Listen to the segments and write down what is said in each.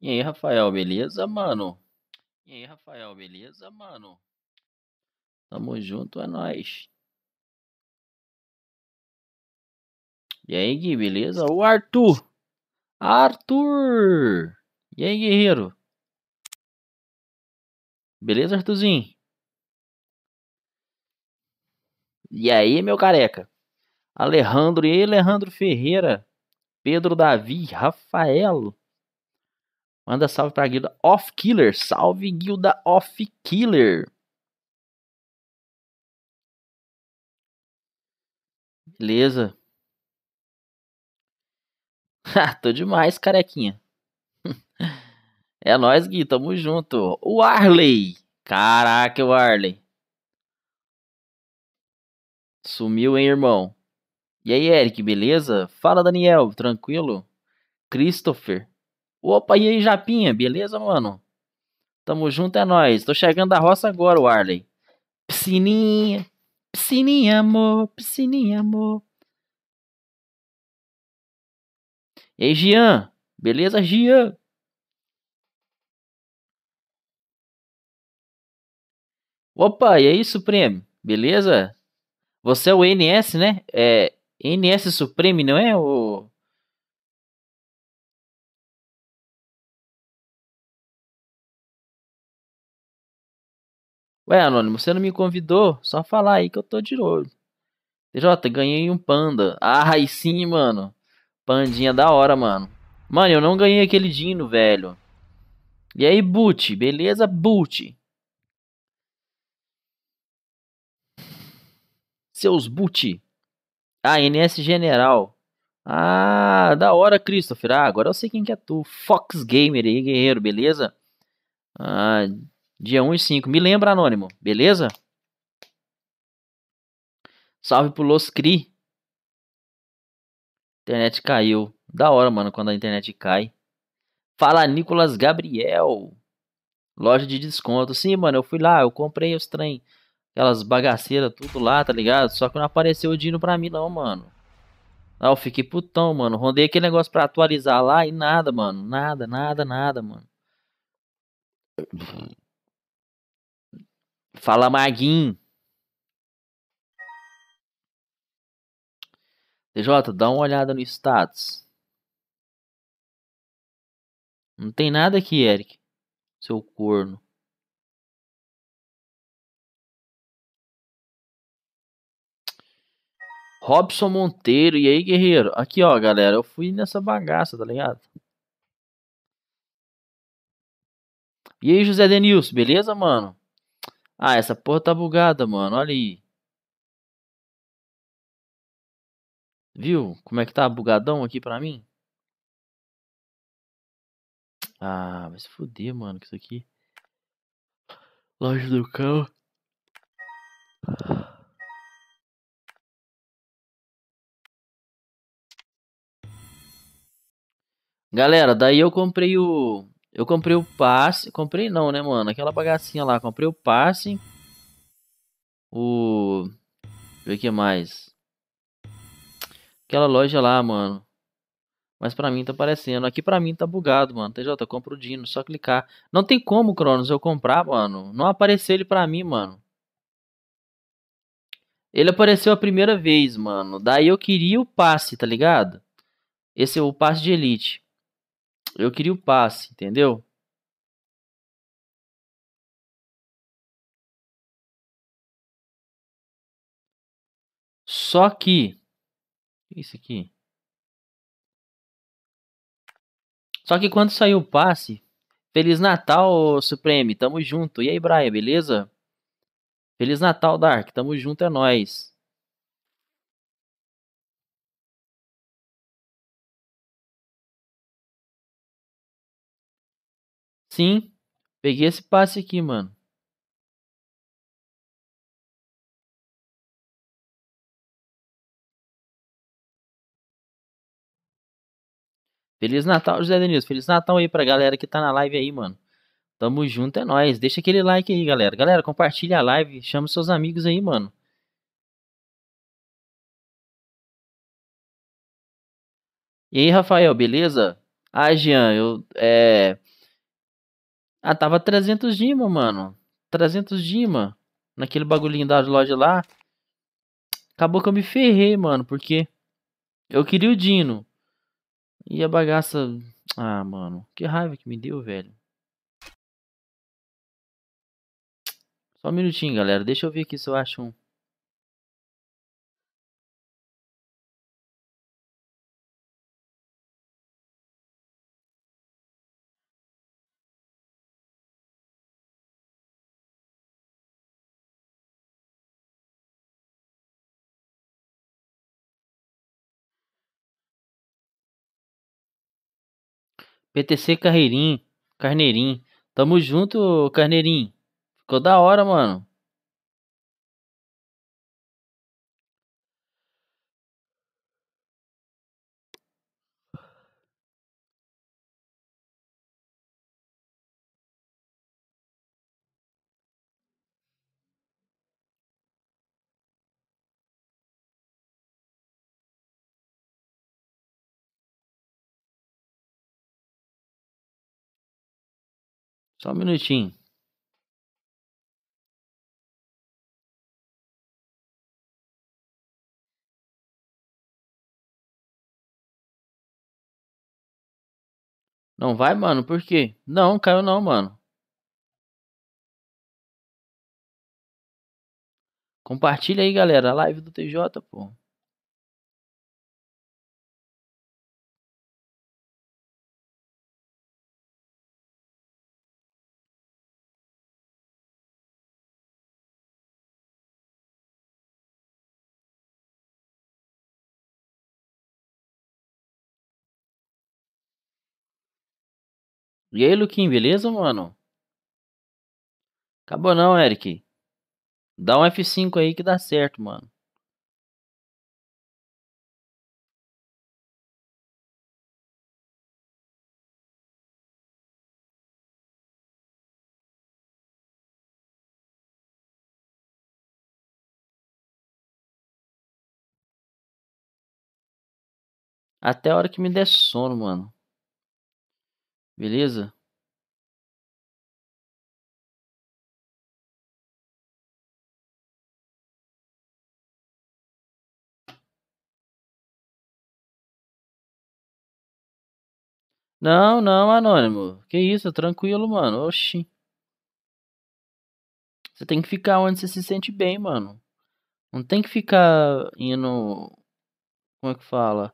E aí, Rafael, beleza, mano? E aí, Rafael, beleza, mano? Tamo junto, é nóis. E aí, Gui, beleza? O Arthur! Arthur! E aí, guerreiro? Beleza, Arthurzinho? E aí, meu careca? Alejandro e Alejandro Ferreira. Pedro Davi, Rafaelo. Manda salve pra guilda Off Killer. Salve, guilda Off Killer. Beleza. Tô demais, carequinha. é nóis, Gui. Tamo junto. O Arley. Caraca, o Arley. Sumiu, hein, irmão? E aí, Eric, beleza? Fala, Daniel. Tranquilo? Christopher. Opa, e aí, Japinha? Beleza, mano? Tamo junto, é nóis. Tô chegando da roça agora, o Arley. Piscininha. Piscininha, amor. Piscininha, amor. E aí, Gian? Beleza, Gian? Opa, e aí, Supremo? Beleza? Você é o NS, né? É NS Supreme, não é? O... Ué, Anônimo, você não me convidou? Só falar aí que eu tô de olho. TJ, ganhei um panda. Ah, aí sim, mano. Pandinha da hora, mano. Mano, eu não ganhei aquele dino, velho. E aí, Boot? Beleza, Boot? Seus Boot. Ah, NS General. Ah, da hora, Christopher. Ah, agora eu sei quem que é tu. Fox Gamer aí, guerreiro, beleza? Ah, dia 1 e 5. Me lembra, Anônimo, beleza? Salve pro Los Cri. Internet caiu. Da hora, mano, quando a internet cai. Fala, Nicolas Gabriel. Loja de desconto. Sim, mano, eu fui lá, eu comprei os trem. Aquelas bagaceiras, tudo lá, tá ligado? Só que não apareceu o Dino pra mim, não, mano. Ah, eu fiquei putão, mano. Rondei aquele negócio pra atualizar lá e nada, mano. Nada, nada, nada, mano. Fala, Maguinho. DJ, dá uma olhada no status. Não tem nada aqui, Eric. Seu corno. Robson Monteiro. E aí, guerreiro? Aqui, ó, galera. Eu fui nessa bagaça, tá ligado? E aí, José Denilson, beleza, mano? Ah, essa porra tá bugada, mano. Olha aí. Viu? Como é que tá bugadão aqui pra mim? Ah, vai se fuder, mano, com isso aqui. Loja do cão. Galera, daí eu comprei o. Eu comprei o passe. Comprei não, né, mano? Aquela bagacinha lá. Comprei o passe. O. Deixa eu ver o que mais. Aquela loja lá, mano. Mas pra mim tá aparecendo. Aqui pra mim tá bugado, mano. TJ, compra o Dino, só clicar. Não tem como, Cronos, eu comprar, mano. Não apareceu ele pra mim, mano. Ele apareceu a primeira vez, mano. Daí eu queria o passe, tá ligado? Esse é o passe de elite. Eu queria o passe, entendeu? Só que. Isso aqui. Só que quando saiu o passe. Feliz Natal, Supreme. Tamo junto. E aí, Brian, beleza? Feliz Natal, Dark. Tamo junto, é nóis. Sim, peguei esse passe aqui, mano. Feliz Natal, José Denilson. Feliz Natal aí pra galera que tá na live aí, mano. Tamo junto, é nóis. Deixa aquele like aí, galera. Galera, compartilha a live. Chama seus amigos aí, mano. E aí, Rafael, beleza? Ah, Jean, eu. É. Ah, tava 300 Dima, mano. 300 Dima. Naquele bagulhinho da loja lá. Acabou que eu me ferrei, mano. Porque eu queria o Dino. E a bagaça. Ah, mano. Que raiva que me deu, velho. Só um minutinho, galera. Deixa eu ver aqui se eu acho um. PTC Carreirinho. Carneirinho. Tamo junto, Carneirinho. Ficou da hora, mano. Só um minutinho. Não vai, mano? Por quê? Não, caiu não, mano. Compartilha aí, galera, a live do TJ, pô. E aí, Luquinho, beleza, mano? Acabou não, Eric. Dá um F5 aí que dá certo, mano. Até a hora que me der sono, mano. Beleza? Não, não, Anônimo. Que isso, tranquilo, mano. Oxi. Você tem que ficar onde você se sente bem, mano. Não tem que ficar indo. Como é que fala?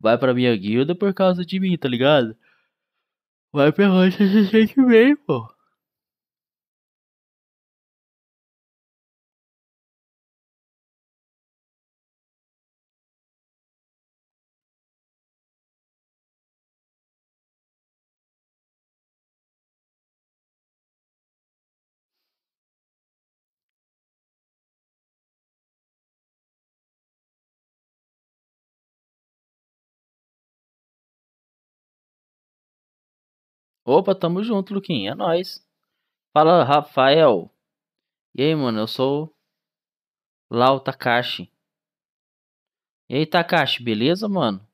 Vai pra minha guilda por causa de mim, tá ligado? Vai pra você se sente bem, pô. Opa, tamo junto, Luquinha. É nóis. Fala, Rafael. E aí, mano, eu sou o Takashi. E aí, Takashi, beleza, mano?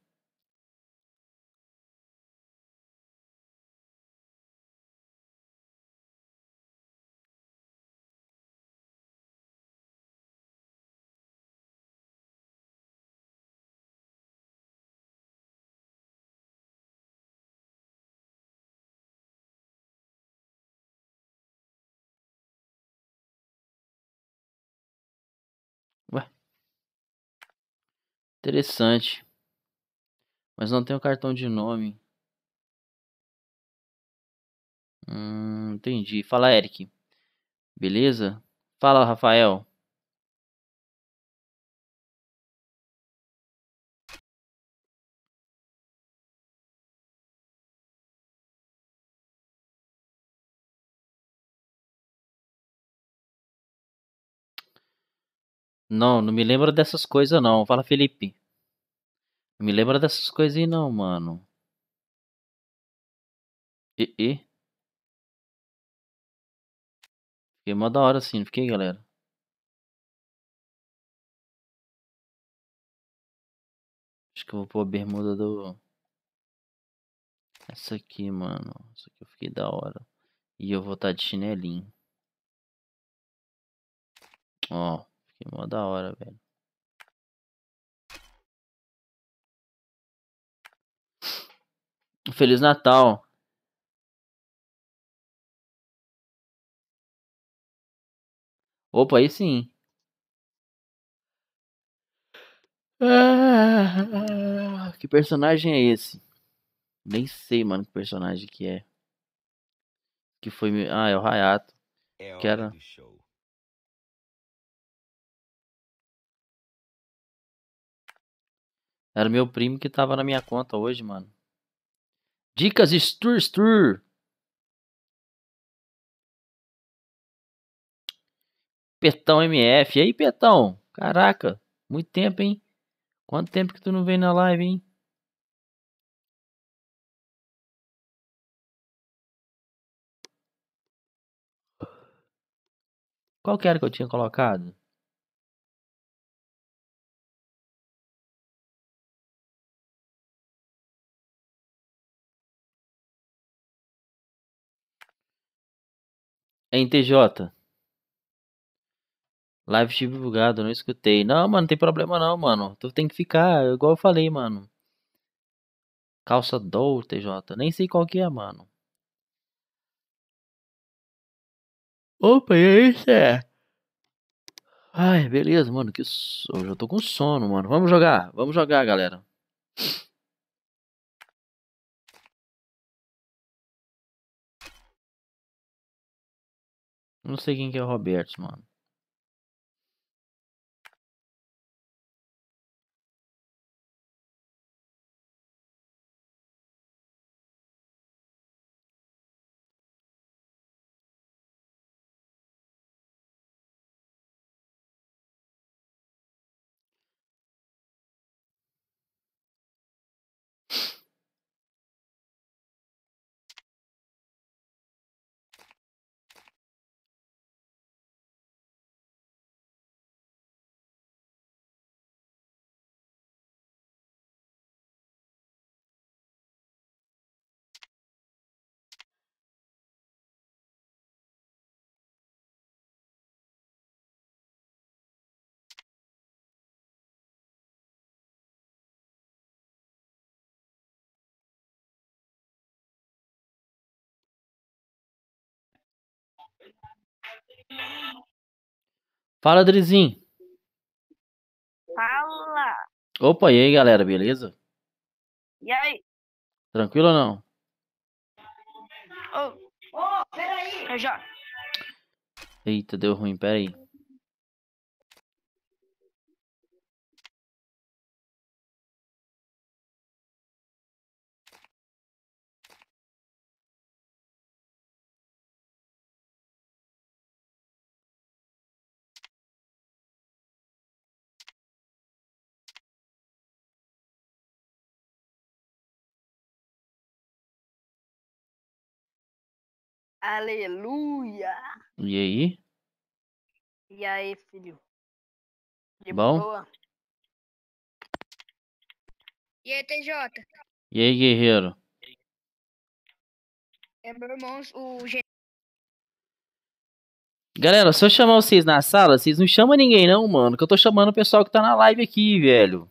Interessante. Mas não tem o cartão de nome. Hum, entendi. Fala, Eric. Beleza? Fala, Rafael. Não, não me lembro dessas coisas não. Fala, Felipe. Não me lembra dessas coisas aí não, mano. E, e? Fiquei mó da hora assim, não fiquei, galera? Acho que eu vou pôr a bermuda do... Essa aqui, mano. Essa aqui eu fiquei da hora. E eu vou estar tá de chinelinho. Ó, fiquei mó da hora, velho. Feliz Natal. Opa, aí sim. Ah, que personagem é esse? Nem sei, mano, que personagem que é. Que foi. Ah, é o Hayato. É que era. Era meu primo que tava na minha conta hoje, mano. Dicas Stur Stur. Petão MF. E aí, Petão? Caraca, muito tempo, hein? Quanto tempo que tu não vem na live, hein? Qual que era que eu tinha colocado? Em TJ. Live chip bugado, não escutei. Não, mano, não tem problema não, mano. Tu tem que ficar, igual eu falei, mano. Calça do TJ. Nem sei qual que é, mano. Opa, e aí, Cé? Ai, beleza, mano. Que so... Eu já tô com sono, mano. Vamos jogar. Vamos jogar, galera. Não sei quem que é o Roberto, mano. Fala, Drizinho. Fala. Opa, e aí, galera, beleza? E aí? Tranquilo ou não? Ô, oh. oh, peraí. Eu já. Eita, deu ruim, peraí. Aleluia! E aí? E aí, filho? De Bom? boa? E aí, TJ? E aí, guerreiro? É meu irmão, o Galera, se eu chamar vocês na sala, vocês não chamam ninguém não, mano. Que eu tô chamando o pessoal que tá na live aqui, velho.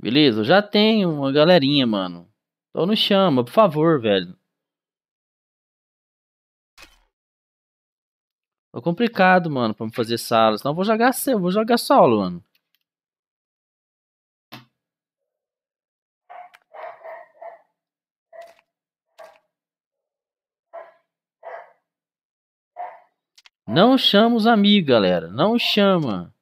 Beleza? Eu já tenho uma galerinha, mano. Então não chama, por favor, velho. É complicado, mano, pra me fazer sala. Senão eu vou jogar, eu vou jogar solo, mano. Não chama os amigos, galera. Não chama.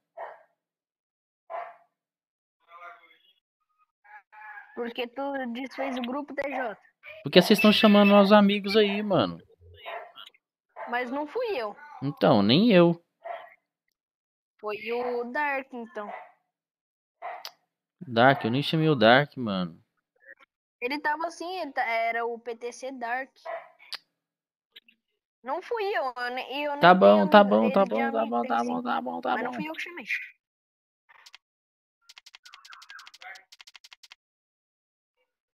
Porque tu desfez o grupo, DJ? Porque vocês estão chamando os amigos aí, mano. Mas não fui eu. Então, nem eu. Foi o Dark, então. Dark, eu nem chamei o Dark, mano. Ele tava assim, era o PTC Dark. Não fui eu, eu não Tá bom, tá bom, tá bom, tá bom, tá bom, tá bom, tá bom. Mas não fui eu que chamei.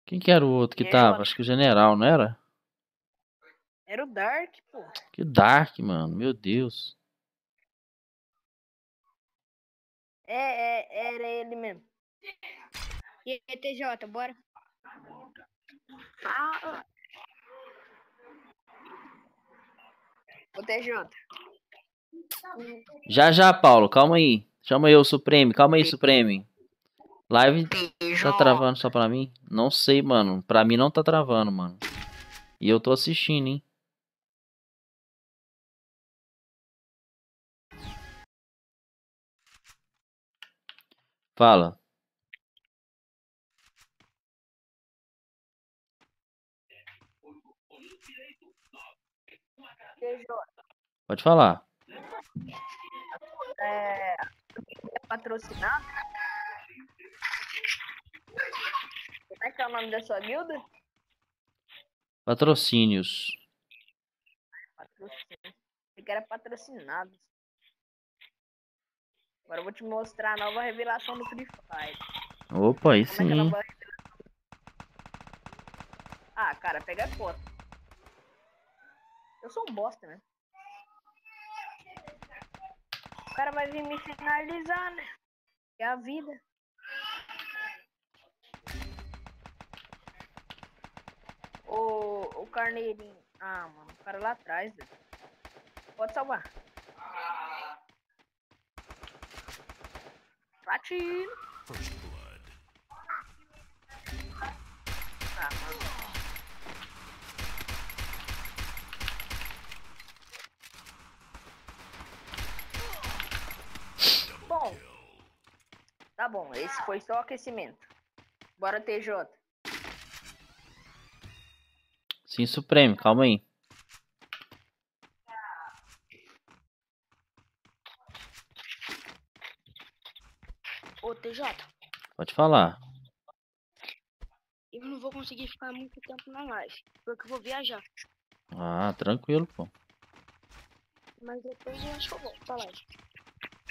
Quem que era o outro que tava? Acho que o general, não era? Era o Dark, pô. Que Dark, mano. Meu Deus. É, é, era ele mesmo. E aí, TJ, bora? Ah. O TJ. Já já, Paulo. Calma aí. Chama aí o Supreme. Calma aí, Supreme. Live tá travando só pra mim? Não sei, mano. Pra mim não tá travando, mano. E eu tô assistindo, hein? Fala. Pode falar. É, é patrocinado? Como é que é o nome da sua guilda? Patrocínios. Patrocínio. Achei que era patrocinado. Agora eu vou te mostrar a nova revelação do Free Fire. Opa, aí é sim. Ah, cara, pega a foto. Eu sou um bosta, né? O cara vai vir me finalizar, né? É a vida. O, o carneirinho. Ah, mano, o cara lá atrás, velho. Pode salvar. Platino. Ah, mano. Bom. Tá bom, esse foi só o aquecimento. Bora, TJ. Sim, Supreme. Calma aí. TJ, Pode falar. eu não vou conseguir ficar muito tempo na live, porque eu vou viajar. Ah, tranquilo, pô. Mas depois eu acho que eu volto pra live.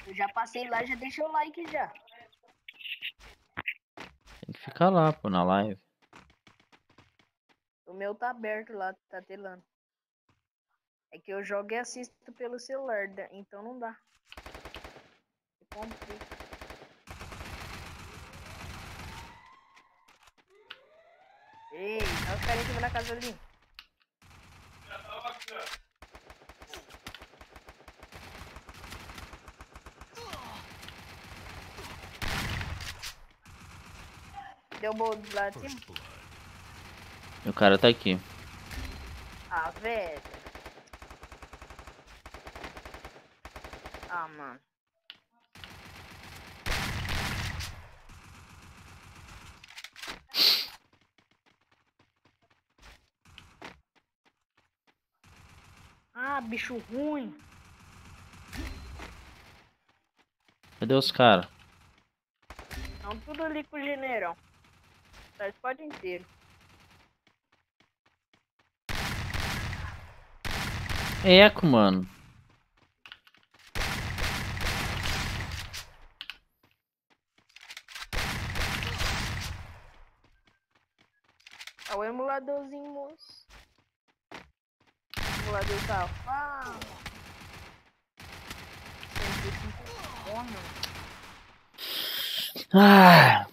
Eu já passei lá, já deixou o like já. Tem que ficar lá, pô, na live. O meu tá aberto lá, tá telando. É que eu jogo e assisto pelo celular, da- então não dá. Complica. Ei, tá os caras em cima da casa ali. Deu bolo do lado de cima? O cara tá aqui. Ah, velho. Ah, mano. Ah, bicho ruim. Cadê os caras? Não tudo ali com o general. Tá inteiro. Eco, mano. É o emuladorzinho, moço. Emulador safado. 105 fome. Ah,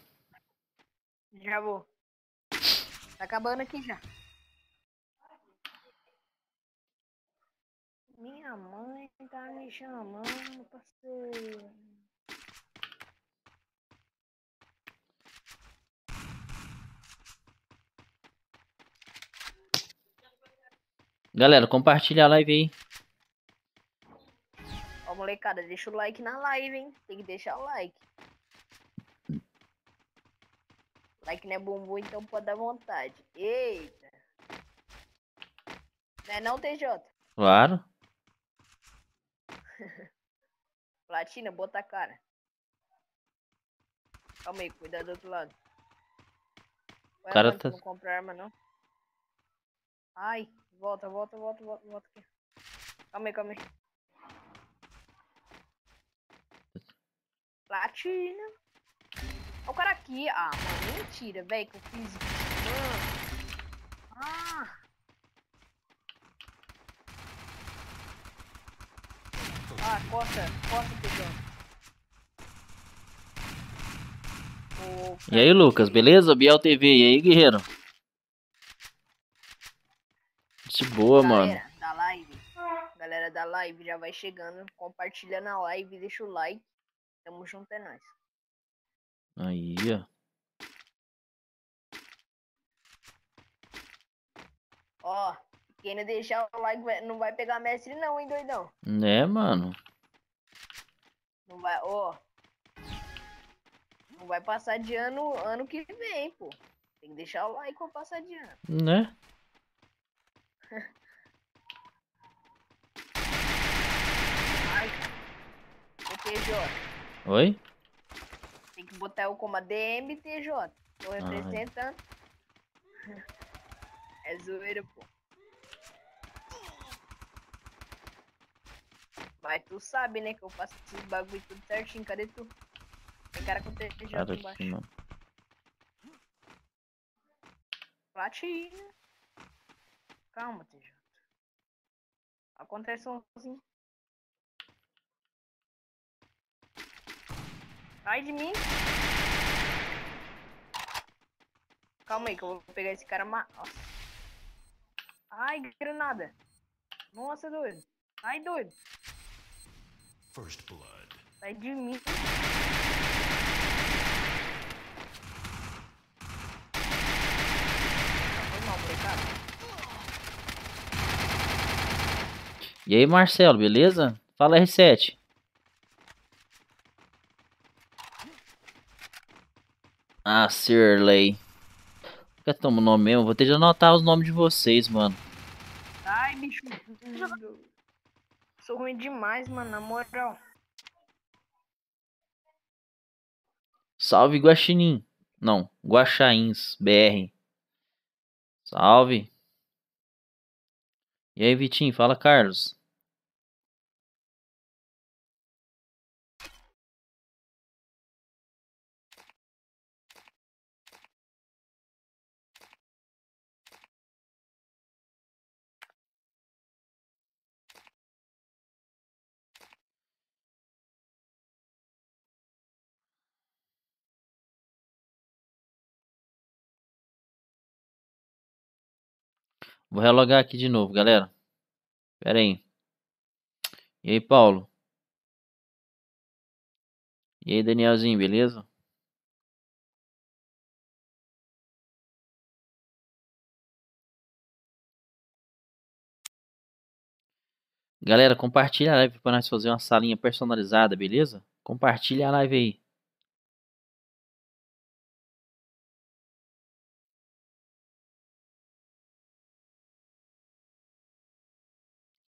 Já vou. Tá acabando aqui já. Minha mãe tá me chamando, parceiro. Galera, compartilha a live aí. Ó, molecada, deixa o like na live, hein? Tem que deixar o like. Like não é bumbum, então pode dar vontade. Eita. Não é não, TJ? Claro. Platina, bota a cara. Calma aí, cuida do outro lado. Ué, cara tá- Não compra arma, não. Ai, volta, volta, volta, volta, volta aqui. Calma aí, calma aí. Platina. Olha o cara aqui. Ah, mano, mentira, velho, que eu fiz isso. Ah! Ah, costa, costa, pegando. Ô, E aí, Lucas, beleza? Biel TV, e aí, guerreiro? De boa, mano. galera da live, galera da live já vai chegando, compartilha na live, deixa o like. Tamo junto, é nóis. Aí, ó. Ó, quem não deixar o like não vai pegar mestre não, hein, doidão. Né, mano? Não vai, ó. Não vai passar de ano ano que vem, pô. Tem que deixar o like pra passar de ano. Né? Ai. TJ, Oi? tem que botar eu como ADM, TJ. Tô representando. É zoeira, pô. Mas tu sabe, né, que eu faço esses bagulho tudo certinho. Cadê tu? Tem cara com TJ Cara embaixo. aqui, mano. Platina. Calma, TJ. Acontece assim. Sai de mim. Calma aí que eu vou pegar esse cara ma... Ai, granada. Nossa, doido. Ai, doido. First blood. Sai de mim. Foi mal, pecado. E aí, Marcelo, beleza? Fala R7. Ah, Sirley. Fica toma o nome mesmo. Vou ter de anotar os nomes de vocês, mano. Ai, bicho. Sou ruim demais, mano, na moral. Salve, Guaxinim. Não, Guaxains, BR. Salve. E aí, Vitinho, fala, Carlos. Vou relogar aqui de novo, galera. Pera aí. E aí, Paulo? E aí, Danielzinho, beleza? Galera, compartilha a live para nós fazer uma salinha personalizada, beleza? Compartilha a live aí.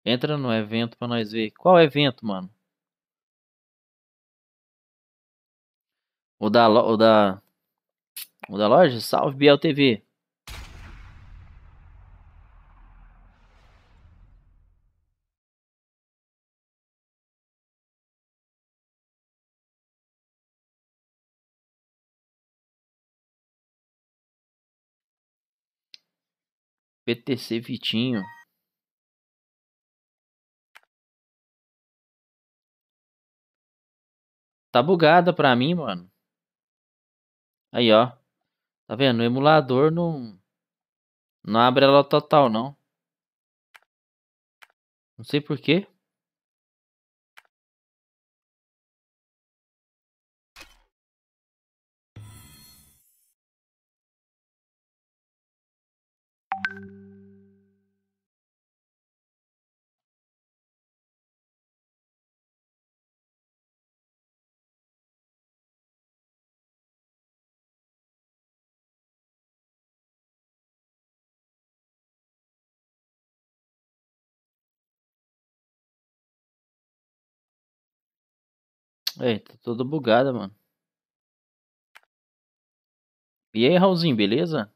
Entra no evento pra nós ver. Qual evento, mano? O da, o da, o da loja? Salve Biel TV. PTC Vitinho. Tá bugada pra mim, mano. Aí, ó. Tá vendo? O emulador não. Não abre ela total, não. Não sei por Ei, tá toda bugada, mano. E aí, Raulzinho, beleza?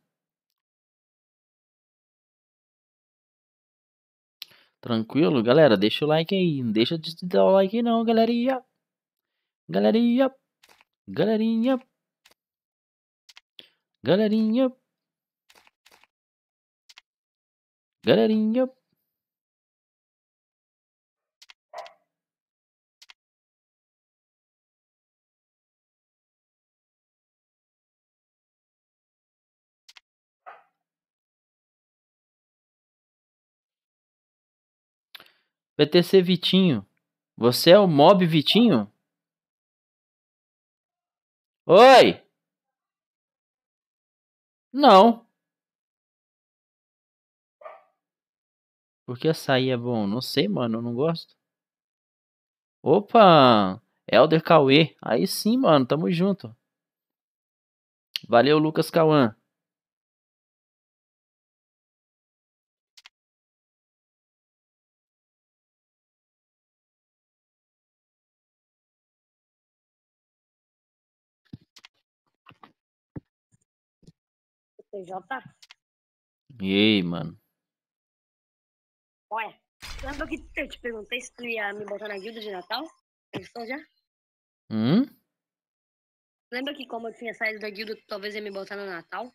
Tranquilo? Galera, deixa o like aí. Não deixa de dar o like não, galerinha. Galerinha. Galerinha. Galerinha. Galerinha. PTC Vitinho. Você é o Mob Vitinho? Oi! Não. Por que açaí é bom? Não sei, mano. Eu não gosto. Opa! Elder Cauê. Aí sim, mano. Tamo junto. Valeu, Lucas Cauã. TJ. E aí, mano? Olha, lembra que eu te perguntei se tu ia me botar na guilda de Natal? Pensou já? Hum? Lembra que como eu tinha saído da guilda, tu talvez ia me botar no Natal?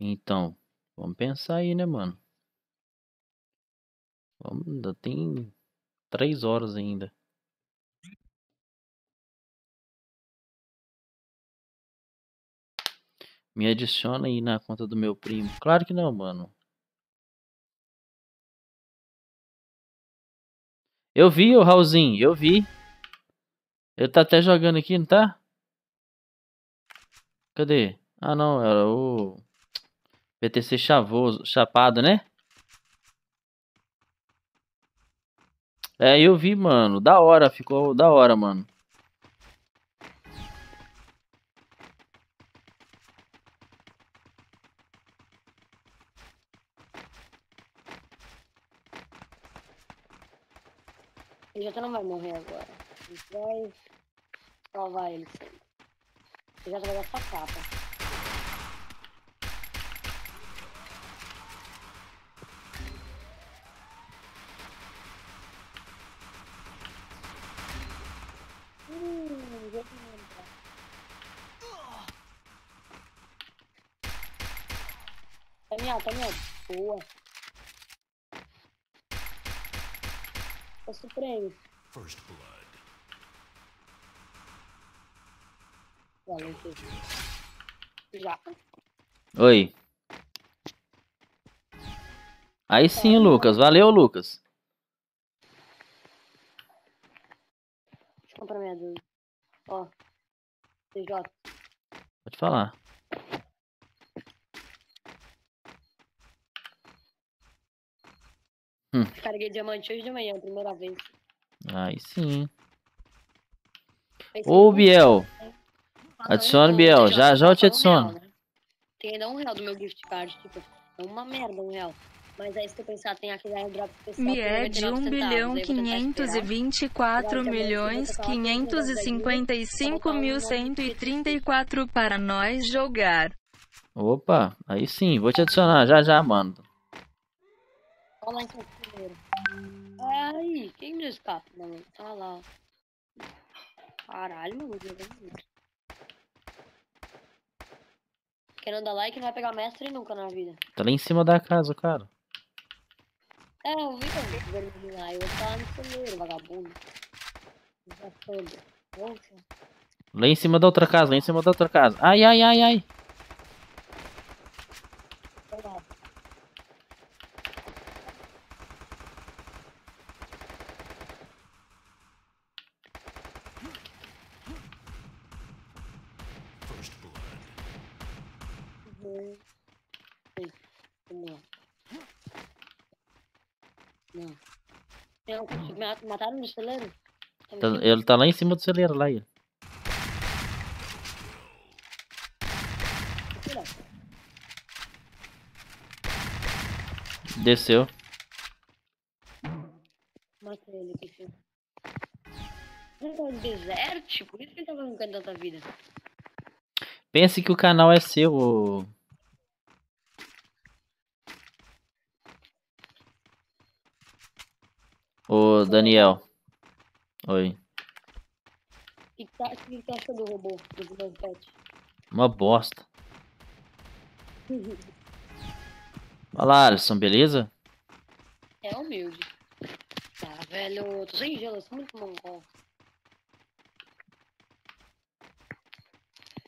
Então, vamos pensar aí, né, mano? Vamos, ainda tem três horas ainda. Me adiciona aí na conta do meu primo. Claro que não, mano. Eu vi o Raulzinho, eu vi. Ele tá até jogando aqui, não tá? Cadê? Ah, não, era o PTC chavoso, chapado, né? É, eu vi, mano. Da hora, ficou da hora, mano. Já não vai morrer agora. A vai salvar ele sempre. Já vai dar sua capa. Hum. Tá minha, tá. Boa. É Supremo. First blood. Já. Oi. Aí sim, Lucas. Valeu, Lucas. Deixa eu comprar minha dúvida. Ó. TJ. Pode falar. Carreguei diamante hoje de manhã, primeira vez. Aí sim. Ô, Biel. Um- Biel. Já, já eu te adiciono. né? Tem ainda um real do meu gift card, tipo, é uma merda um real. Mas aí se tu pensar, tem aquele airdrop especial. Me é de 99 1 centavos, bilhão aí eu vou tentar esperar. 524 milhões 555 mil 134 para nós jogar. Opa, aí sim. Vou te adicionar. Já, já, mano. Olha lá em São primeiro. Ai, quem me escapa, mano? Tá lá. Caralho, mano, jogando muito. Quem não dá like não vai pegar mestre nunca na vida. Tá lá em cima da casa, cara. É, eu vi o vermelho lá. Eu tava no celeiro, vagabundo. Lá em cima da outra casa, lá em cima da outra casa. Ai, ai, ai, ai. sei lá. First blood. Uhum. Sim. Não. Não. Eu não consigo. Ma- Mataram no celeiro? Tá Tá- ele tá lá em cima do celeiro, lá ele. Desceu. Matei ele filho. Ele tá no deserto? Por isso que ele tava arrancando tanta vida. Pense que o canal é seu, ô. Daniel. Oi. O que, tá, que, tu achou do robô? Uma bosta. Fala, Alisson, beleza? humilde. Tá, velho, eu tô sem gelo, eu sou muito mongol.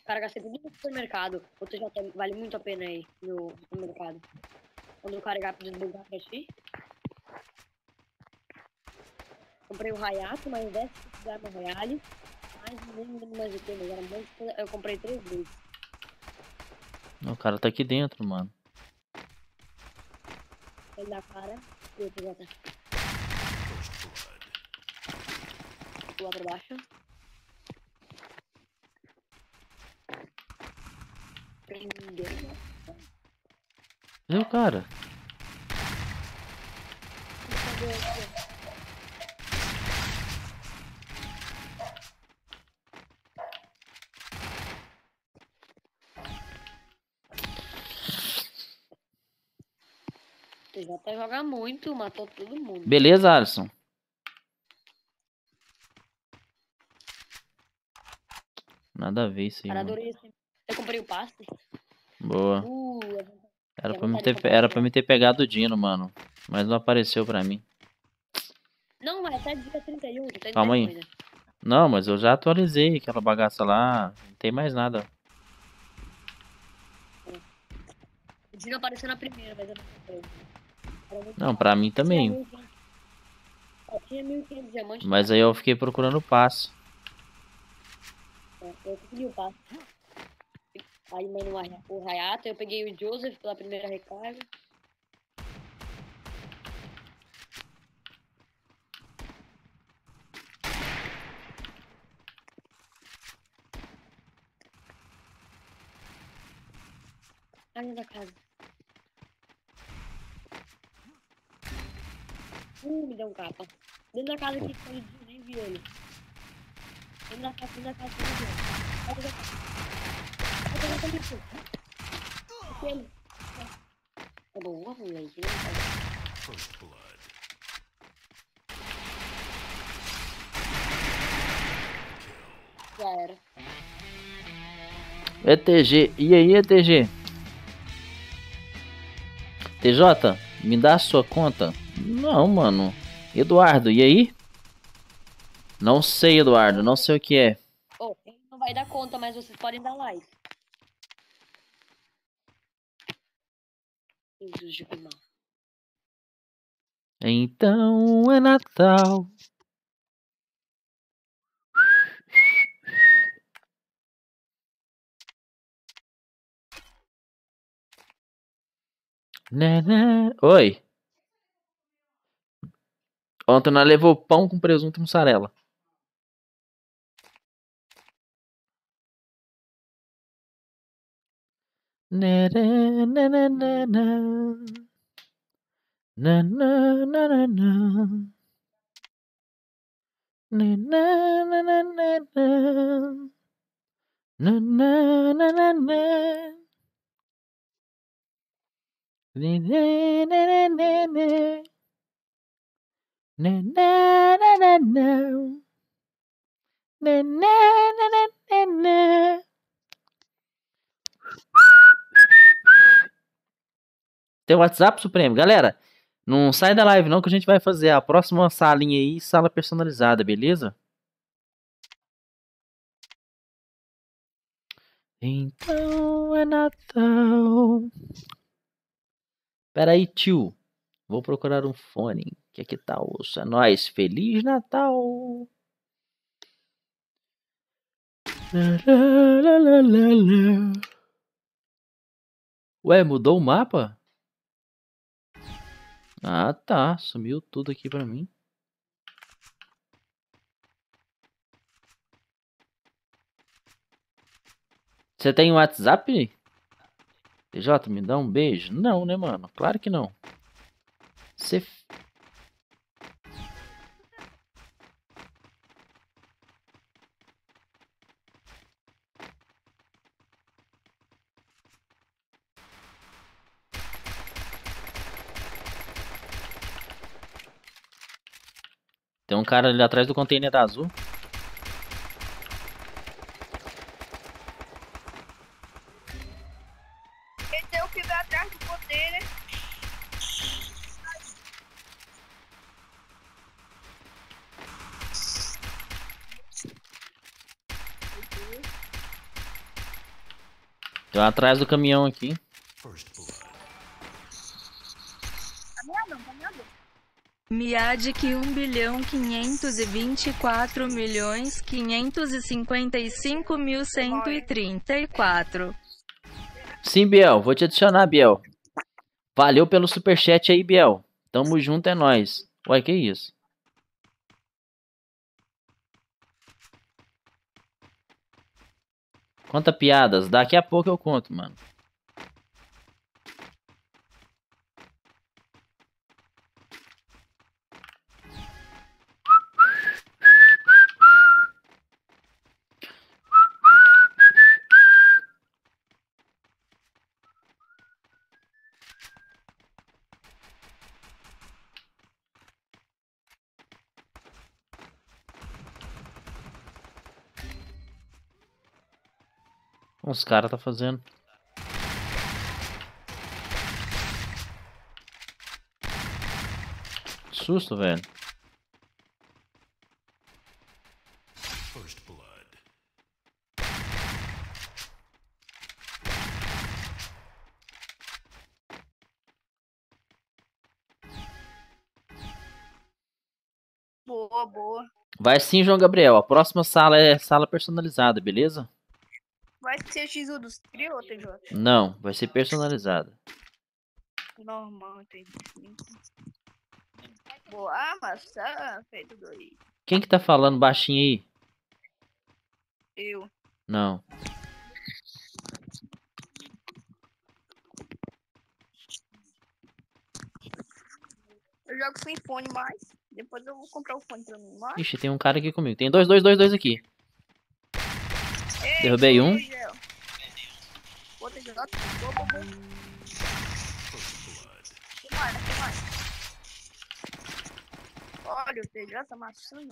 Cara, gastei tudo no supermercado. O TJ vale muito a pena aí no supermercado. Quando o carregar pra desbugar pra ti. Comprei o Hayato, mais 10 de arma Royale. Mais nem lembro mais o que, mas era. Eu comprei três vezes. O cara tá aqui dentro, mano. Ele da cara. E o TJ First blood. lá pra baixo. Prendeu. Cadê o cara? Cadê aqui? TJ joga muito, matou todo mundo. Beleza, Alisson. Nada a ver isso aí. Eu comprei o passe. Boa. Uh, Era pra, me ter, era pra me ter pegado o Dino, mano. Mas não apareceu pra mim. não, mas até dia 31, tu tem Calma aí. ainda. Não, mas eu já atualizei aquela bagaça lá. Não tem mais nada. O Dino apareceu na primeira, mas eu não comprei. Não, pra mim também. Tinha 1.500 Só tinha 1.500 diamantes. Mas aí eu fiquei procurando o passe. Eu consegui o passe. Aí, mano, o Hay- o Hayato, eu peguei o Joseph pela primeira recarga. Área da casa. Uh, me deu um capa. Dentro da casa aqui, escondidinho, nem vi ele. Dentro da casa, dentro da casa, dentro da casa. Vai pegar a casa. Vai pegar a casa, bicho. Aquele. É boa, moleque. First blood. Já. ETG. E aí, ETG? TJ, me dá a sua conta? Não, mano. Eduardo, e aí? Não sei, Eduardo. Não sei o que é. Oh, ele não vai dar conta, mas vocês podem dar like. Jesus de mal. Então é Natal. Né, né. Oi. Ontem nós levou pão com presunto e mussarela. Tem WhatsApp, Supremo? Galera, não sai da live não que a gente vai fazer a próxima salinha aí, sala personalizada, beleza? Então é Natal. Pera aí, tio. Vou procurar um fone. Que que tal? É nóis. Feliz Natal. Ué, mudou o mapa? Ah, tá. Sumiu tudo aqui pra mim. Você tem um WhatsApp? TJ, me dá um beijo? Não, né, mano? Claro que não. Você. um cara ali atrás do container azul. Esse é o que vai atrás do container. Tá atrás do caminhão aqui. Miadic 1 bilhão 524 milhões 555 mil 134. Sim, Biel, vou te adicionar, Biel. Valeu pelo superchat aí, Biel. Tamo junto, é nóis. Ué, que isso? Conta piadas, daqui a pouco eu conto, mano. Os caras tá fazendo. Susto, velho. First blood. Boa, boa. Vai sim, João Gabriel. A próxima sala é sala personalizada, beleza? Vai ser X1 dos trio ou TJ? Não, vai ser personalizada. Normal, entendi. Boa, ah, maçã, feito dois. Quem que tá falando baixinho aí? Eu. Não. Eu jogo sem fone mais. Depois eu vou comprar o fone pra mim. Mas... Ixi, tem um cara aqui comigo. Tem dois, dois, dois, dois aqui. Tem mais. Olha o TJ amassando.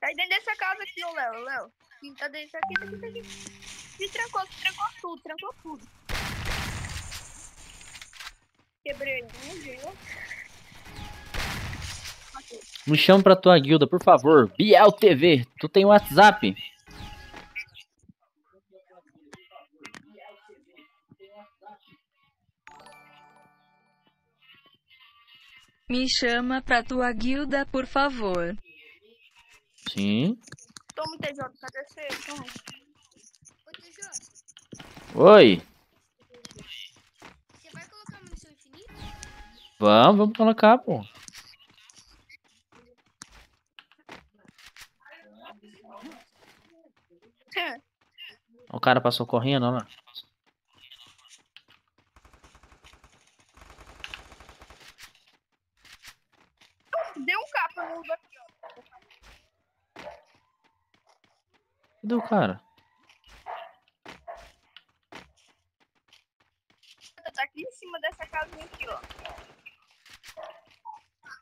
Tá aí dentro dessa casa aqui, ô Léo, Tá dentro aqui, tá aqui, tá aqui. Se trancou, trancou tudo, trancou tudo. Quebrei um. Matei. Me chama pra tua guilda, por favor. Biel TV, tu tem WhatsApp? Me chama pra tua guilda, por favor. Sim. Toma o TJ, cadê você? Toma. Ô, TJ, Oi. você vai colocar munição infinita? Vamos, vamos colocar, pô. O cara passou correndo, olha lá. Deu um capa no Uber aqui, ó. Cadê o cara? Tá aqui em cima dessa casinha aqui, ó.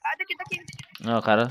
Ah, daqui, daqui. Não, cara.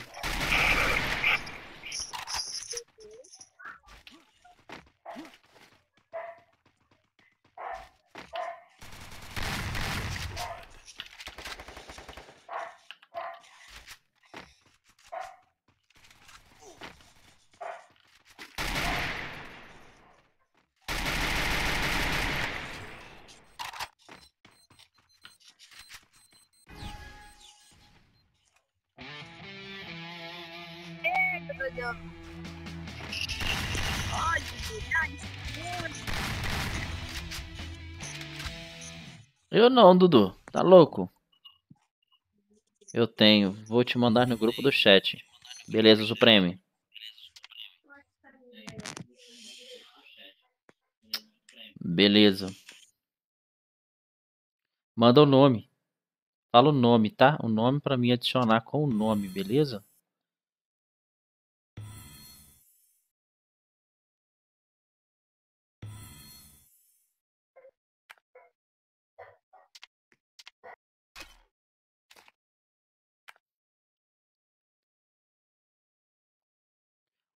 Eu não, Dudu. Tá louco? Eu tenho. Vou te mandar no grupo do chat. Beleza, Supreme. Beleza. Manda o nome. Fala o nome, tá? O nome pra mim adicionar com o nome, beleza?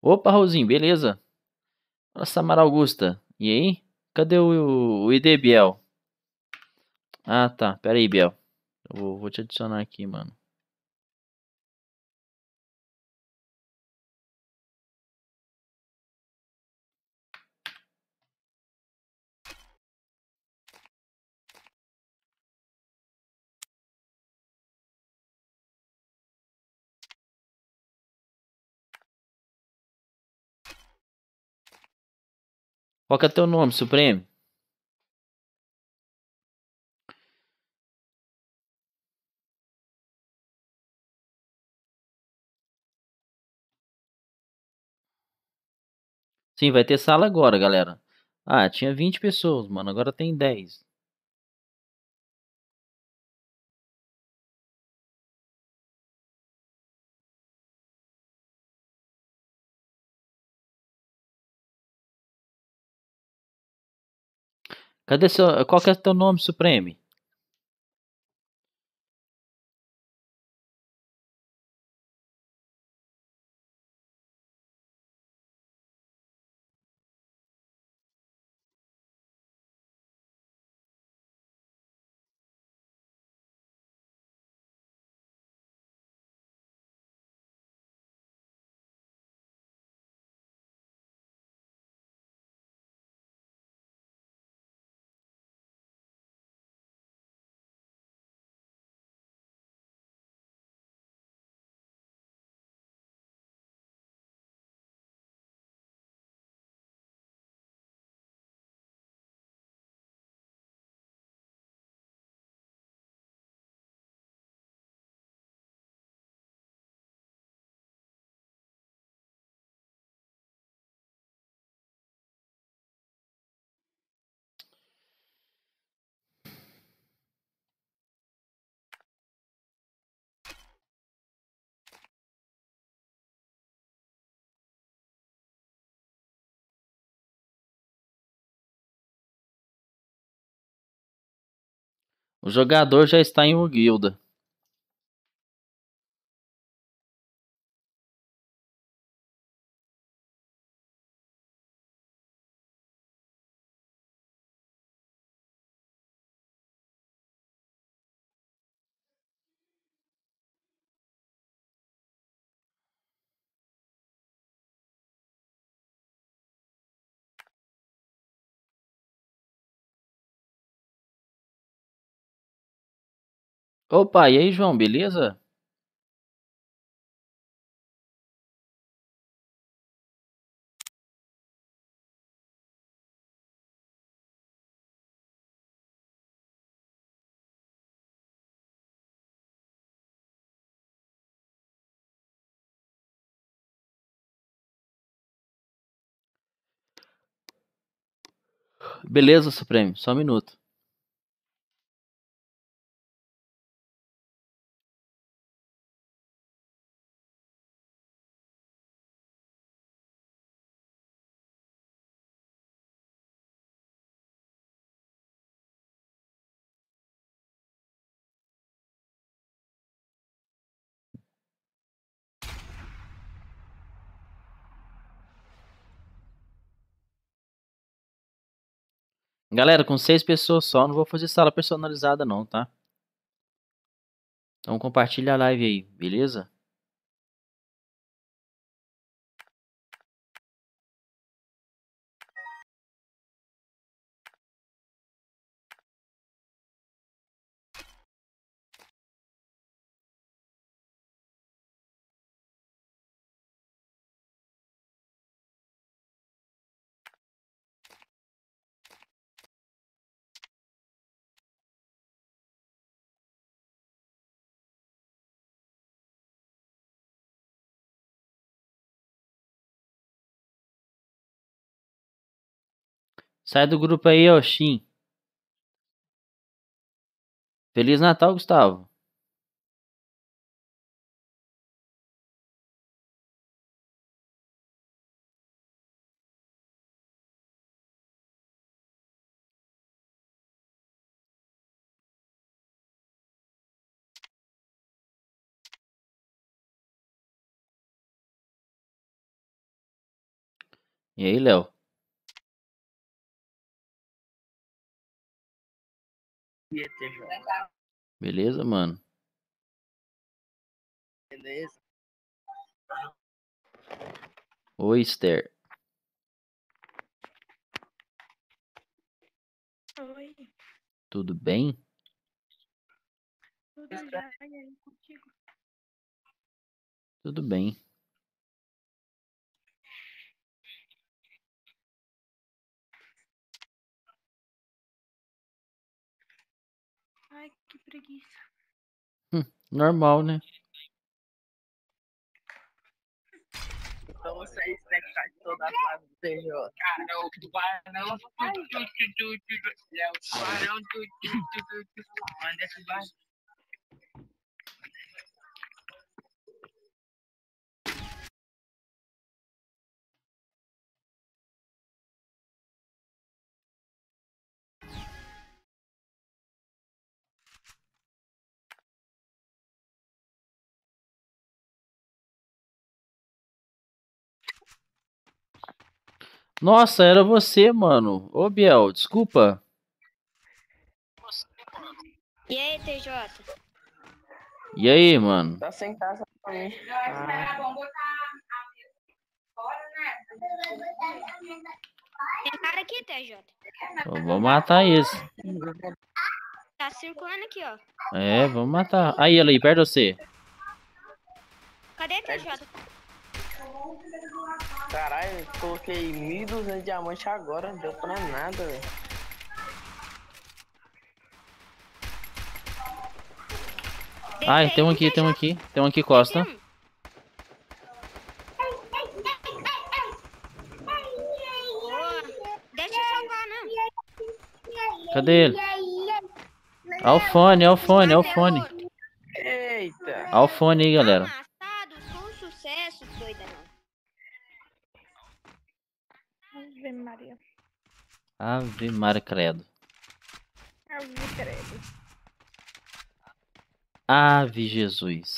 Opa, Raulzinho, beleza? Fala, Samara Augusta. E aí? Cadê o, o ID, Biel? Ah, tá. Pera aí, Biel. Eu vou, vou te adicionar aqui, mano. Qual que é teu nome, Supremo? Sim, vai ter sala agora, galera. Ah, tinha 20 pessoas, mano. Agora tem 10. Cadê seu. Qual que é teu nome, Supreme? O jogador já está em uma guilda. Opa, e aí, João, beleza? Beleza, Supremo, só um minuto. Galera, com seis pessoas só, não vou fazer sala personalizada não, tá? Então compartilha a live aí, beleza? Sai do grupo aí, Oxin. Feliz Natal, Gustavo. E aí, Léo? Beleza, mano? Beleza. Oi, Esther. Oi, Tudo bem? tudo contigo? Tudo bem. Ai, que preguiça. Normal, né? Então vocês têm que toda a fase do TJ. Cara, o tubarão. É o tubarão. Manda esse tubarão. Nossa, era você, mano. Ô, Biel, desculpa. E aí, TJ? E aí, mano? Tá sem casa mim. Ah, Tem cara aqui, TJ. Eu vou matar esse. Tá circulando aqui, ó. É, vamos matar. Aí, ela aí, perto de você. Cadê, TJ? Caralho, coloquei 1.200 diamantes agora. Não deu pra nada, velho. Ai, tem um aqui, tem um aqui. Tem um aqui, Costa. Não. Cadê ele? Olha o fone, olha o fone, olha o fone. Eita! Olha o fone aí, galera. Amassado, sou um sucesso, doida não. Ave Maria. Ave Maria Credo. Ave credo. Ave Jesus.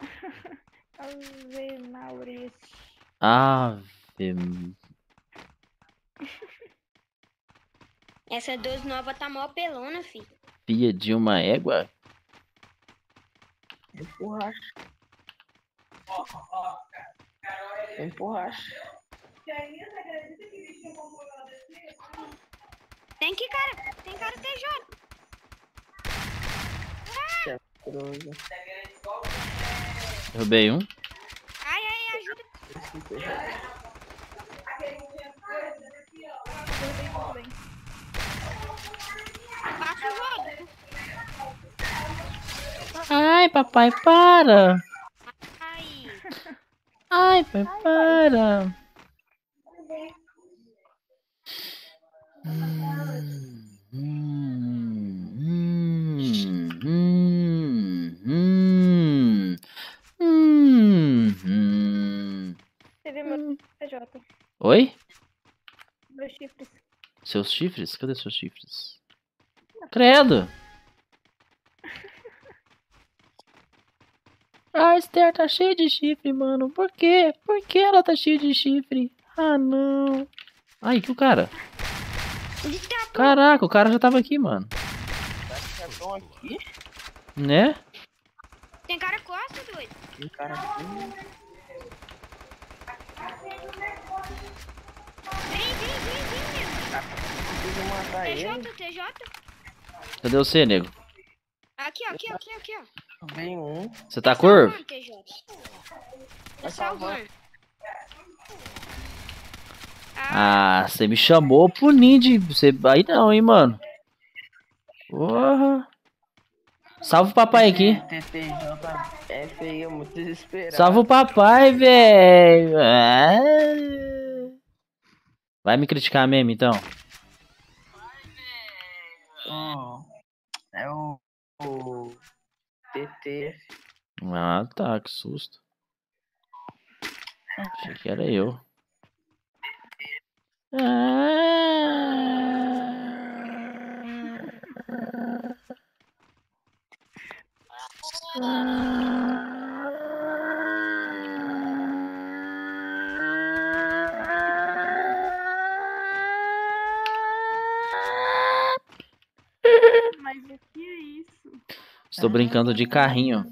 Ave Maurício. Ave. Essa 12 nova tá mó pelona, fi. Pia de uma égua. Empurracha. Empurracha. Tem que cara, tem cara TJ. Cruza. Derrubei um. Ai, ai, ajuda. Jogo. Ai, papai, para. Ai, Ai, pai, para. Hum, hum, hum, hum, hum, hum, hum. Você viu meu PJ? Oi? Meus chifres. Seus chifres? Cadê seus chifres? Credo! A Esther tá cheia de chifre, mano. Por quê? Por que ela tá cheia de chifre? Ah, não. Ai, que o cara? Caraca, o cara já tava aqui, mano. Já aqui. Né? Tem cara costa, doido. Tem cara aqui. Vem, vem, vem, vem, ele. TJ, TJ. Cadê você, nego? Aqui, ó, aqui, aqui, aqui, ó. Vem um. Você tá curvo? Salvando, TJ. Tô Tá salvando. Ah, você me chamou pro ninja. Você... Aí não, hein, mano. Porra. Salva o papai aqui. É muito desesperado. Salva o papai, velho. Ah. Vai me criticar mesmo, então. Ó, é o, o TT. Ah, tá, que susto. Achei que era eu. Mas o que é isso? Estou brincando de carrinho.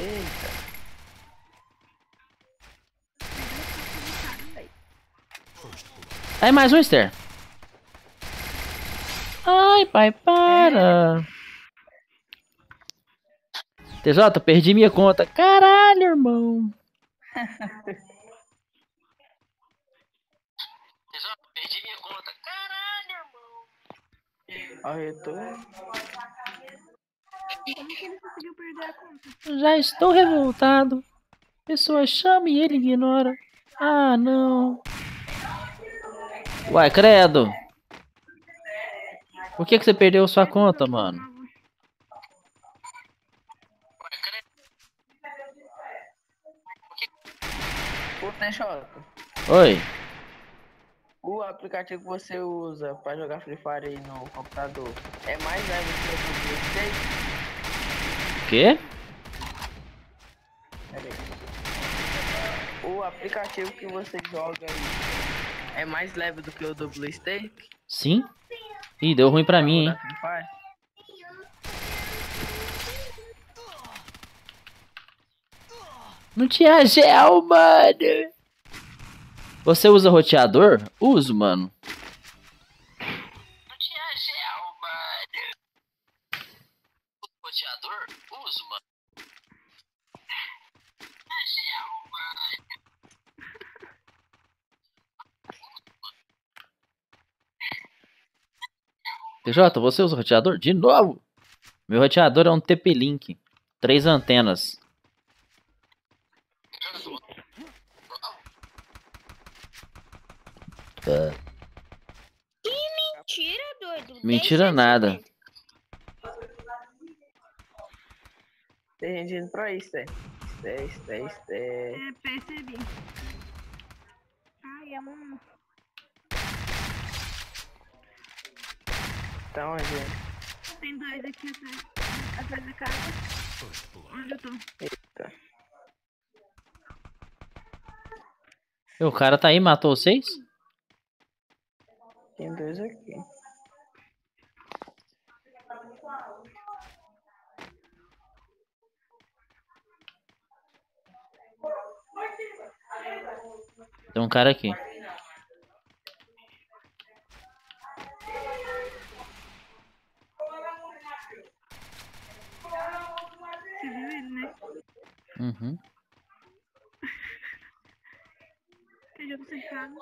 Eita, Aí, mais um, Esther. Ai, pai, para. TJ, perdi minha conta. Caralho, irmão. perdi minha conta. Caralho, irmão. Ó, eu tô. Como que ele conseguiu perder a conta? Já estou revoltado. Pessoa chama e ele ignora. Ah, não. Uai, credo. Por que, que você perdeu sua conta, mano? Teixota, Oi. o aplicativo que você usa pra jogar Free Fire aí no computador é mais leve que o do PlayStation? Quê? Pera aí. O aplicativo que você joga aí é mais leve do que o do PlayStation? Sim? Ih, deu ruim pra mim, hein? Fire? Não tinha gel, mano. Você usa roteador? Uso, mano. Não tinha gel, mano. Roteador? Uso, mano. TJ, você usa roteador? De novo? Meu roteador é um TP-Link. Três antenas. Mentira, doido. Mentira Deixa nada. Tem gente indo pra isso, é. Isso é, isso é, isso é. É, percebi. Ai, a mamãe. Tá onde? é? Tem dois aqui atrás. Atrás da casa. Onde eu tô? Eita. E O cara tá aí, matou vocês? Tem dois aqui. Tem um cara aqui. Uhum. Tô cercado.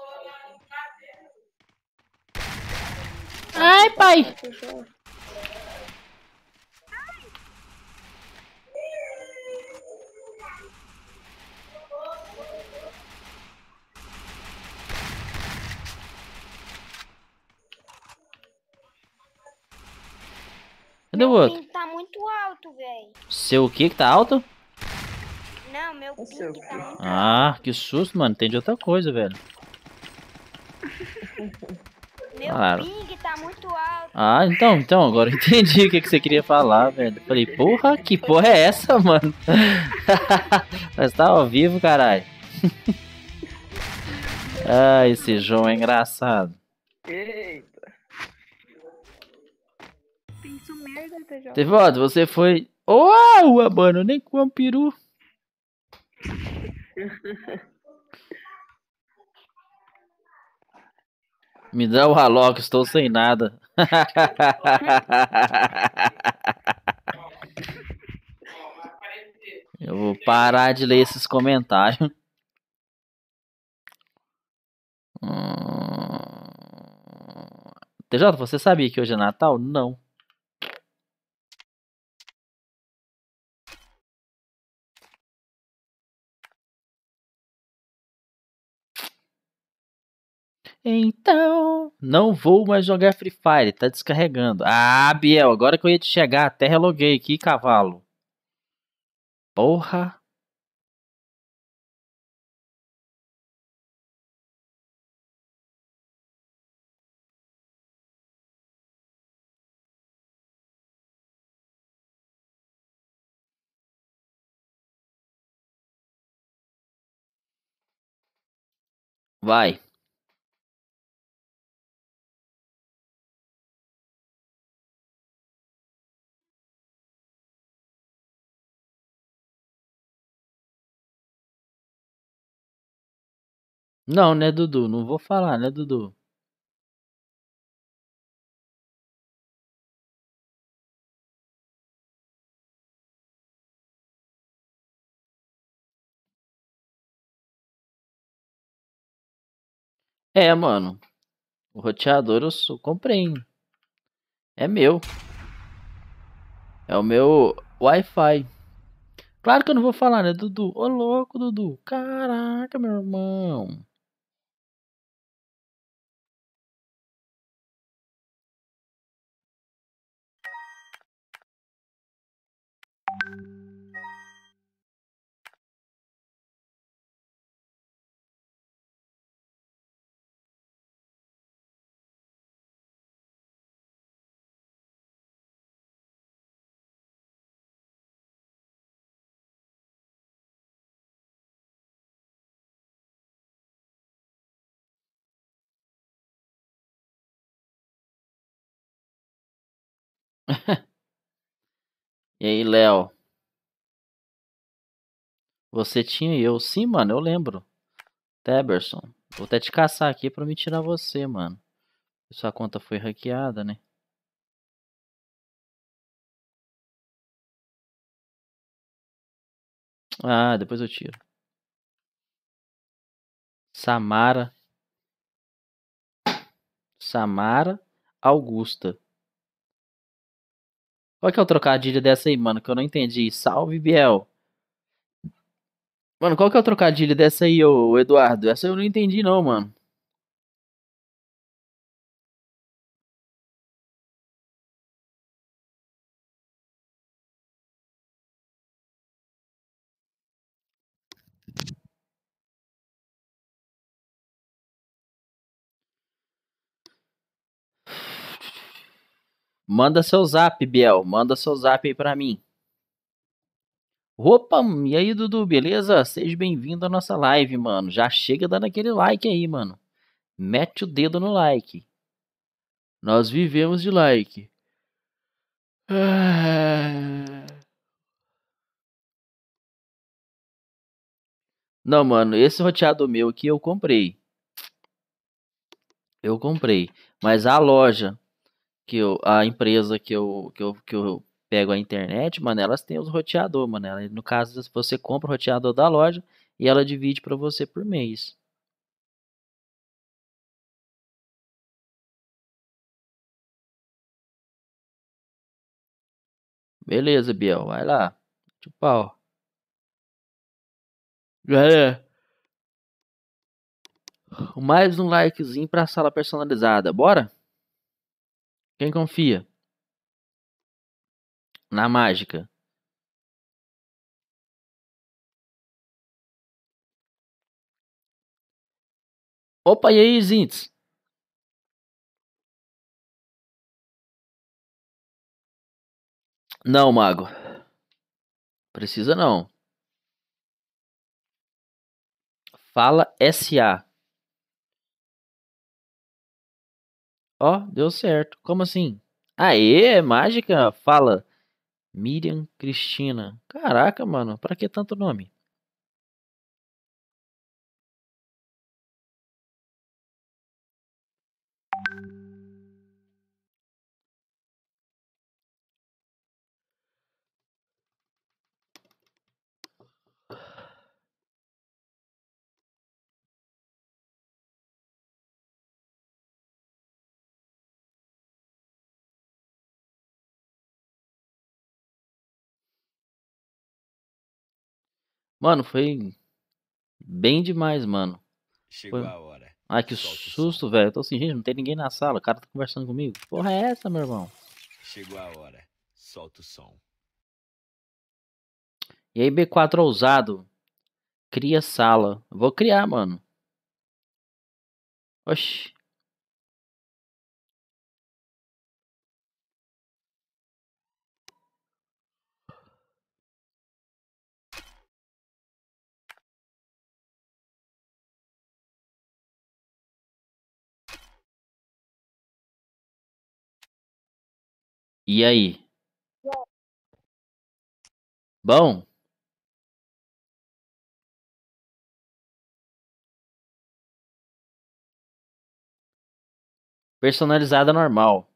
Ai, pai! Cadê o outro? tá muito alto, velho. Seu o que que tá alto? Não, meu O seu ping tá quê? muito Ah, que susto, mano. Entendi outra coisa, velho. Meu Claro. ping tá muito alto. Ah, então, então, agora eu entendi o que, que você queria falar, velho. Falei, porra, que porra é essa, mano? Mas tá ao vivo, caralho. ah, esse João é engraçado. Eita. Penso merda, TJ. Tevodo, você foi. Uau, mano, nem com um peru. Me dá o Halok, estou sem nada. Eu vou parar de ler esses comentários. Hum... TJ, você sabia que hoje é Natal? Não. Então, não vou mais jogar Free Fire, tá descarregando. Ah, Biel, agora que eu ia te chegar, até reloguei aqui, cavalo. Porra. Vai. Não, né, Dudu? Não vou falar, né, Dudu? É, mano. O roteador eu só comprei. hein? É meu. É o meu Wi-Fi. Claro que eu não vou falar, né, Dudu? Ô louco, Dudu. Caraca, meu irmão. Ha E aí, Léo? Você tinha e eu? Sim, mano, eu lembro. Teberson. Vou até te caçar aqui pra me tirar você, mano. Sua conta foi hackeada, né? Ah, depois eu tiro. Samara. Samara Augusta. Qual que é o trocadilho dessa aí, mano? Que eu não entendi. Salve, Biel. Mano, qual que é o trocadilho dessa aí, ô Eduardo? Essa eu não entendi, não, mano. Manda seu zap, Biel. Manda seu zap aí pra mim. Opa, e aí, Dudu, beleza? Seja bem-vindo à nossa live, mano. Já chega dando aquele like aí, mano. Mete o dedo no like. Nós vivemos de like. Ah. Não, mano, esse roteado meu aqui eu comprei. Eu comprei. Mas a loja que eu, a empresa que eu, que eu, que eu pego a internet, mano, elas têm os roteador, mano. Ela- no caso, você compra o roteador da loja e ela divide pra você por mês. Beleza, Biel, vai lá. Tchau, pau. Galera, mais um likezinho pra sala personalizada. Bora? Quem confia? Na mágica. Opa, e aí, Zintz? Não, mago. Precisa não. Fala SA. Ó, deu certo. Como assim? Aê, mágica. Fala. Miriam Cristina. Caraca, mano. Pra que tanto nome? Mano, foi bem demais, mano. Chegou Foi- a hora. Ai, que susto, velho. Eu tô assim, gente, não tem ninguém na sala. O cara tá conversando comigo. Porra, é essa, meu irmão? Chegou a hora. Solta o som. E aí, B4 ousado. Cria sala. Vou criar, mano. Oxi. E aí? Bom? Personalizada normal.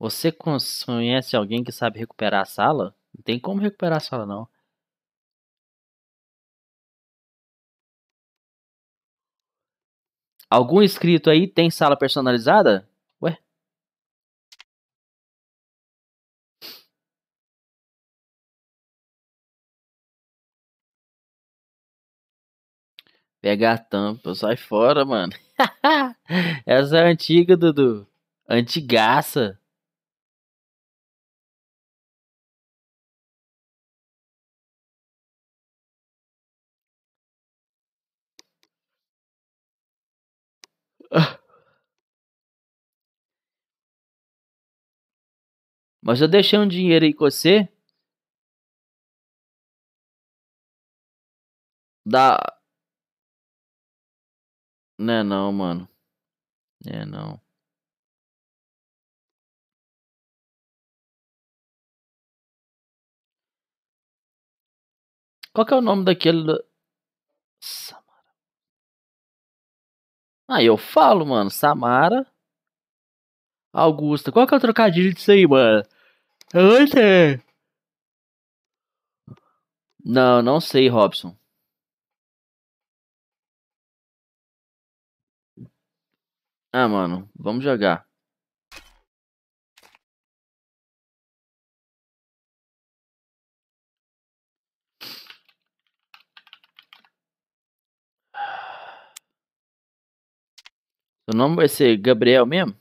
Você conhece alguém que sabe recuperar a sala? Não tem como recuperar a sala, não. Algum inscrito aí tem sala personalizada? Pega a tampa, sai fora, mano. Essa é antiga, Dudu. Antigaça. Mas eu deixei um dinheiro aí com você. Dá. Não é não, mano. É não. Qual que é o nome daquele. Samara. Ah, eu falo, mano. Samara. Augusta. Qual que é o trocadilho disso aí, mano? Sei. Não, não sei, Robson. Ah, mano, vamos jogar. Seu nome vai ser Gabriel mesmo?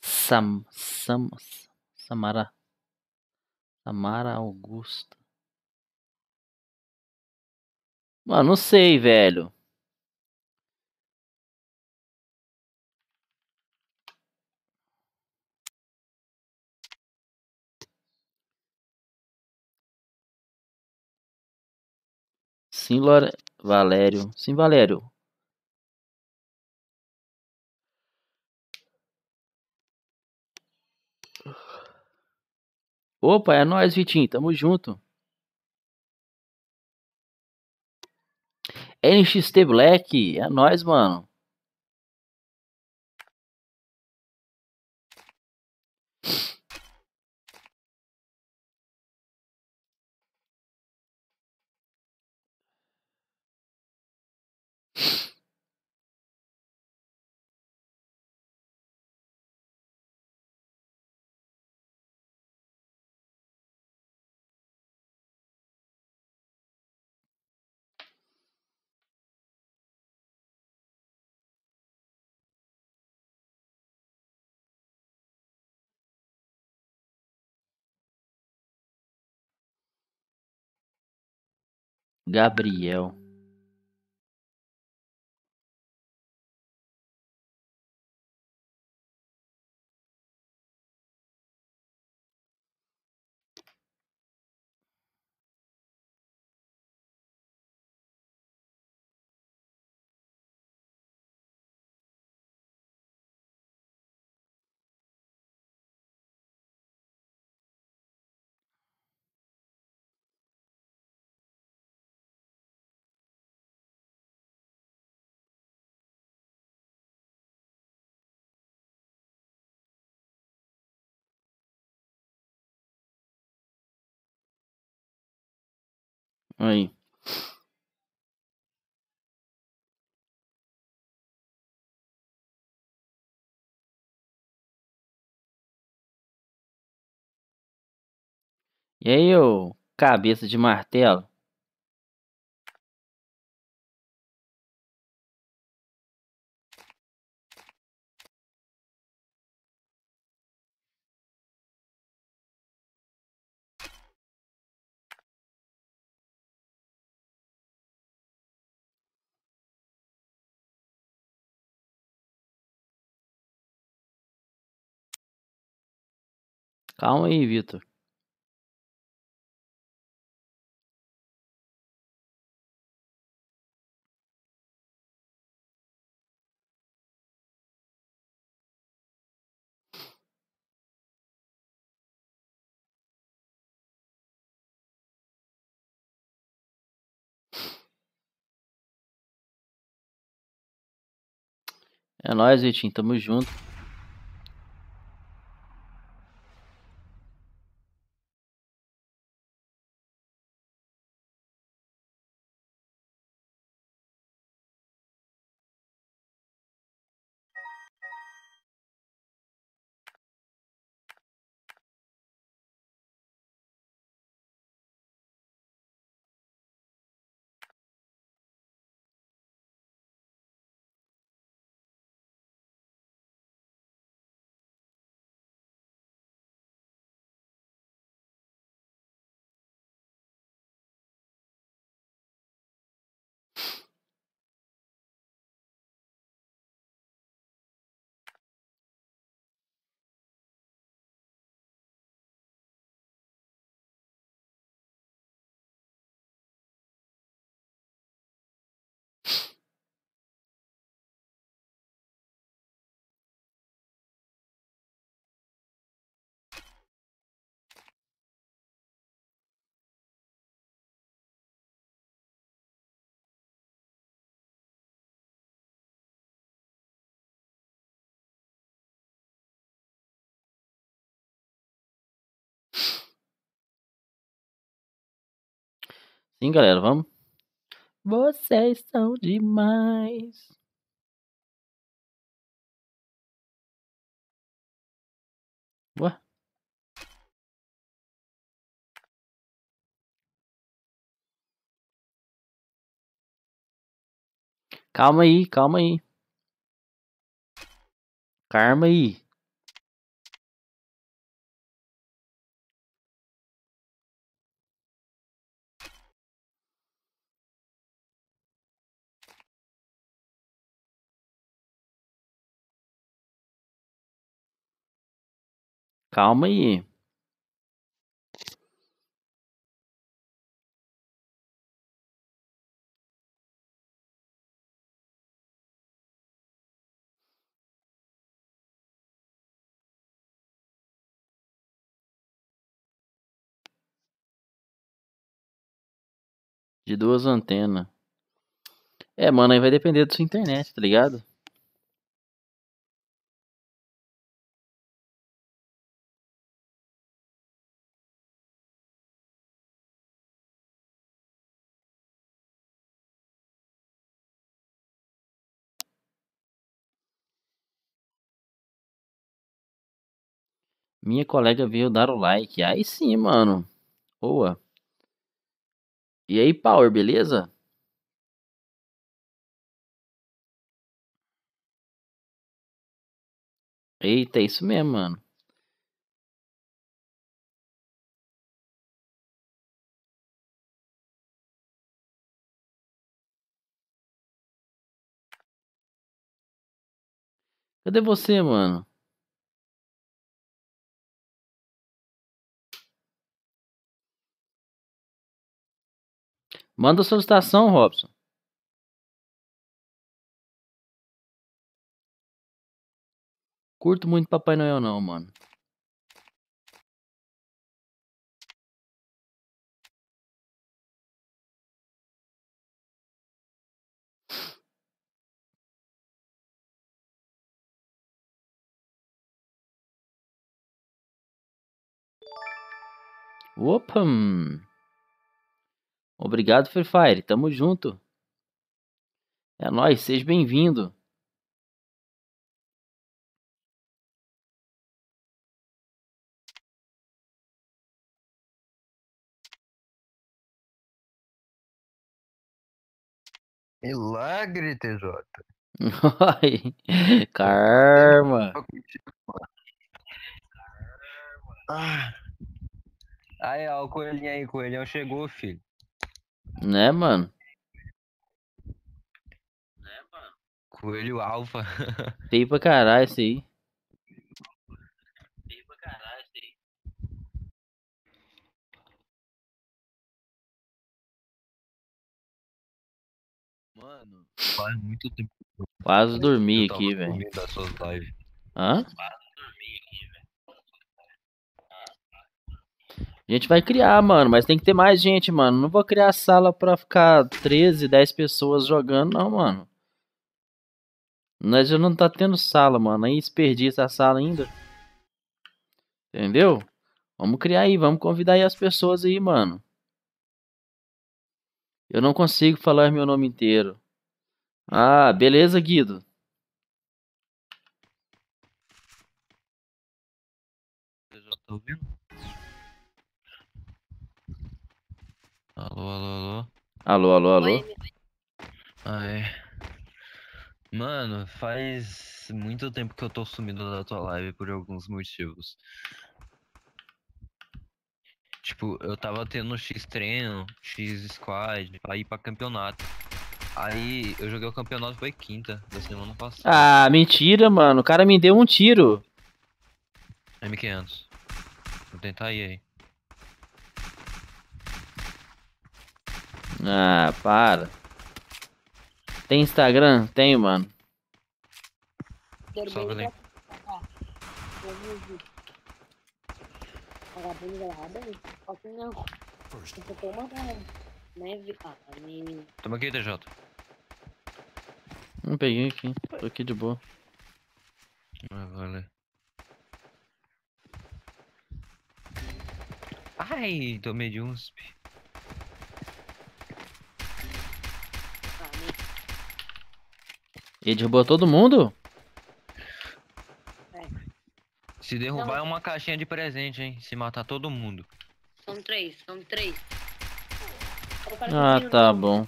Sam, Sam, Samara. Samara Augusta. Mano, não sei, velho. Sim, Lore... Valério. Sim, Valério. Opa, é nóis, Vitinho. Tamo junto. NXT Black. É nóis, mano. Gabriel. Aí. E aí, ô cabeça de martelo? Calma aí, Vitor. É nóis, Vitinho. Tamo junto. Sim, galera, vamos. Vocês são demais. Ué? Calma aí, calma aí. Calma aí. Calma aí. De duas antenas. É, mano, aí vai depender da sua internet, tá ligado? Minha colega veio dar o like. Aí sim, mano. Boa. E aí, Power, beleza? Eita, é isso mesmo, mano. Cadê você, mano? Manda solicitação, Robson. Curto muito Papai Noel não, mano. Opa! Obrigado, Free Fire. Tamo junto. É nóis, seja bem-vindo. Milagre, TJ. Ai, Karma. Ah. Aí, ó, o coelhinho aí, coelhão chegou, filho. Né, mano? Coelho alfa. Feio pra caralho esse aí. Mano, faz muito tempo Quase dormi aqui, velho. dormindo das suas lives. Hã? A gente vai criar, mano, mas tem que ter mais gente, mano. Não vou criar sala pra ficar 13, 10 pessoas jogando, não, mano. Nós já não tá tendo sala, mano. Aí desperdiça a sala ainda. Entendeu? Vamos criar aí, vamos convidar aí as pessoas aí, mano. Eu não consigo falar meu nome inteiro. Ah, beleza, Guido. TJ, tá ouvindo? Alô, alô, alô. Alô, alô, alô. Oi, Ah, é. Mano, faz muito tempo que eu tô sumido da tua live por alguns motivos. Tipo, eu tava tendo X treino, X squad, pra ir pra campeonato. Aí eu joguei o campeonato foi quinta da semana passada. Ah, mentira, mano. O cara me deu um tiro. M500. Vou tentar ir aí. Ah, para. Tem Instagram? Tenho, mano. Link. Vagabundo gelado aí. Só que não. Eu tô mandando. Neve, ah, aqui, TJ. Não peguei aqui. Tô aqui de boa. Ah, valeu. Ai, tomei de uns. Ele derrubou todo mundo? Se derrubar é uma caixinha de presente, hein? Se matar todo mundo. São três, são três. Ah, tá no- bom.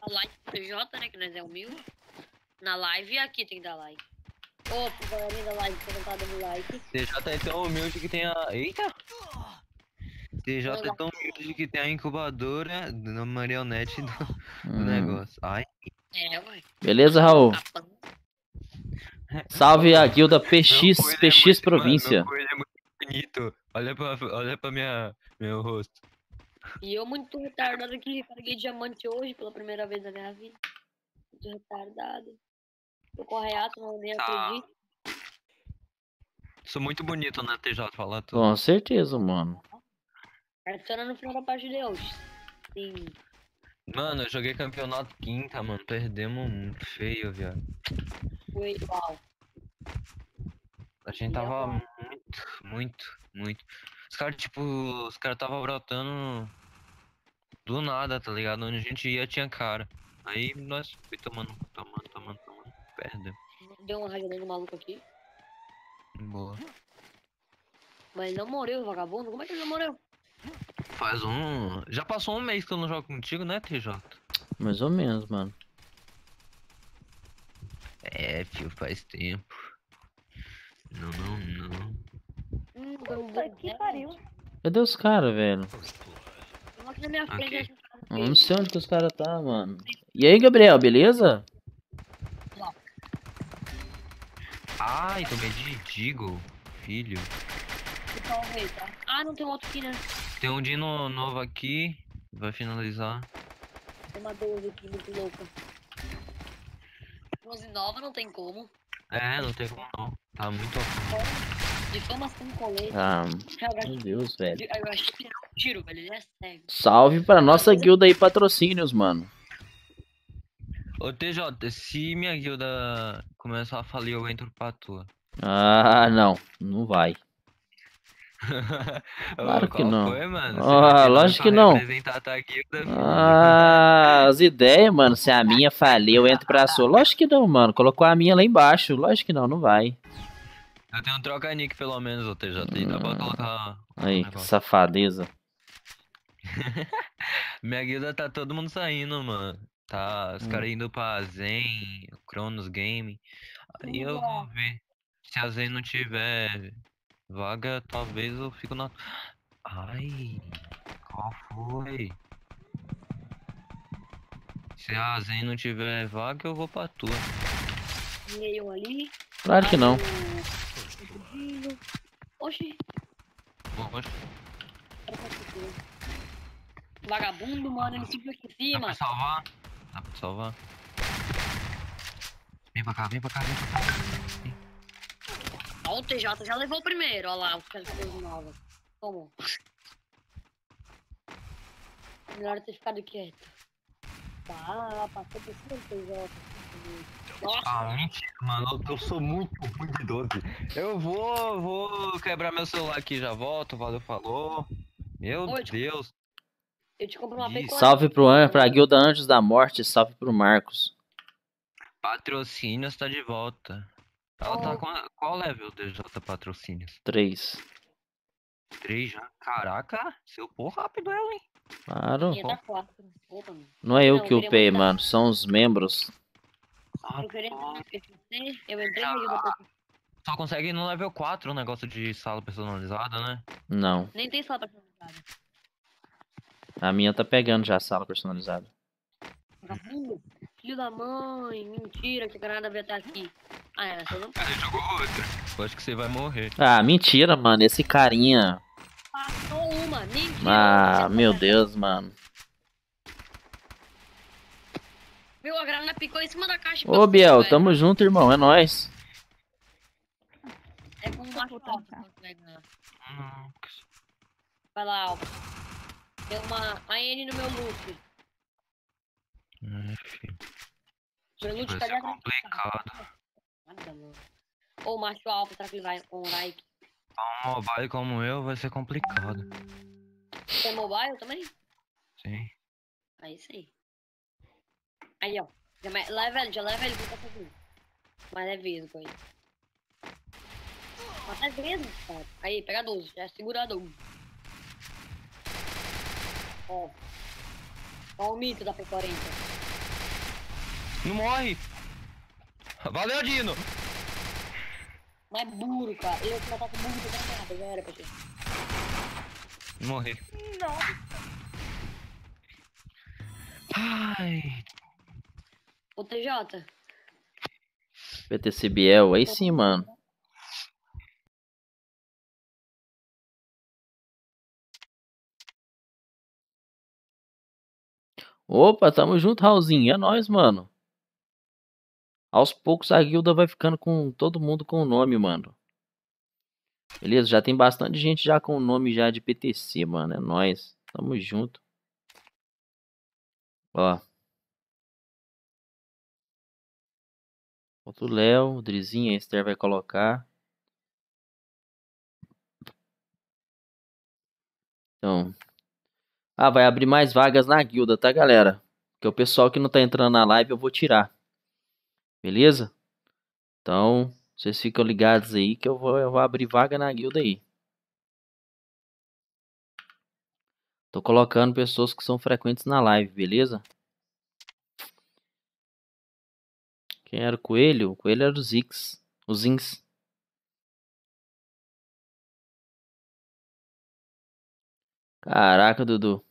Na live do PJ, né? Que nós é humilde. Na live e aqui tem que dar like. Pro galerinha da live, que não tá dando like. TJ é tão humilde que tem a. Eita! TJ é tão humilde que tem a incubadora na marionete do, do Hum. negócio. Ai. É, ué. Beleza, Raul? Capão. Salve a guilda PX, coelho é PX muito- província. Meu coelho é muito bonito. Olha pra, olha pra minha, meu rosto. E eu muito retardado aqui, carreguei diamante hoje pela primeira vez na minha vida. Muito retardado. Tô com reato, não nem Tá. acredito. Sou muito bonito na TJ, fala tudo. Com certeza, mano. Adiciona no final da partida de hoje. Sim. Mano, eu joguei campeonato quinta, mano. Perdemos muito feio, viado. Foi uau. A gente tava muito, muito, muito. Os caras, tipo, os caras tava brotando do nada, tá ligado? Onde a gente ia tinha cara. Aí nós fui tomando, tomando, tomando, tomando. Perdeu. Deu uma rajada no maluco aqui. Boa. Mas não morreu, vagabundo. Como é que ele não morreu? Faz um. Já passou um mês que eu não jogo contigo, né, TJ? Mais ou menos, mano. É, fio, faz tempo. Não, não, não. Hum, um Puta que pariu. Cadê os caras, velho? Né? Eu não sei onde que os caras tá, mano. E aí, Gabriel, beleza? Ai, tomei de Digo, filho. Então, tá? Ah, não tem outro aqui, né? Tem um Dino novo aqui. Vai finalizar. Tem uma 12 aqui, muito louca. 12 nova, não tem como. É, não tem como não. Tá muito De fama sem colete. Ah, Eu meu acho- Deus, velho. eu achei que um tiro, velho. Ele é cego. Salve pra nossa guilda aí, patrocínios, mano. Ô TJ, se minha guilda começar a falir, eu entro pra tua. Ah, não. Não vai. Claro que não. Foi? Ah, lógico que não. Ah, as ideias, mano. Se a minha falir, eu entro pra sua. Lógico que não, mano. Colocou a minha lá embaixo. Lógico que não, não vai. Eu tenho um troca-nick pelo menos, ô TJ. Dá pra colocar. o Aí, que safadeza. Minha guilda tá todo mundo saindo, mano. Tá, os Hum. caras indo pra Zen, Cronos Game. Aí eu vou ver. Se a Zen não tiver vaga, talvez eu fico na. Ai, qual foi? Se a Zen não tiver vaga, eu vou pra tua. Um ali. Claro que não. Oxi. Ser teu. Vagabundo, mano. Ele subiu aqui em dá cima. pra salvar? Dá pra salvar? Vem pra cá, vem pra cá, vem pra cá. Ó, o TJ já levou o primeiro. Ó lá, os caras de coisa nova. Tomou. Melhor ter ficado quieto. Tá, passou por cima do TJ. Nossa, Ah, mentira, mano. Eu sou muito ruim de 12. Eu vou, vou quebrar meu celular aqui já volto. Valeu, falou. Meu Oi, desculpa. Deus. eu te compro uma P40. Salve pro An, pra guilda Anjos da Morte. Salve pro Marcos. Patrocínios tá de volta. Ela tá com a- qual level DJ Patrocínios? 3. 3 já? Caraca, você upou rápido ela, hein? Claro. Ia dar quatro. Opa, mano. Não é eu Não, que eu upei, mudar. mano. São os membros. Ah, Eu queria PCC, eu entrei Ah. da PCC. Só consegue no level 4 o negócio de sala personalizada, né? Não. Nem tem sala personalizada. A minha tá pegando já a sala personalizada. Vagabundo, filho da mãe, mentira, que a granada veio até aqui. Ah, é, você não Ele jogou outra. Eu acho que você vai morrer. Ah, mentira, mano. Esse carinha. passou uma, mentira. Ah, meu tá- Deus, mano. Viu, a granada picou em cima da caixa. Ô, Biel, velho. tamo junto, irmão. É nóis. É com um macho alto que você vai lá, Alfa. Tem uma AN no meu loot. É, filho. Meu loot Vai tá complicado. Nada, mano. Ô, macho alfa, será que ele vai com o like? Um mobile como eu vai ser complicado. Tem mobile também? Sim. Aí sim. Aí, ó. Já me- leva ele, já leva ele pro sozinho. Mas é vesgo ele. Mas é vesgo, cara. Aí, pega 12, já segura 12. Ó. Ó o mito da P40. Não morre! Valeu, Dino! Mas é burro, cara. Ele vai matar com burro pra nada, já era pra gente. Morri. Não. Ai. Ô, TJ, PTC Biel, aí sim, mano. Opa, tamo junto, Raulzinho. É nóis, mano. Aos poucos a guilda vai ficando com todo mundo com o nome, mano. Beleza? Já tem bastante gente já com o nome já de PTC, mano. É nóis. Tamo junto. Ó. Falta o Léo, o Drizinho, a Esther vai colocar. Então. Ah, vai abrir mais vagas na guilda, tá, galera? Porque o pessoal que não tá entrando na live eu vou tirar. Beleza? Então, vocês ficam ligados aí que eu vou, eu vou abrir vaga na guilda aí. Tô colocando pessoas que são frequentes na live, beleza? Quem era o coelho? O coelho era o Zix. O Zins. Caraca, Dudu.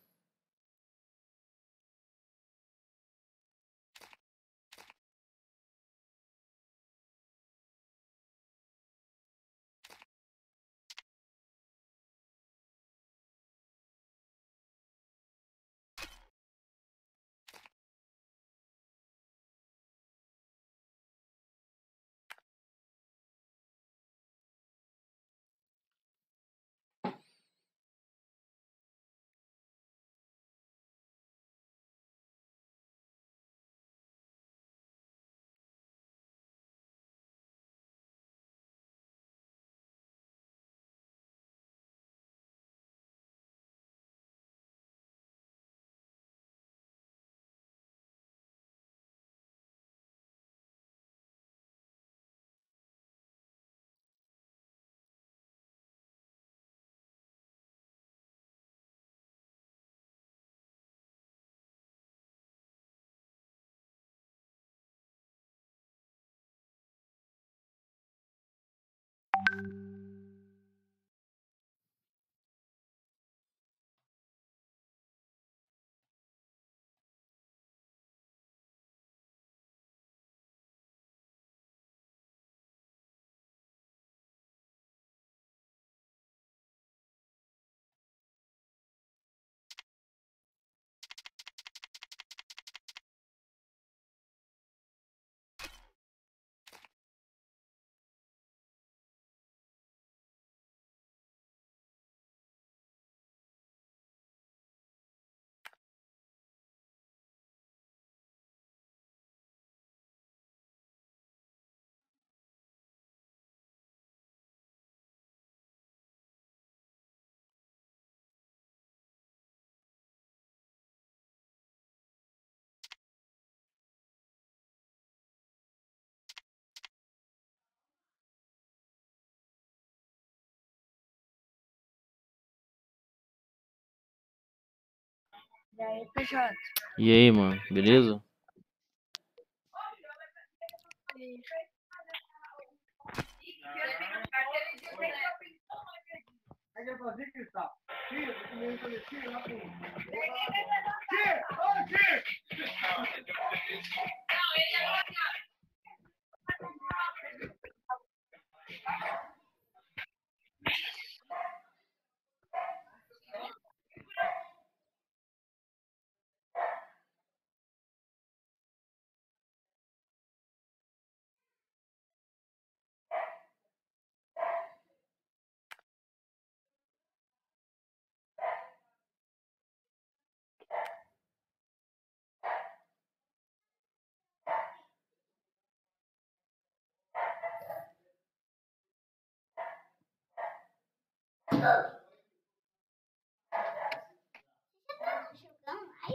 E aí, PJ? E aí, mano? Beleza?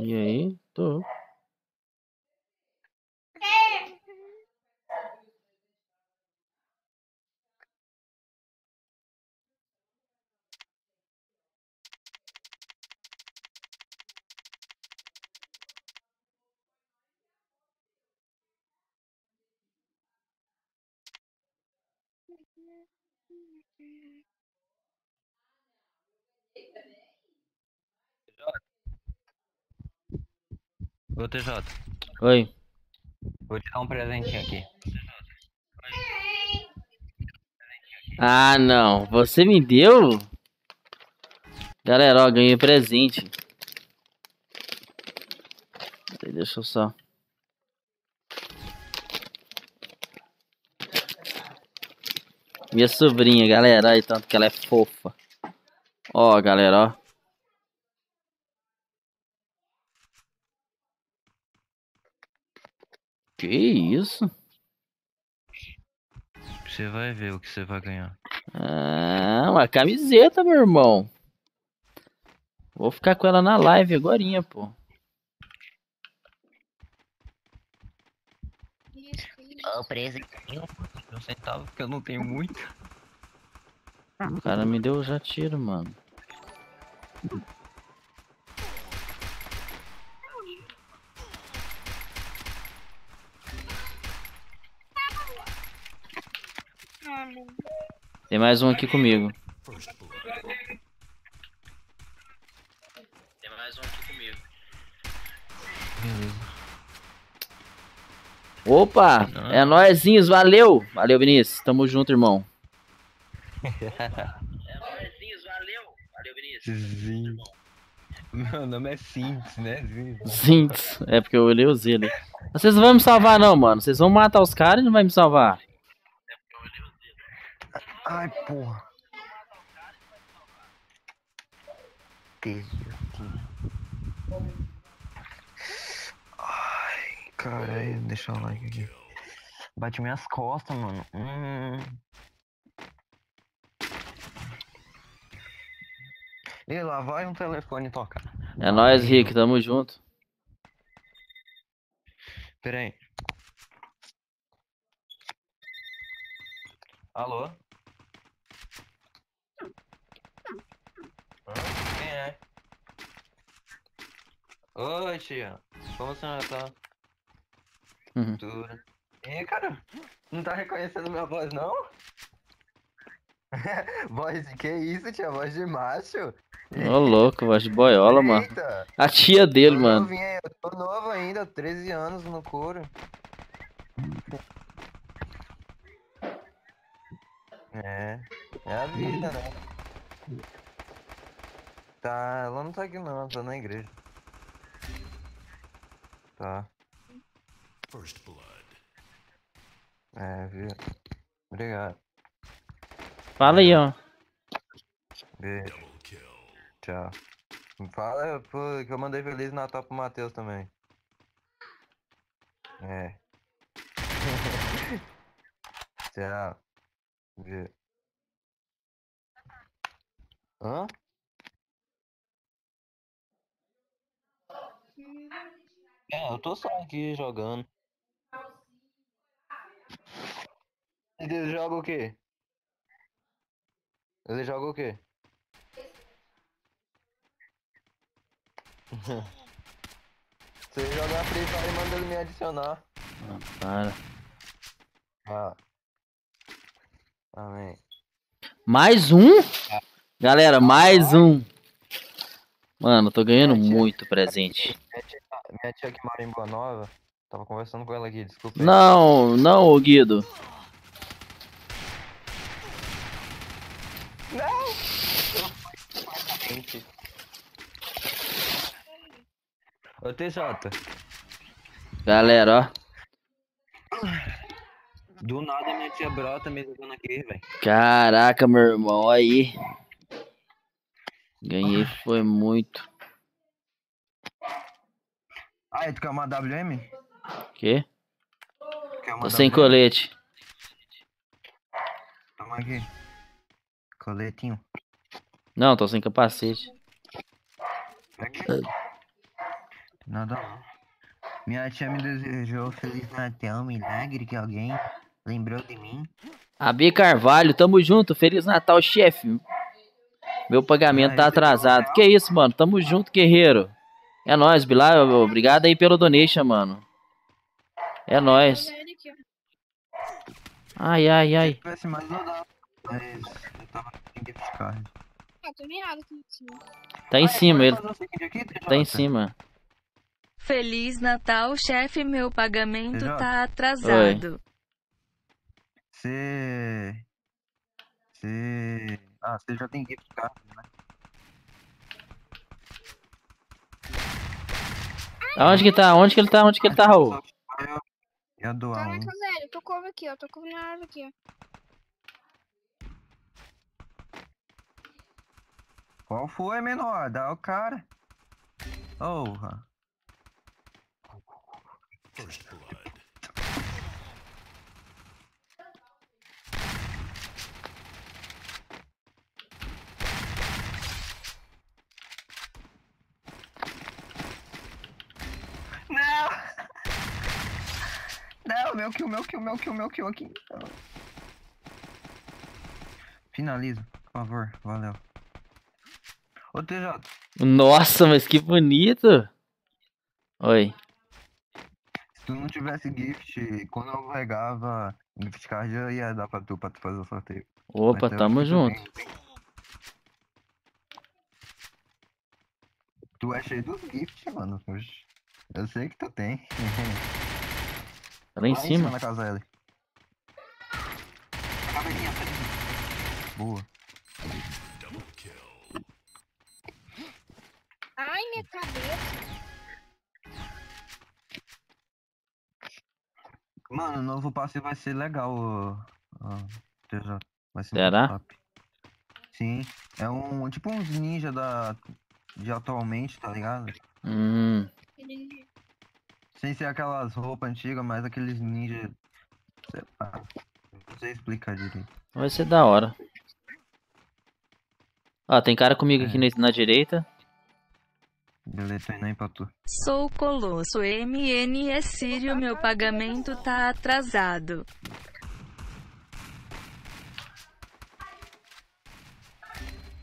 E aí? Tô. Ô TJ, Oi. vou te dar um presentinho aqui. Ah, não. Você me deu? Galera, ó, ganhei presente. Deixa eu só. Minha sobrinha, galera. Olha tanto que ela é fofa. Ó, galera, ó. Que isso? Você vai ver o que você vai ganhar. Ah, uma camiseta, meu irmão. Vou ficar com ela na live agorinha, pô. Ô, presentinho. Um centavo, porque eu não tenho muito. O cara me deu já tiro, mano. Tem mais um aqui comigo. Tem mais um aqui comigo. Beleza. Opa! É nóisinhos, valeu! Valeu, Vinícius. Tamo junto, irmão. É nóisinhos, valeu! Valeu, Vinícius. Sim. Meu nome é Sintes, né? Zinx. É porque eu olhei o Z ali. Vocês não vão me salvar, não, mano. Vocês vão matar os caras e não vai me salvar. Ai, porra. Perdi aqui. Ai, caralho, deixa o like aqui. Bate minhas costas, mano. Hum. E lá vai um telefone tocar. É nóis, Rick. Tamo junto. Pera aí. Alô? Quem é? Oi, tia. Como senhora tá? Uhum. Tudo. Ih, cara, não tá reconhecendo minha voz, não? voz de que isso, tia? Voz de macho? Ô, louco, voz de boiola, mano. Eita, A tia dele, tô mano. novinho, eu tô novo ainda, 13 anos no couro. É, é a vida, né? Tá, ela não tá aqui não, tá na igreja. Tá, First blood. é, viu? Obrigado. Fala aí, ó. Beijo, kill. tchau. Fala pô, que eu mandei Feliz Natal pro Matheus também. É. tchau. Beijo. Hã? É, eu tô só aqui jogando. Ele joga o quê? Ele joga o quê? Você joga Free Fire e manda ele me adicionar. Para. Ah. Amém. Mais um? Galera, mais um. Mano, eu tô ganhando muito presente. Minha tia, que mora em Boa Nova, tava conversando com ela aqui, desculpa. aí. Não, não, Guido. Gente. Ô TJ, Galera, ó. do nada minha tia brota me ligando aqui, velho. Caraca, meu irmão, aí. Ganhei foi muito. Ah, tu quer uma WM? Quê? Quer uma Tô sem WM? colete. Toma aqui. Coletinho. Não, tô sem capacete. Aqui. Nada não. Minha tia me desejou Feliz Natal, milagre que alguém lembrou de mim. AB Carvalho, tamo junto. Feliz Natal, chefe. Meu pagamento tá atrasado. Que isso, mano? Tamo junto, guerreiro. É nóis, Bilal. Obrigado aí pelo donation, mano. É nóis. Ai, ai, ai. Se tivesse mais, eu dava. Mas eu tava sem gift card. Ah. Tá em cima, ele seguinte aqui, tá em cima. Feliz Natal, chefe. Meu pagamento TJ. tá atrasado. Você. Você. Ah, você já tem gift card, né? Aonde que tá? Onde que ele tá? Onde que ele tá, Raul? Eu ia doar um. Caraca, velho, tô com aqui, ó. Tô com na árvore aqui, ó. Qual foi, menor? Dá o cara. Porra. First blood. Não! Não, meu kill, meu kill, meu kill, meu kill aqui. Finaliza, por favor. Valeu. Ô, TJ, Nossa, mas que bonito. Oi. se tu não tivesse gift, quando eu pegava gift card, eu ia dar pra tu, pra tu fazer o sorteio. Opa, Mas tamo junto. Tu é cheio dos gifts, mano. Eu sei que tu tem. Lá em cima. na casa L. Boa. Double kill. Ai, minha cabeça. Mano, o novo passe vai ser legal, TJ. Vai ser Será? top. Sim. É um. Tipo uns ninja da. De atualmente, tá ligado? Hum. Sem ser aquelas roupas antigas, mas aqueles ninja. sei lá, Não sei explicar direito. Vai ser da hora. Ó, tem cara comigo aqui É. na, na direita. Beleza, tô indo aí pra tu. Sou Colosso MN Sírio. Meu pagamento tá atrasado.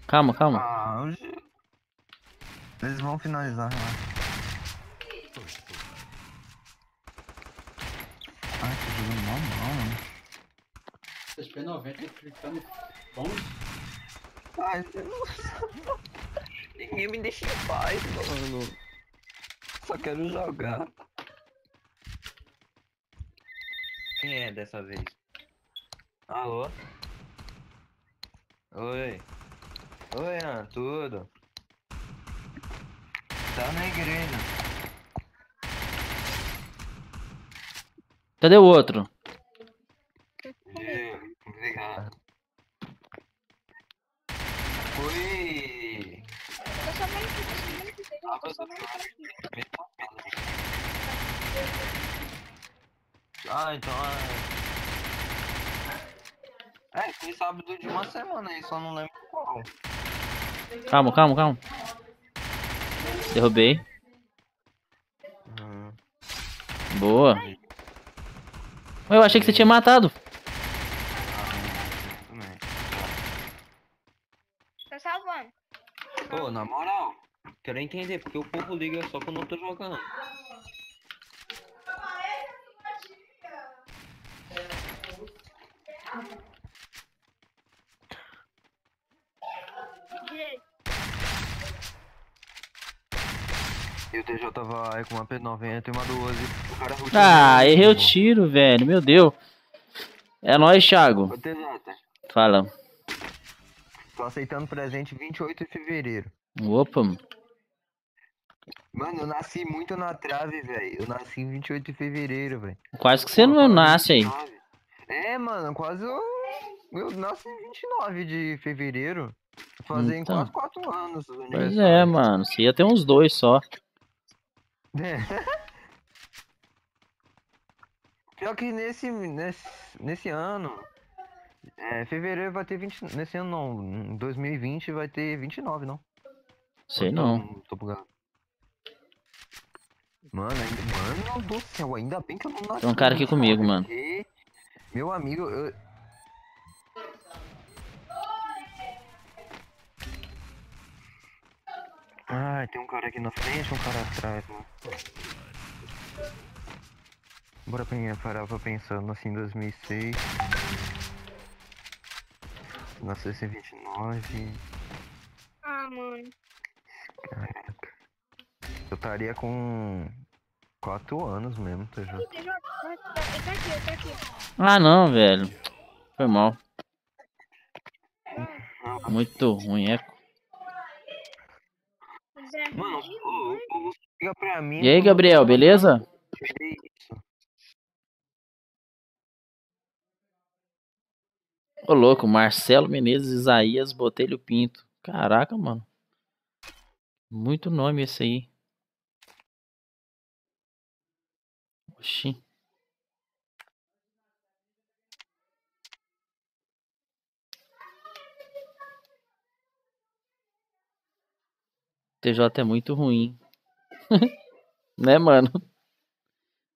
Calma, calma. Ah, hoje. Eles vão finalizar, relaxa. First blood. Ai, tô jogando mal, mal, mano. XP90 clicando bom. Ai, nossa. Ninguém me deixa em paz, mano. Só quero jogar. Quem é dessa vez? Alô? Oi. Oi, Ana, tudo? Tá na igreja. Cadê o outro? Obrigado. Aqui. Tô só vendo aqui. Ah, então é. É, foi sábado de uma semana aí, só não lembro qual. Calma, calma, calma. Derrubei. Hum. Boa. Eu achei que você tinha matado. Ah, também. Tá salvando. Ô, na moral, quero entender porque o povo liga só quando eu tô jogando. O TJ tava aí com uma P90 e uma 12. O cara Ah, errei o tiro, velho. Meu Deus. É nóis, Thiago. TJ, Fala. tô aceitando presente 28 de fevereiro. Opa, mano. Mano, eu nasci muito na trave, velho. Eu nasci em 28 de fevereiro, velho. Quase que você não nasce aí. É, mano, quase eu. Eu nasci em 29 de fevereiro. Fazem Então. quase 4 anos. Pois é, mano. Você ia ter uns dois só. É. Pior que nesse, nesse, nesse ano. É, fevereiro vai ter 20. Nesse ano não. Em 2020 vai ter 29, não? Sei Então, não. Tô bugando. Mano, ainda, mano do céu, ainda bem que eu não nasci. Tem um cara aqui comigo, 29, mano. Meu amigo, eu. Ai, tem um cara aqui na frente, um cara atrás, mano. Bora pen- parar pra pensar, nasci em 2006. Nasci em 29. Ah, mano. Eu estaria com 4 anos mesmo, tá já. Tá, tá aqui, tá aqui. Ah, não, velho. Foi mal. Muito ruim, é. Zé, Mano, ô, ô, ô, liga pra mim. E aí, Gabriel, beleza? Ô, louco, Marcelo Menezes, Isaías, Botelho Pinto. Caraca, mano. Muito nome esse aí. Oxi. TJ é muito ruim. né, mano?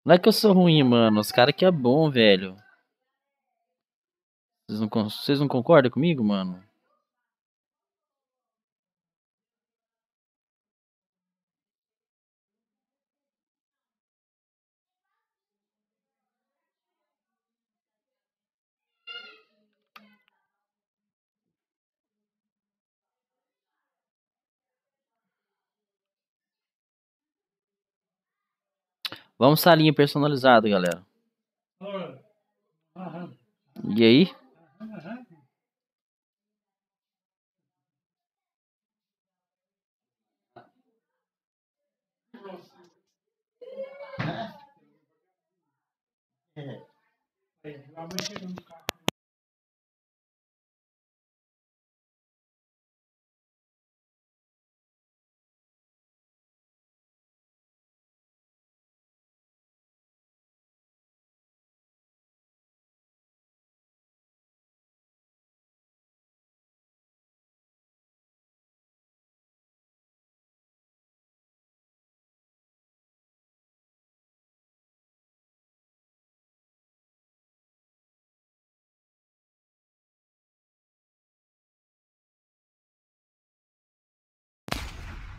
Não é que eu sou ruim, mano. Os caras que é bom, velho. Vocês não, vocês não concordam comigo, mano? Vamos salinha personalizada, galera. E aí?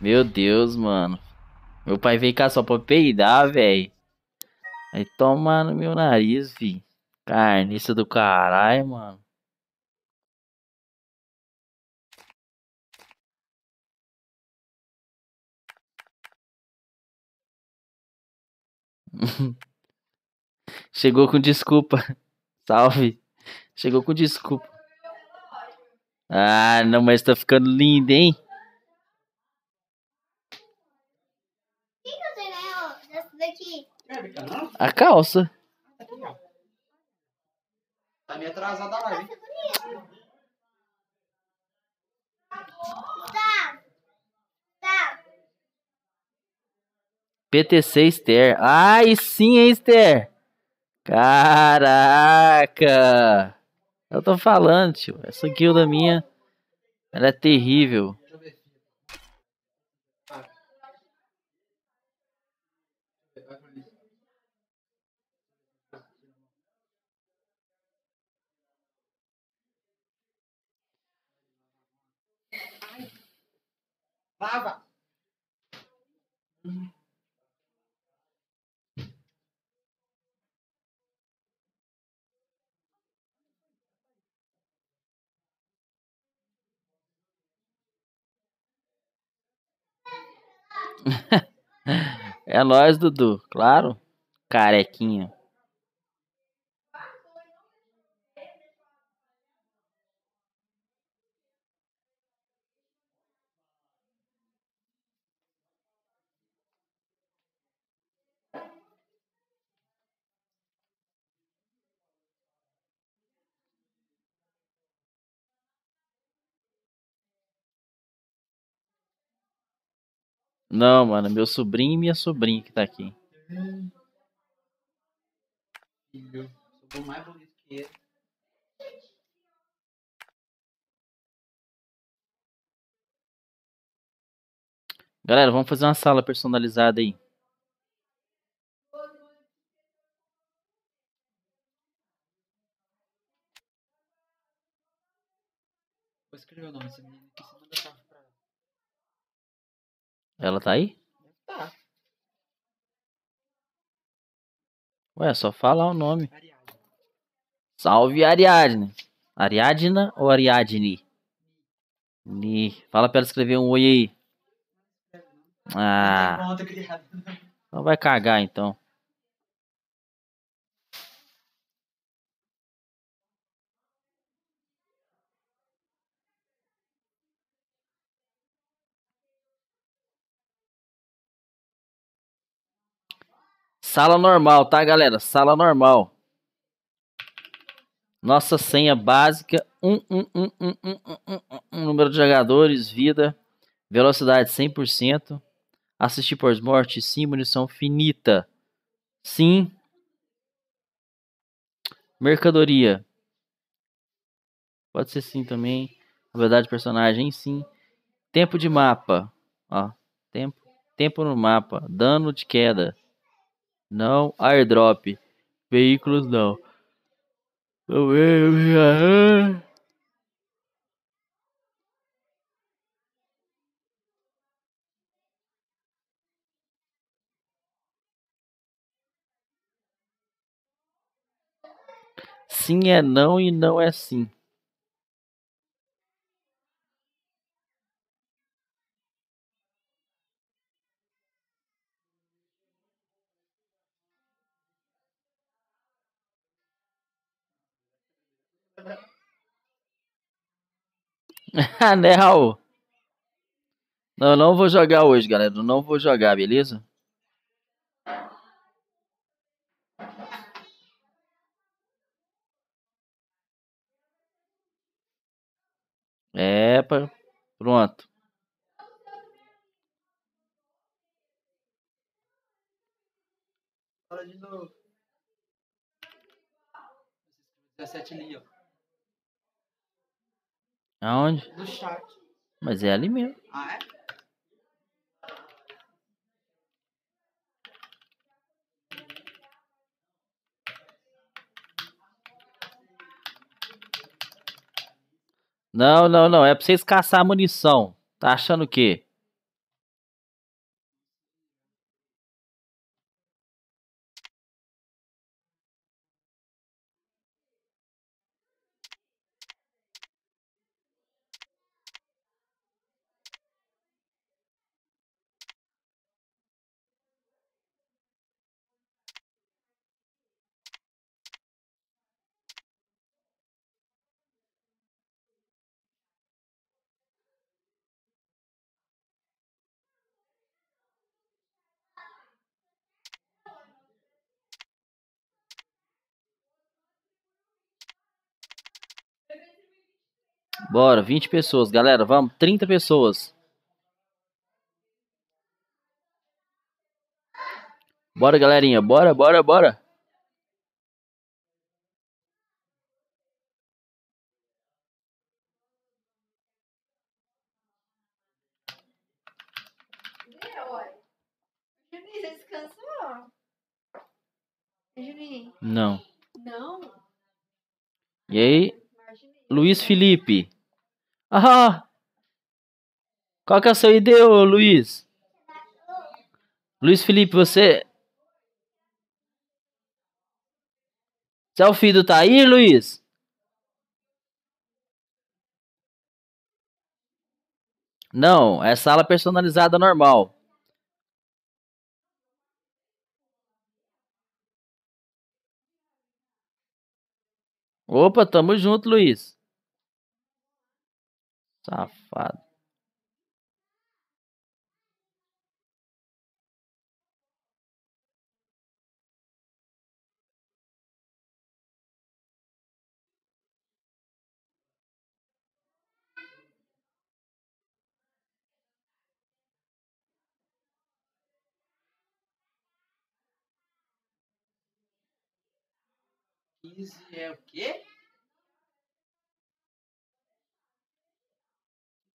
Meu Deus, mano. Meu pai veio cá só pra peidar, velho. Aí toma no meu nariz, fi. Carniça do caralho, mano. Chegou com desculpa. Salve. Chegou com desculpa. Ah, não, mas tá ficando lindo, hein? O que, que eu tenho ganhou dessa daqui? A calça. Tá meio atrasada a live. Tá. Tá. PTC Esther. Ai, sim, hein, Esther? Caraca! Eu tô falando, tio. Essa guilda minha, ela é terrível. Lava. É nóis, Dudu. Claro. Carequinha. Não, mano, meu sobrinho e minha sobrinha que tá aqui. Filho, sou mais bonito que ele. Galera, vamos fazer uma sala personalizada aí. Vou escrever o nome dessa menina aqui, manda salve pra ela. Tá aí? Tá. Ué, só falar o nome. Salve Ariadne. Ariadna ou Ariadne? Ni. Fala pra ela escrever um oi aí. Ah. Criado. Então vai cagar então. Sala normal, tá, galera? Sala normal. Nossa senha básica: um, um, um, um, um, um, um, um, um, número de jogadores, vida, velocidade 100%, assistir pós-morte, sim, munição finita, sim, mercadoria, pode ser sim também, habilidade de personagem, sim, tempo de mapa, ó, tempo, tempo no mapa, dano de queda, não, airdrop, veículos não. Sim é não e não é sim. né, Raul? Não, não vou jogar hoje, galera. Não vou jogar, beleza? É. Pronto. Fala de novo. 17 ali, ó. Aonde? No chat. Mas é ali mesmo. Ah, é? Não, não, não. É pra vocês caçar munição. Tá achando o quê? Bora, 20 pessoas, galera. Vamos, 30 pessoas. Bora, galerinha. Bora, bora, bora. Não. Não? E aí, Luiz Felipe. Ah! Qual que é o seu ID, ô Luiz? Luiz Felipe, você. Você é o filho do Tair, Luiz? Não, é sala personalizada normal. Opa, tamo junto, Luiz. Safado. Easy é o quê?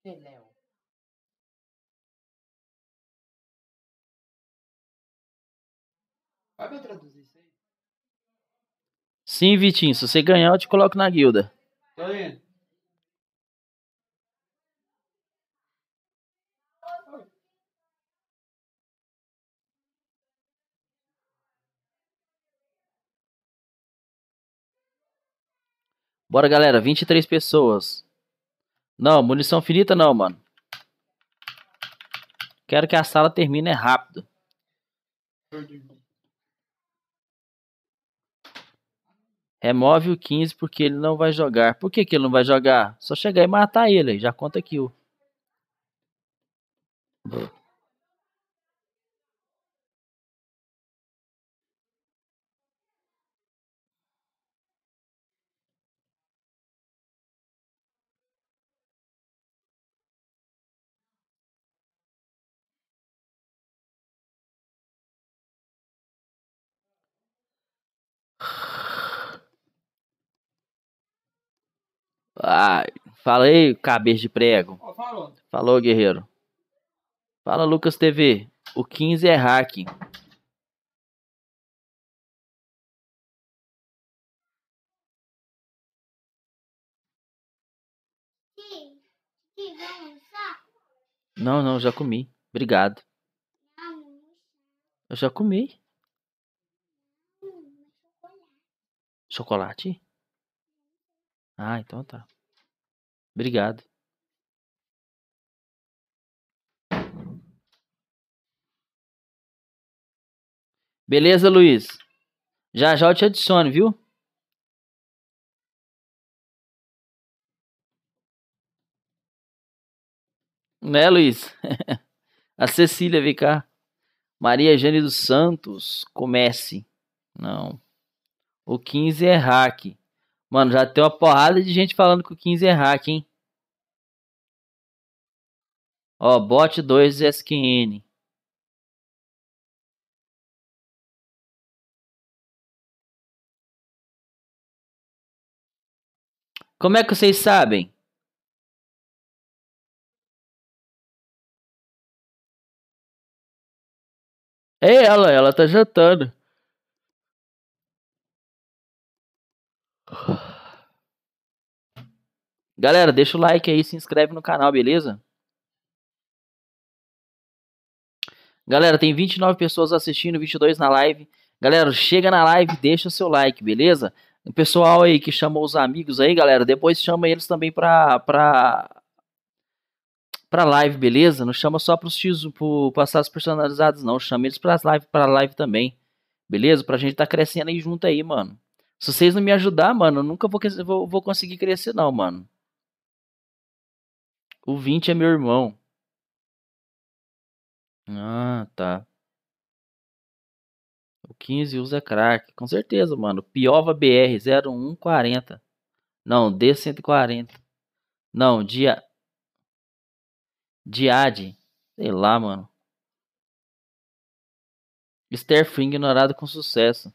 Beléu Vai me traduzir isso aí? Sim, Vitinho. Se você ganhar, eu te coloco na guilda. Tá Tô indo. Bora, galera. 23 pessoas. Não, munição finita não, mano. Quero que a sala termine rápido. Remove o 15 porque ele não vai jogar. Por que, que ele não vai jogar? Só chegar e matar ele. Já conta kill. Ai, fala aí, cabeça de prego. falou. Falou, guerreiro. Fala, Lucas TV. O 15 é hack. Sim. Sim, vamos almoçar? Não, não, já comi. Obrigado. Eu já comi. Chocolate? Ah, então tá. Obrigado. Beleza, Luiz? Já já eu te adiciono, viu? Né, Luiz? A Cecília, vem cá. Maria Jane dos Santos, comece. Não. O 15 é hack. Mano, já tem uma porrada de gente falando que o 15 é hack, hein? Ó, bot 2 SQN. Como é que vocês sabem? É ela, ela tá jantando. Galera, deixa o like aí, se inscreve no canal, beleza? Galera, tem 29 pessoas assistindo, 22 na live. Galera, chega na live, deixa o seu like, beleza? O pessoal aí que chamou os amigos aí, galera, depois chama eles também pra, pra, pra live, beleza? Não chama só pros X, pro passados personalizados, não. Chama eles pra live, pra live também, beleza? Pra gente tá crescendo aí junto aí, mano. Se vocês não me ajudar, mano, eu nunca vou, vou, vou conseguir crescer, não, mano. O 20 é meu irmão. Ah, tá. O 15 usa crack. Com certeza, mano. Piova BR 0140. Não, D140. Não, dia. Diade. Sei lá, mano. Esther foi ignorada com sucesso.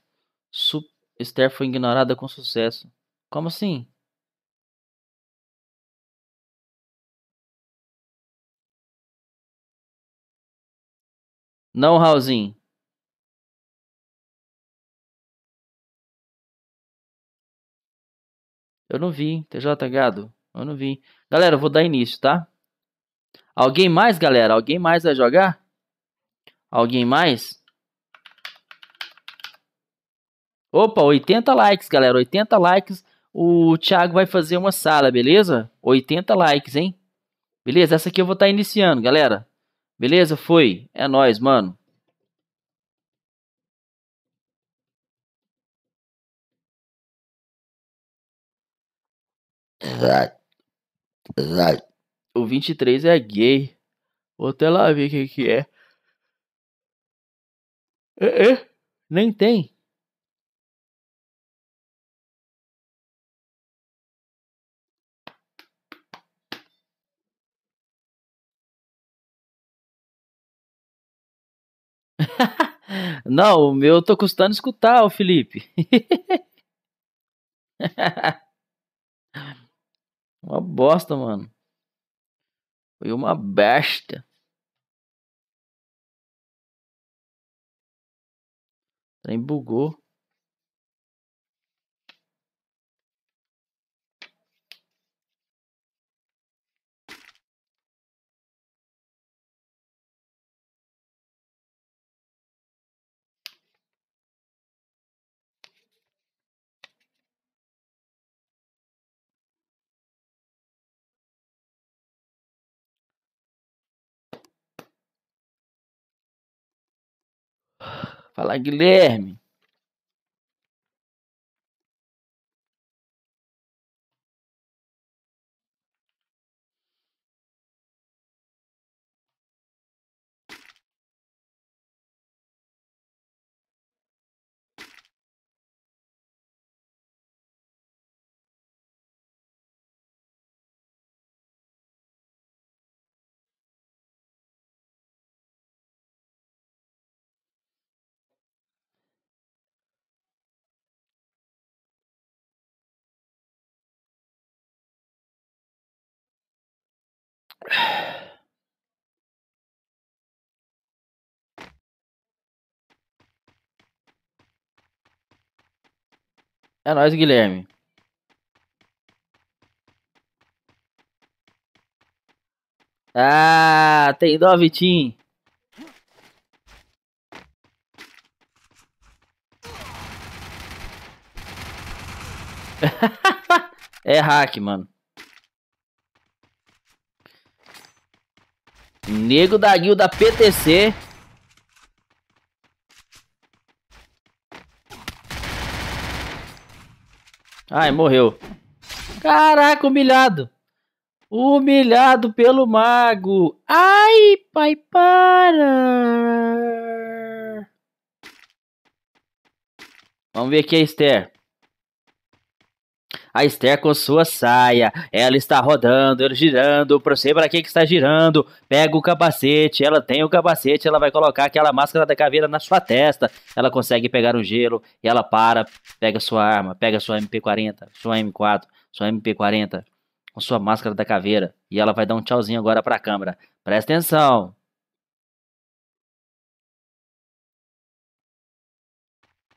Su Esther foi ignorada com sucesso. Como assim? Não, Raulzinho. Eu não vi, TJ Gado. Eu não vi. Galera, eu vou dar início, tá? Alguém mais, galera? Alguém mais vai jogar? Alguém mais? Opa, 80 likes, galera. 80 likes. O Thiago vai fazer uma sala, beleza? 80 likes, hein? Beleza? Essa aqui eu vou estar iniciando, galera. Beleza? Foi. É nóis, mano. O 23 é gay. Vou até lá ver o que, que é. É, é. Nem tem. Não, o meu tô custando escutar, o Felipe. uma bosta, mano. Foi uma besta. Trem bugou. Fala, Guilherme. É nóis, Guilherme. Ah, tem dó, Vitinho. é hack, mano. Nego da guilda PTC. Ai, morreu. Caraca, humilhado. Humilhado pelo mago. Ai, pai, para. Vamos ver aqui a Esther. A Esther com sua saia. Ela está rodando, ela girando. Sei para que que está girando. Pega o capacete. Ela tem o capacete. Ela vai colocar aquela máscara da caveira na sua testa. Ela consegue pegar o gelo. E ela para. Pega sua arma. Pega sua MP40. Sua M4. Sua MP40. Com sua máscara da caveira. E ela vai dar um tchauzinho agora pra câmera. Presta atenção.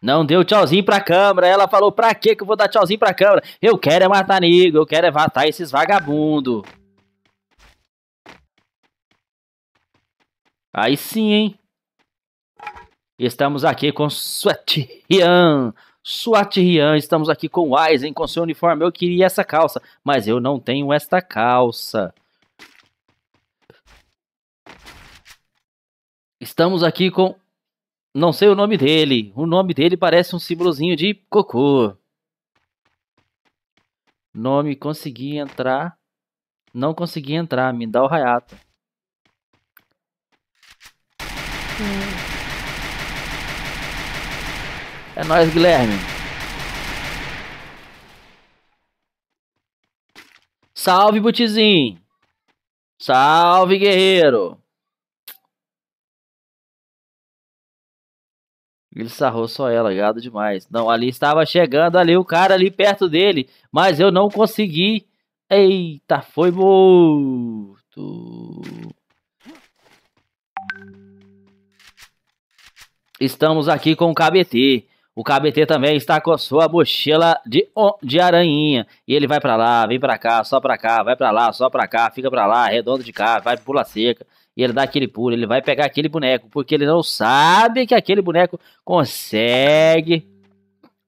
Não deu tchauzinho pra câmera. Ela falou: pra que que eu vou dar tchauzinho pra câmera? Eu quero é matar nego, eu quero é matar esses vagabundo. Aí sim, hein? Estamos aqui com. Swat Rian, estamos aqui com Aizen com seu uniforme. Eu queria essa calça, mas eu não tenho esta calça. Estamos aqui com não sei o nome dele. O nome dele parece um símbolozinho de cocô. Nome consegui entrar. Não consegui entrar. Me dá o Hayato. É nóis, Guilherme. Salve, Butizinho. Salve, guerreiro. Ele sarrou só ela, gado demais. Não, ali estava chegando ali o cara ali perto dele, mas eu não consegui. Eita, foi morto. Estamos aqui com o KBT. O KBT também está com a sua mochila de, de aranhinha. E ele vai para lá, vem para cá, só para cá, vai para lá, só para cá, fica para lá, redondo de cá, vai pula seca. E ele dá aquele pulo, ele vai pegar aquele boneco, porque ele não sabe que aquele boneco consegue.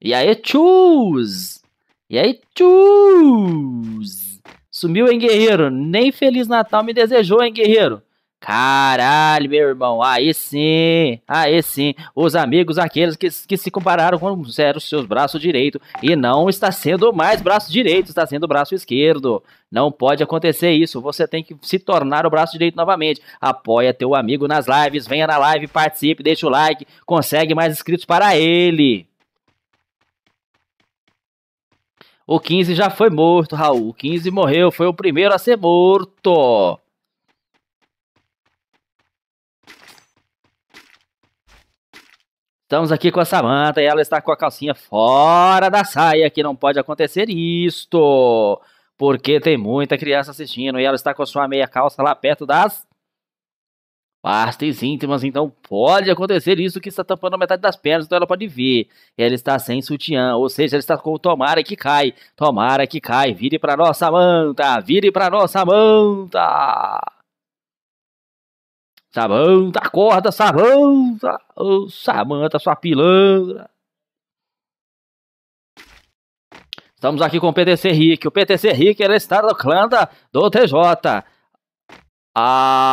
E aí, choose! E aí, choose! Sumiu, hein, guerreiro? Nem Feliz Natal me desejou, hein, guerreiro? Caralho, meu irmão, aí sim, aí sim, os amigos aqueles que, que se compararam com eram seus braços direito e não está sendo mais braço direito, está sendo braço esquerdo. Não pode acontecer isso, você tem que se tornar o braço direito novamente. Apoia teu amigo nas lives, venha na live, participe, deixa o like, consegue mais inscritos para ele. O 15 já foi morto, Raul. O 15 morreu, foi o primeiro a ser morto. Estamos aqui com a Samantha e ela está com a calcinha fora da saia, que não pode acontecer isto. Porque tem muita criança assistindo e ela está com a sua meia calça lá perto das partes íntimas, então pode acontecer isso que está tampando metade das pernas, então ela pode ver. Ela está sem sutiã, ou seja, ela está com tomara que cai, tomara que cai. Vire para nós, Samantha, vire para nós, Samantha. Samanta, acorda, Samanta! Ô, oh, Samanta, sua pilantra! Estamos aqui com o PTC Rick. O PTC Rick ele está no clã da, do TJ. Ah...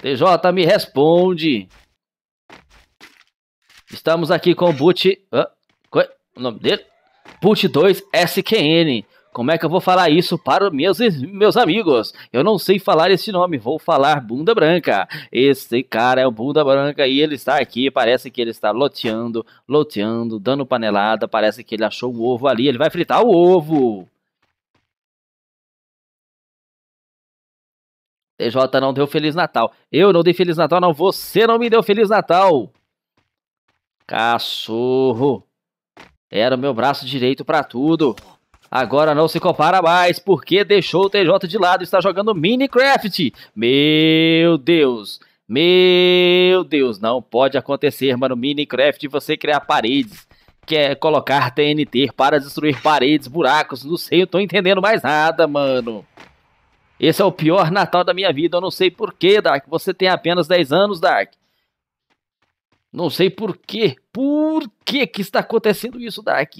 TJ, me responde. Estamos aqui com o Boot. Hã? Qual é o nome dele? Boot 2 SQN. Como é que eu vou falar isso para meus, meus amigos? Eu não sei falar esse nome, vou falar Bunda Branca. Esse cara é o Bunda Branca e ele está aqui. Parece que ele está loteando, loteando, dando panelada. Parece que ele achou o ovo ali. Ele vai fritar o ovo. TJ não deu Feliz Natal. Eu não dei Feliz Natal, não. Você não me deu Feliz Natal. Cachorro. Era o meu braço direito para tudo. Agora não se compara mais, porque deixou o TJ de lado e está jogando Minecraft. Meu Deus. Meu Deus, não pode acontecer, mano. Minecraft você criar paredes. Quer colocar TNT para destruir paredes, buracos, não sei, eu tô entendendo mais nada, mano. Esse é o pior Natal da minha vida. Eu não sei porquê, Dark. Você tem apenas 10 anos, Dark. Não sei porquê. Por que que está acontecendo isso, Dark?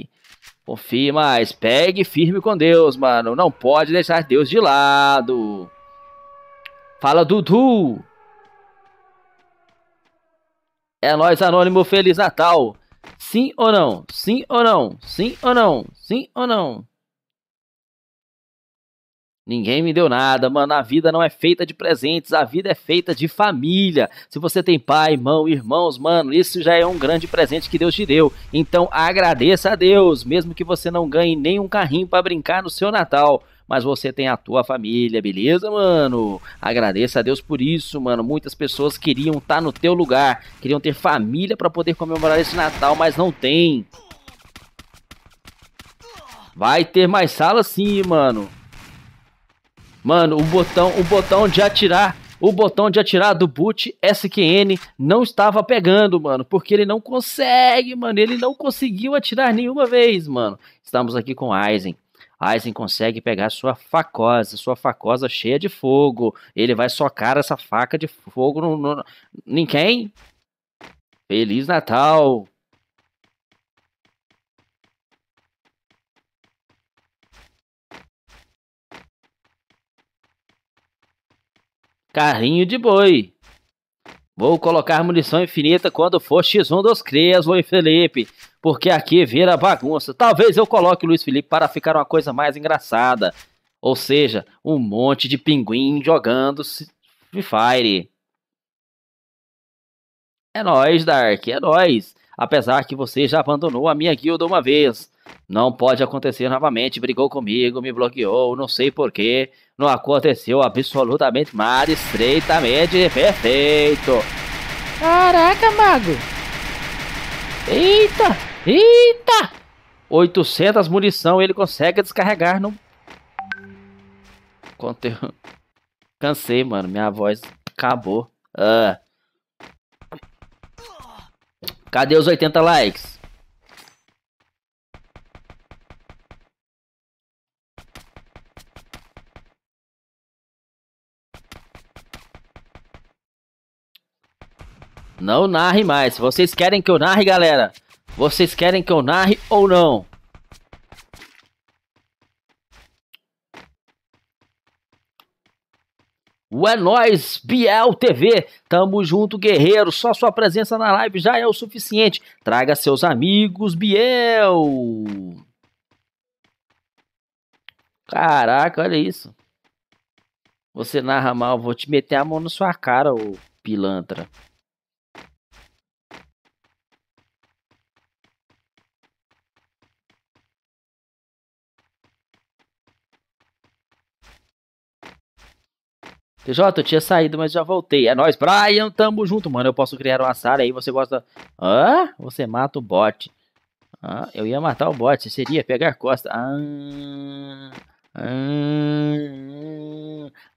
Confie mais. Pegue firme com Deus, mano. Não pode deixar Deus de lado. Fala, Dudu. É nós, Anônimo. Feliz Natal. Sim ou não? Sim ou não? Sim ou não? Sim ou não? Ninguém me deu nada, mano. A vida não é feita de presentes, a vida é feita de família. Se você tem pai, mão, irmãos, mano, isso já é um grande presente que Deus te deu. Então agradeça a Deus, mesmo que você não ganhe nem um carrinho para brincar no seu Natal. Mas você tem a tua família, beleza, mano? Agradeça a Deus por isso, mano. Muitas pessoas queriam estar tá no teu lugar, queriam ter família para poder comemorar esse Natal, mas não tem. Vai ter mais sala sim, mano. Mano, o botão, o botão de atirar, o botão de atirar do boot SQN não estava pegando, mano, porque ele não consegue, mano, ele não conseguiu atirar nenhuma vez, mano. Estamos aqui com Aizen. Aizen consegue pegar sua facosa, sua facosa cheia de fogo. Ele vai socar essa faca de fogo no, no, quem? Feliz Natal! Carrinho de boi. Vou colocar munição infinita quando for X1 dos crias, Luiz Felipe. Porque aqui vira bagunça. Talvez eu coloque o Luiz Felipe para ficar uma coisa mais engraçada. Ou seja, um monte de pinguim jogando Free Fire. É nóis, Dark, é nóis. Apesar que você já abandonou a minha guilda uma vez. Não pode acontecer novamente. Brigou comigo, me bloqueou, não sei porquê. Não aconteceu absolutamente nada, estreitamente perfeito. Caraca, mago. Eita, eita. 800 munição ele consegue descarregar no... Conteúdo. Cansei, mano. Minha voz acabou. Ah. Cadê os 80 likes? Não narre mais. Vocês querem que eu narre, galera? Vocês querem que eu narre ou não? O é nóis, Biel TV. Tamo junto, guerreiro. Só sua presença na live já é o suficiente. Traga seus amigos, Biel. Caraca, olha isso. Você narra mal, vou te meter a mão na sua cara, ô pilantra. TJ, eu tinha saído, mas já voltei. É nóis, Brian, tamo junto, mano. Eu posso criar uma sala aí, você gosta... Hã? Você mata o bot. Ah, eu ia matar o bot, seria pegar costa. Ah, ah,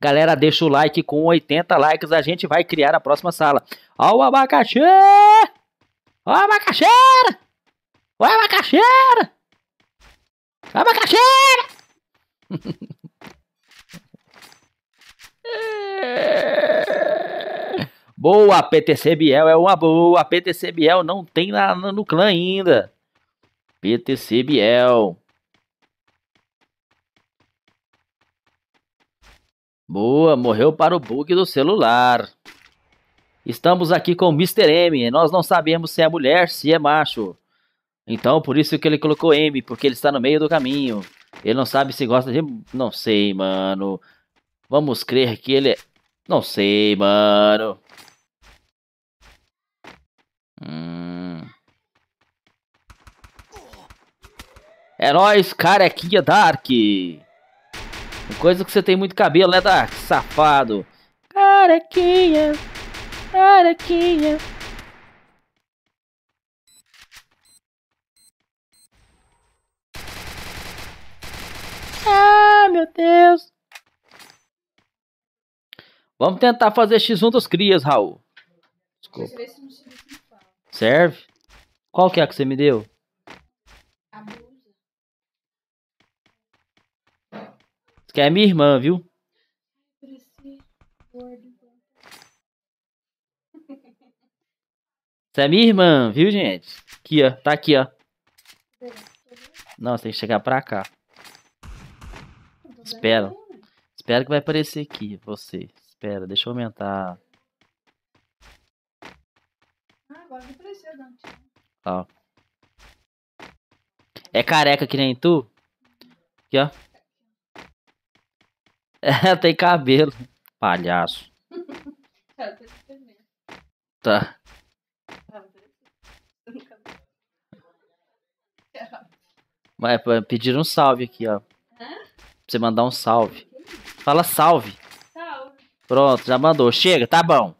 galera, deixa o like com 80 likes, a gente vai criar a próxima sala. Ó o abacaxi! Ó abacaxeira! Ó abacaxeira! Abacaxeira! Boa, PTC Biel é uma boa. PTC Biel não tem na, no clã ainda. PTC Biel. Boa, morreu para o bug do celular. Estamos aqui com o Mr. M. Nós não sabemos se é mulher, se é macho. Então, por isso que ele colocou M, porque ele está no meio do caminho. Ele não sabe se gosta de. Não sei, mano. Vamos crer que ele é. Não sei, mano. Hum. É nóis, carequinha Dark. Coisa que você tem muito cabelo, né, Dark? Safado. Carequinha. Carequinha. Ah, meu Deus. Vamos tentar fazer X1 dos crias, Raul. Desculpa. Serve? Qual que é a que você me deu? Isso que é minha irmã, viu? Isso é minha irmã, viu, gente? Aqui, ó. Tá aqui, ó. Não, você tem que chegar pra cá. Espera. Espera que vai aparecer aqui, você. Espera, deixa eu aumentar. Ah, agora não apareceu, não. Ó. É careca que nem tu? Aqui, ó. É, tem cabelo. Palhaço. Tá. Tá. Vai pô, pediram um salve aqui, ó. Pra você mandar um salve. Fala salve. Pronto, já mandou. Chega, tá bom.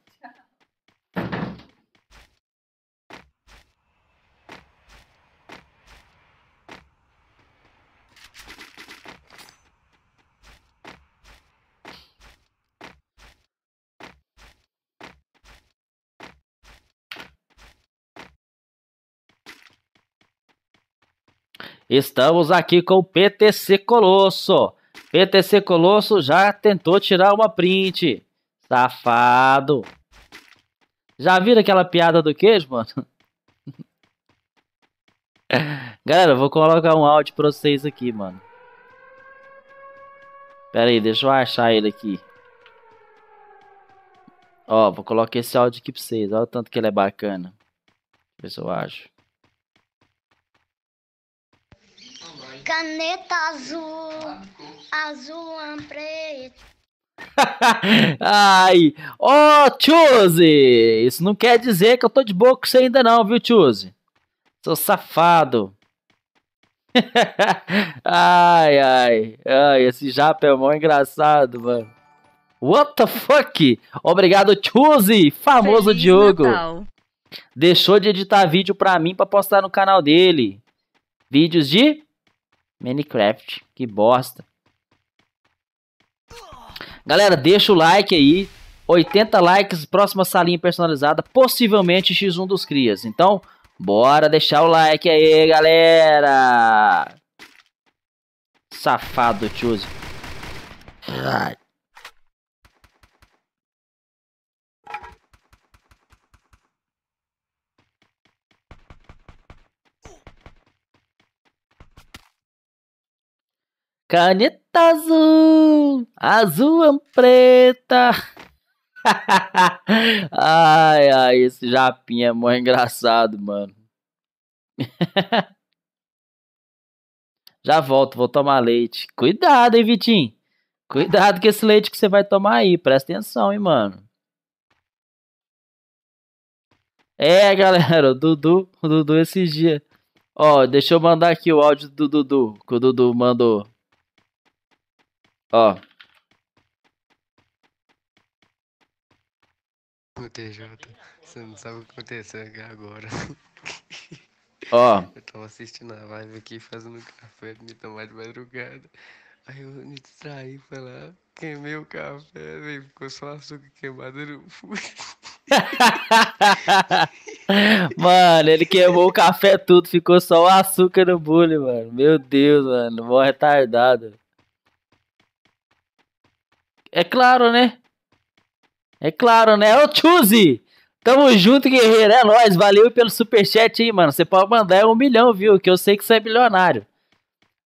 Estamos aqui com o PTC Colosso. PTC Colosso já tentou tirar uma print. Safado. Já viram aquela piada do queijo, mano? Galera, eu vou colocar um áudio pra vocês aqui, mano. Pera aí, deixa eu achar ele aqui. Ó, vou colocar esse áudio aqui pra vocês. Olha o tanto que ele é bacana. Deixa eu ver se eu acho. Caneta azul, azul preto. Ai, ó, Tchuse! Isso não quer dizer que eu tô de boa com você ainda não, viu, Tchuse? Sou safado. ai, ai, ai, esse japa é mó engraçado, mano. What the fuck? Obrigado, Tchuse, famoso Feliz Diogo. Natal. Deixou de editar vídeo pra mim pra postar no canal dele. Vídeos de Minecraft, que bosta. Galera, deixa o like aí. 80 likes, próxima salinha personalizada, possivelmente X1 dos crias. Então, bora deixar o like aí, galera. Safado, tiozinho. Ai. Caneta azul, azul preta. ai, ai, esse japinha é mó engraçado, mano. Já volto, vou tomar leite. Cuidado, hein, Vitinho. Cuidado com esse leite que você vai tomar aí. Presta atenção, hein, mano. É, galera, o Dudu, o Dudu esses dias. Ó, deixa eu mandar aqui o áudio do Dudu, que o Dudu mandou. Ó. Ô TJ, você não sabe o que aconteceu aqui agora. Ó. Eu tava assistindo a live aqui fazendo café me tomar de madrugada. Aí eu me distraí, fui lá, queimei o café, velho. Ficou só açúcar queimado no fui. Mano, ele queimou o café tudo, ficou só o açúcar no bule, mano. Meu Deus, mano, mó retardado. É claro, né? É claro, né? Ô, Chuzi! Tamo junto, guerreiro. É nóis. Valeu pelo superchat aí, mano. Você pode mandar um milhão, viu? Que eu sei que você é milionário.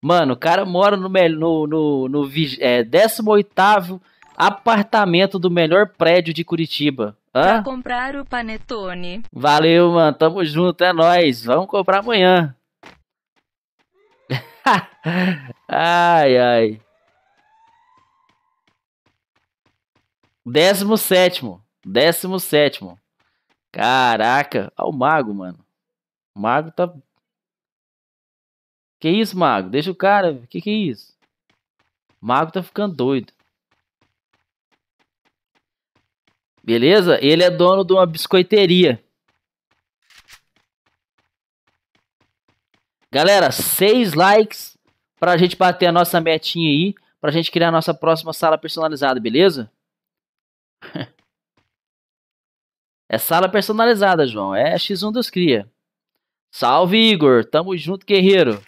Mano, o cara mora no, no, no, no, é, 18 apartamento do melhor prédio de Curitiba. Pra Hã? comprar o panetone. Valeu, mano. Tamo junto, é nóis. Vamos comprar amanhã. ai, ai. Décimo sétimo. Décimo sétimo. Caraca. Olha o mago, mano. O mago tá. Que isso, mago? Deixa o cara. Que que é isso? O mago tá ficando doido. Beleza? Ele é dono de uma biscoiteria. Galera, seis likes pra gente bater a nossa metinha aí, pra gente criar a nossa próxima sala personalizada, beleza? É sala personalizada, João. É X1 dos Cria. Salve, Igor. Tamo junto, guerreiro.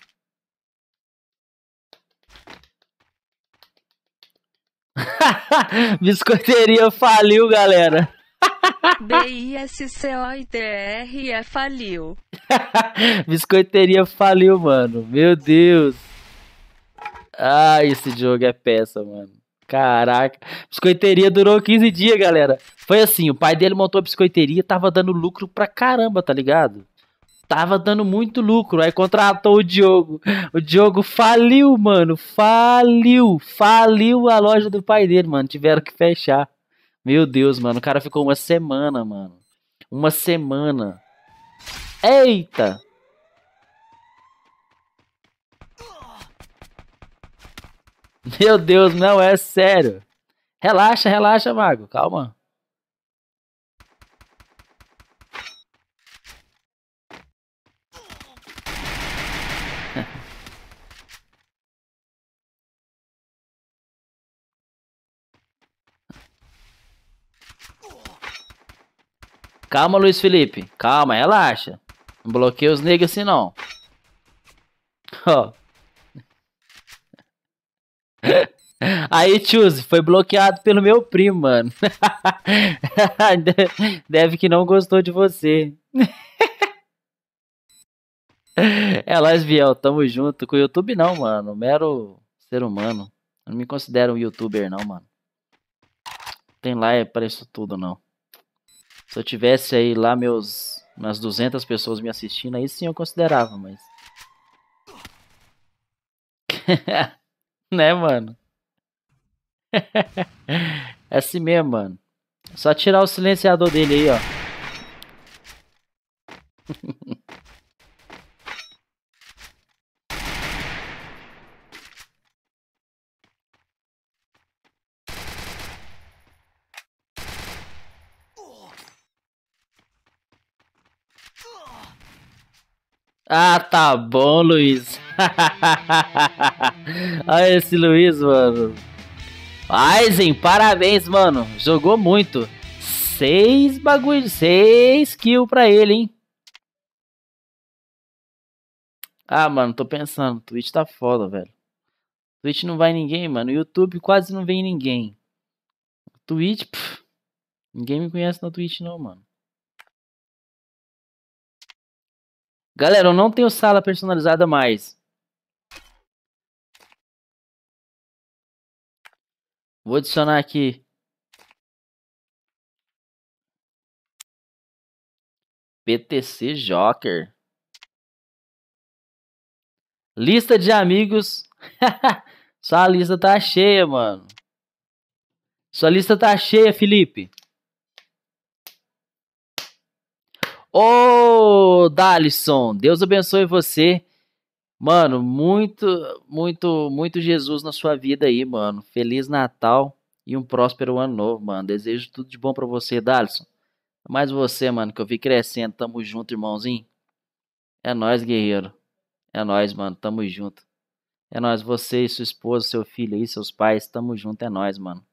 Biscoiteria faliu, galera. B-I-S-C-O-I-T-R é faliu. Biscoiteria faliu, mano. Meu Deus. Ah, esse jogo é peça, mano. Caraca. Biscoiteria durou 15 dias, galera. Foi assim, o pai dele montou a biscoiteria, tava dando lucro pra caramba, tá ligado? Tava dando muito lucro. Aí contratou o Diogo. O Diogo faliu, mano. Faliu. Faliu a loja do pai dele, mano. Tiveram que fechar. Meu Deus, mano. O cara ficou uma semana, mano. Uma semana. Eita! Meu Deus, não é sério. Relaxa, relaxa, mago. Calma. Calma, Luiz Felipe. Calma, relaxa. Não bloqueia os negros assim, não. Ó. Aí, Tchuse, foi bloqueado pelo meu primo, mano. Deve que não gostou de você. É nóis, Viel. Tamo junto. Com o YouTube não, mano. Mero ser humano. Eu não me considero um youtuber, não, mano. Tem lá é pra isso tudo, não. Se eu tivesse aí lá meus umas 200 pessoas me assistindo, aí sim eu considerava, mas né, mano? é assim mesmo, mano. Só tirar o silenciador dele aí, ó. Ah, tá bom, Luiz. Olha esse Luiz, mano. Aizen, parabéns, mano. Jogou muito. Seis bagulho, seis kills pra ele, hein? Ah, mano, tô pensando. Twitch tá foda, velho. Twitch não vai ninguém, mano. YouTube quase não vem ninguém. Twitch, pff, ninguém me conhece na Twitch, não, mano. Galera, eu não tenho sala personalizada mais. Vou adicionar aqui. PTC Joker. Lista de amigos. Sua lista tá cheia, mano. Sua lista tá cheia, Felipe. Ô, Dalisson, Deus abençoe você. Mano, muito, muito, muito Jesus na sua vida aí, mano. Feliz Natal e um próspero ano novo, mano. Desejo tudo de bom pra você, Dalisson. Mais você, mano, que eu vi crescendo. Tamo junto, irmãozinho. É nóis, guerreiro. É nóis, mano. Tamo junto. É nóis, você e sua esposa, seu filho aí, seus pais. Tamo junto, é nóis, mano.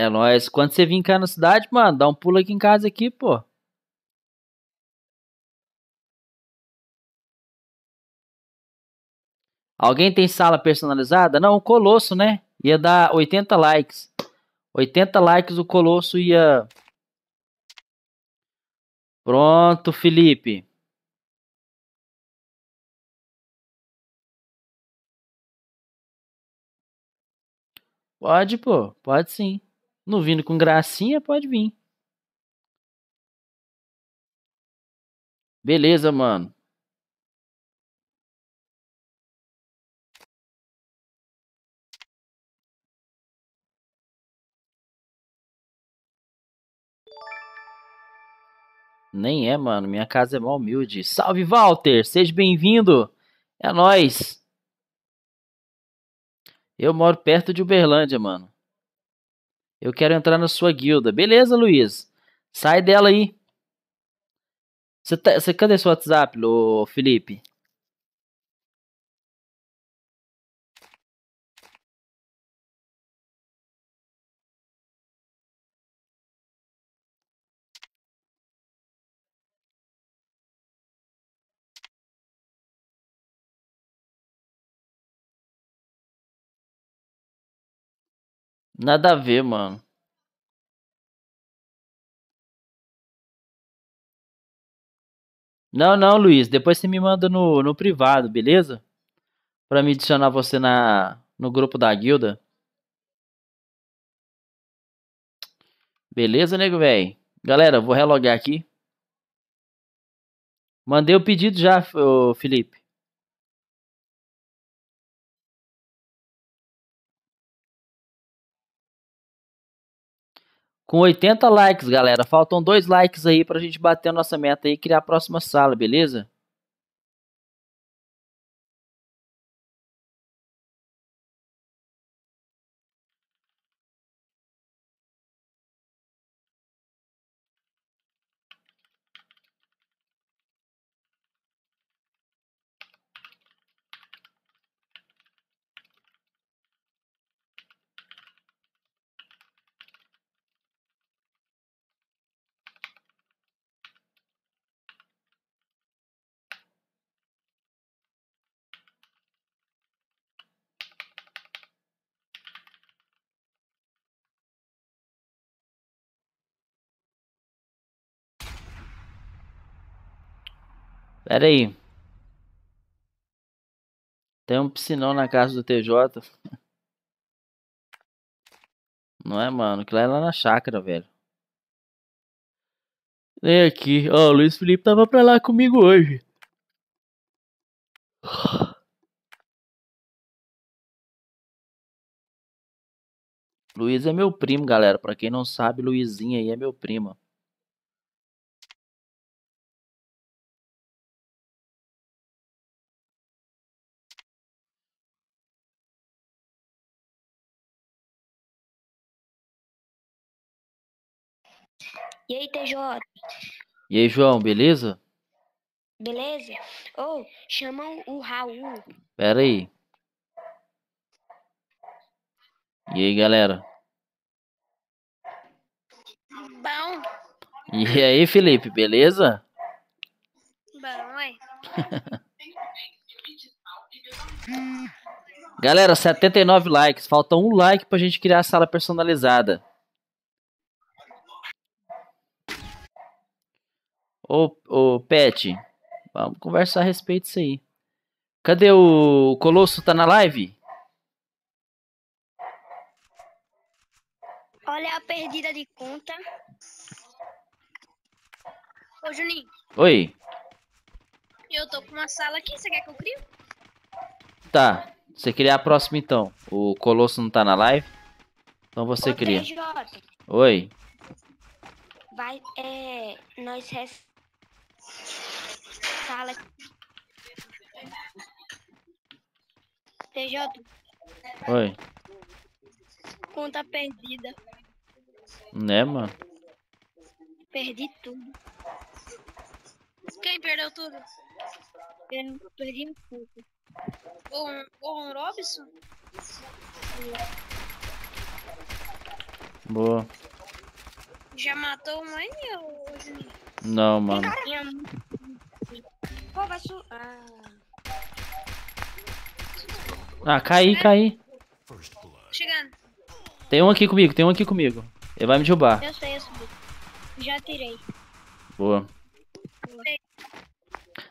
É nóis. Quando você vir cá na cidade, mano, dá um pulo aqui em casa aqui, pô. Alguém tem sala personalizada? Não, o Colosso, né? Ia dar 80 likes. 80 likes o Colosso ia Pronto, Felipe. Pode, pô. Pode sim. Não vindo com gracinha, pode vir. Beleza, mano. Nem é, mano. Minha casa é mal humilde. Salve, Walter! Seja bem-vindo! É nóis! Eu moro perto de Uberlândia, mano. Eu quero entrar na sua guilda. Beleza, Luiz. Sai dela aí. Você tá, cadê seu WhatsApp, Felipe? Nada a ver, mano. Não, não, Luiz. Depois você me manda no, no privado, beleza? Pra me adicionar você na, no grupo da guilda. Beleza, nego, velho? Galera, vou relogar aqui. Mandei o pedido já, Felipe. Com 80 likes, galera. Faltam dois likes aí pra gente bater a nossa meta e criar a próxima sala, beleza? Pera aí. Tem um piscinão na casa do TJ. Não é, mano? Que lá é lá na chácara, velho. Vem aqui. Ó, o Luiz Felipe tava pra lá comigo hoje. Luiz é meu primo, galera. Pra quem não sabe, Luizinho aí é meu primo. E aí, TJ? E aí, João, beleza? Beleza? Ô, chama o Raul. Pera aí. E aí, galera? Bom, E aí, Felipe, beleza? bom, ué. Galera, 79 likes. Falta um like pra gente criar a sala personalizada. Ô, ô, Pet, vamos conversar a respeito disso aí. Cadê o Colosso? Tá na live? Olha a perdida de conta. Ô, Juninho, Oi. eu tô com uma sala aqui, você quer que eu crie? Tá. Você cria a próxima então. O Colosso não tá na live? Então você Ô, cria. TJ, Oi. vai, é, nós res... Sala... TJ, Oi. conta perdida. Né, mano? Perdi tudo. Quem perdeu tudo? Eu perdi um pouco. O, o Robson? Boa. Já matou aí, ô Juninho? Não, mano. Pô, vai su... Ah, Ah, caí, caí. Chegando. Tem um aqui comigo, tem um aqui comigo. Ele vai me derrubar. eu sei, eu subi. Já tirei. Boa.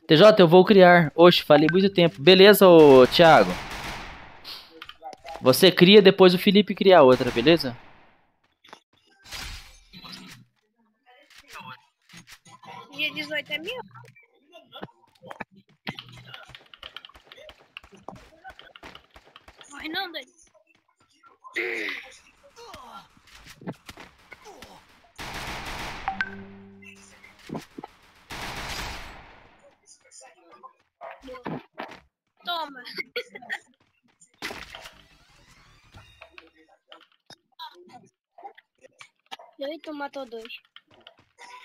TJ, eu vou criar. Oxe, falei muito tempo. Beleza, ô Thiago? Você cria, depois o Felipe cria outra, beleza? Dia 18 é meu. Morre não, doido. Toma. Tu matou dois.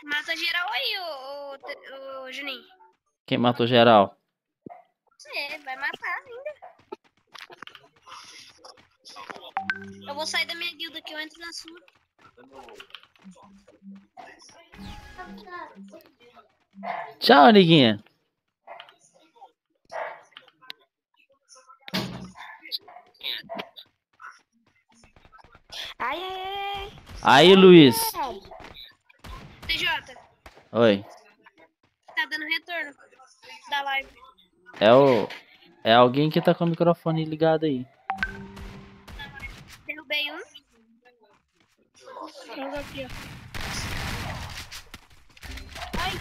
Mata geral aí, ô, ô, ô Juninho. Quem matou geral? É, vai matar ainda. Eu vou sair da minha guilda aqui, eu entro na sua. Tchau, neguinha. Ai, ai, ai. Aí, Luiz. TJ, Oi. tá dando retorno da live. É o. É alguém que tá com o microfone ligado aí. Derrubei um. Joga aqui, ó. Ai,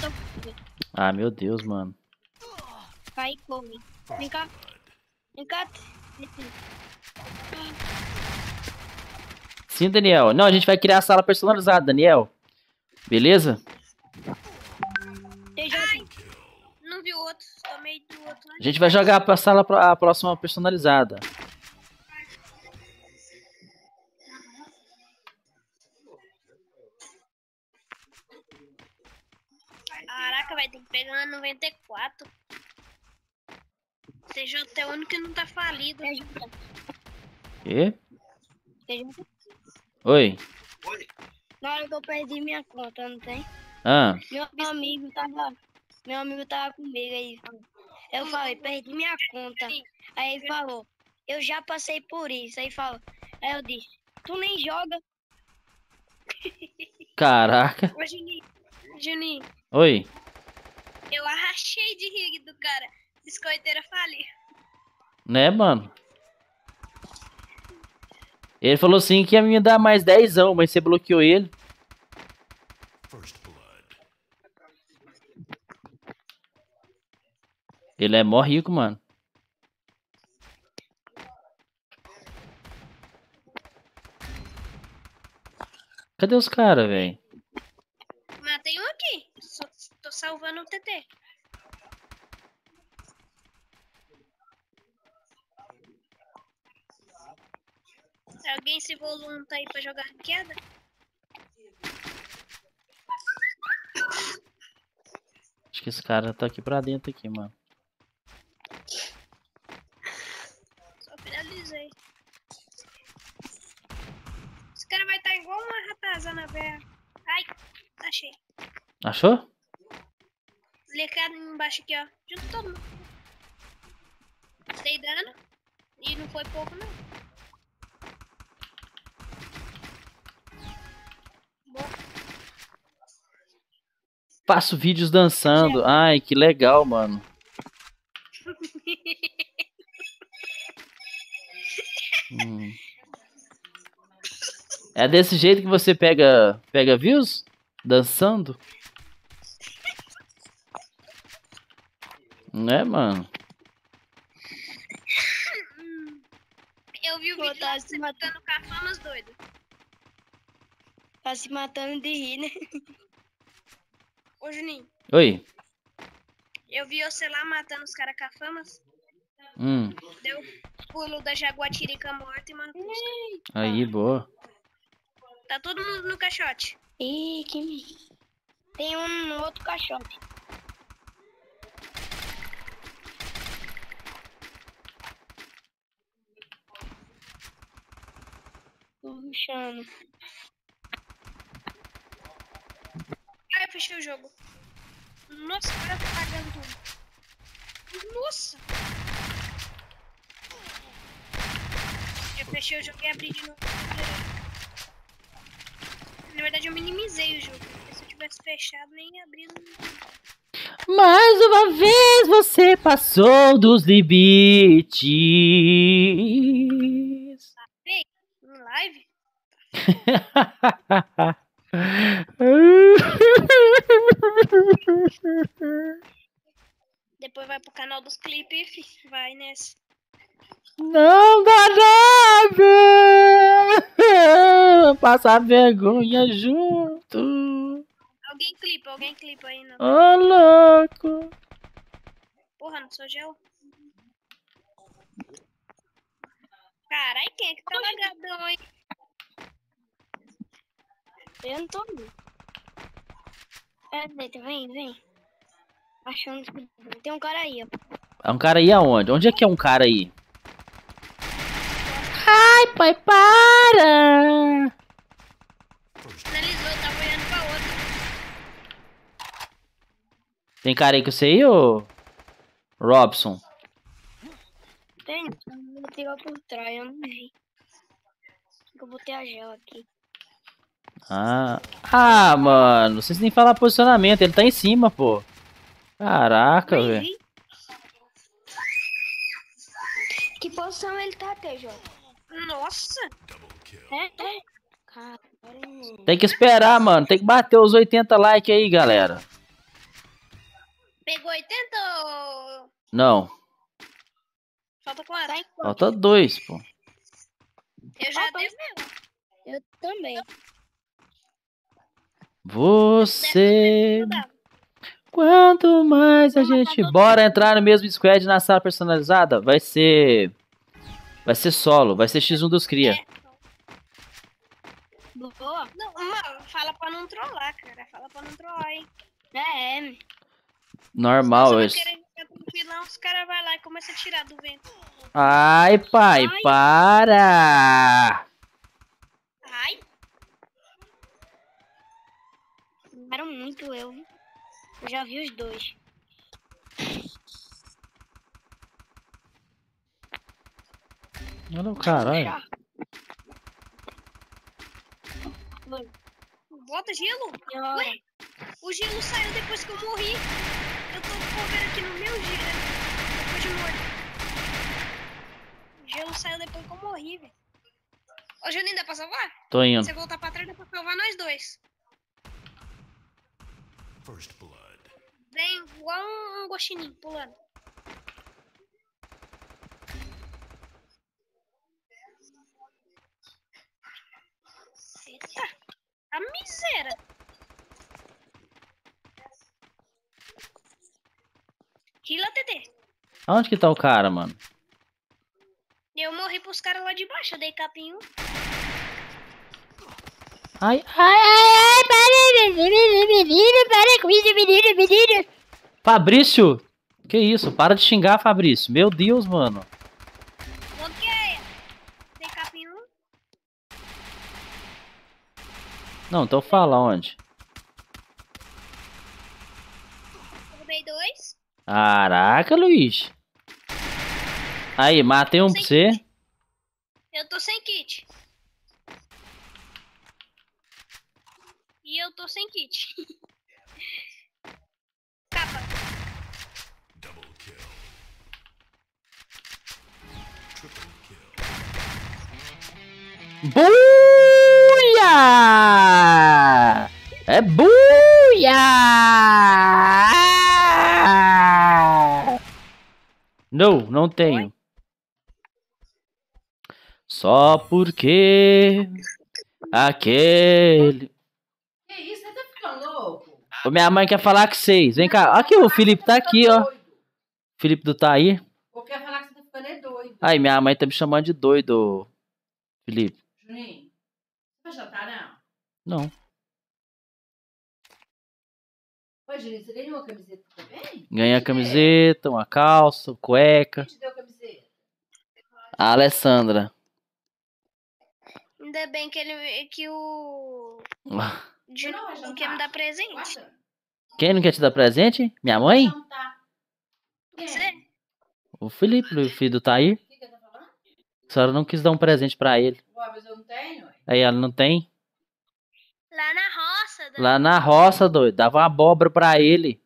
tô... Ah, meu Deus, mano. Vai, come. Vem cá. Vem cá. Sim, Daniel. Não, a gente vai criar a sala personalizada, Daniel. Beleza? Ai, não vi outro. Tomei do outro. A gente vai jogar pra sala a próxima personalizada. Caraca, vai ter que pegar uma 94. TJ é o único que não tá falido. Quê? Oi. Na hora que eu perdi minha conta, não tem? Ah, Meu amigo tava. Meu amigo tava comigo aí. Eu falei, perdi minha conta. Aí ele falou, eu já passei por isso. Aí falou. Aí eu disse, tu nem joga. caraca. Ô, Juninho, Juninho, Oi. eu arrachei de rig do cara. Biscoiteira faliu. Né, mano? Ele falou assim que ia me dar mais 10, mas você bloqueou ele. Ele é mó rico, mano. Cadê os caras, velho? Matei um aqui. Tô salvando o TT. Alguém se volunta aí pra jogar queda? Acho que esse cara tá aqui pra dentro aqui, mano. Só finalizei. Esse cara vai estar igual uma ratazana velha. Ai, achei. Achou? Lecado embaixo aqui, ó. Junto todo mundo. Dei dano. E não foi pouco, não. Faço vídeos dançando. Ai, que legal, mano. Hum. É desse jeito que você pega pega views? Dançando? Né, mano? Eu vi o vídeo lá você ficando cafamas doido. Tá se matando de rir, né? Ô, Juninho, Oi. eu vi você lá matando os caras cafamas. Hum. Deu pulo da jaguatirica morta e matou. Aí, boa. Tá todo mundo no caixote. Ih, que... Tem um no outro caixote. Tô ruxando. Ai, eu fechei o jogo. Nossa, o cara tá cagando tudo. Nossa! Eu fechei o jogo e abri de novo. Na verdade, eu minimizei o jogo. Esse último tivesse fechado, nem abrido. Mais uma vez você passou dos limites. Ei, em live? Depois vai pro canal dos clipes, vai nessa. Não dá nada! Passar vergonha junto. Alguém clipa, alguém clipa aí. Não. Ô, louco. Porra, não sou gel. Carai, quem é que tá lagadão, hein? Eu não tô vendo. É, Zeta, vem, vem. Achando que tem um cara aí, ó. É um cara aí aonde? Onde é que é um cara aí? Ai, pai, para! Finalizou, tá olhando pra outro. Tem cara aí que eu sei, ô? Robson. Tem, eu vou pegar por trás, eu não vi. Eu botei a gel aqui. Ah, ah, mano, vocês nem falar posicionamento, ele tá em cima, pô. Caraca, velho. Que posição ele tá, TJ? Nossa! É, é. Caralho. Tem que esperar, mano. Tem que bater os 80 likes aí, galera. Pegou 80 ou... Não, Falta quanto? falta dois, pô. Eu já dei meu. Eu também. Você. Quanto mais a gente. Bora entrar no mesmo squad na sala personalizada? Vai ser. Vai ser solo, vai ser X1 dos Cria. Boa. Não, mano, fala pra não trollar, cara. Fala pra não trollar, hein. É, é. Normal, ficar tranquilão, os caras vão lá e começam a tirar do vento. Ai, pai, para! Ai, Eram muito eu. viu? Eu já vi os dois. Olha o caralho. bota gelo. Ué, o gelo saiu depois que eu morri. Eu tô correndo aqui no meu gelo. Depois de morto. O gelo saiu depois que eu morri, velho. Ô, Juninho, dá pra salvar? Tô indo. Se você voltar pra trás, dá pra salvar nós dois. First blood. Vem igual um, um gostinho pulando. Eita, a miséria. Rila, TT. Aonde que tá o cara, mano? Eu morri pros caras lá de baixo, eu dei capinho. Ai, ai, ai, para, menino, menino, para com isso, menino, menino. Fabrício! Que isso? Para de xingar, Fabrício. Meu Deus, mano. É? Não, então fala onde. Derrubei dois. Caraca, Luiz. Aí, matei um pra você. Eu tô sem kit. E eu tô sem kit. Capa. Buia! É buia! Não, não tenho. Só porque aquele. Que isso? Você tá ficando louco? Ô, Minha mãe quer falar com vocês. Vem cá. Aqui, o Felipe tá aqui, ó. Felipe do Taí. Ou quer falar que você tá ficando é doido? Aí, minha mãe tá me chamando de doido, Felipe. Juninho, você vai jantar, não? Não. Ô, Juninho, você ganhou uma camiseta também? Ganhei a camiseta, uma calça, cueca. Quem te deu a camiseta? A Alessandra. Ainda bem que ele que o de, não não quer me dar presente. Quem não quer te dar presente? Minha mãe? Você? O Felipe, o filho do Taí. A senhora não quis dar um presente pra ele. Ué, mas eu não tenho, ué. Aí ela não tem. Lá na roça, Lá na roça, doido. Dava uma abóbora pra ele.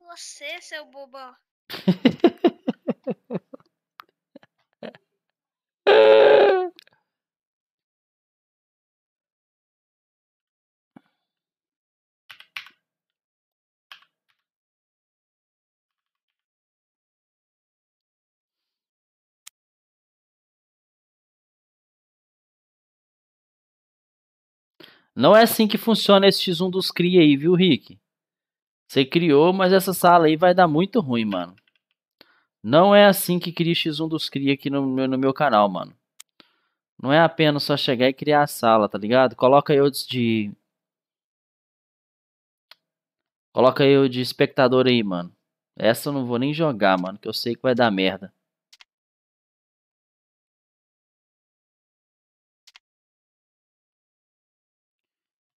Você, seu bobão. Não é assim que funciona esse X1 dos cria aí, viu, Rick? Você criou, mas essa sala aí vai dar muito ruim, mano. Não é assim que cria X1 dos cria aqui no, meu- no meu canal, mano. Não é apenas só chegar e criar a sala, tá ligado? Coloca eu de. Coloca eu de espectador aí, mano. Essa eu não vou nem jogar, mano, que eu sei que vai dar merda.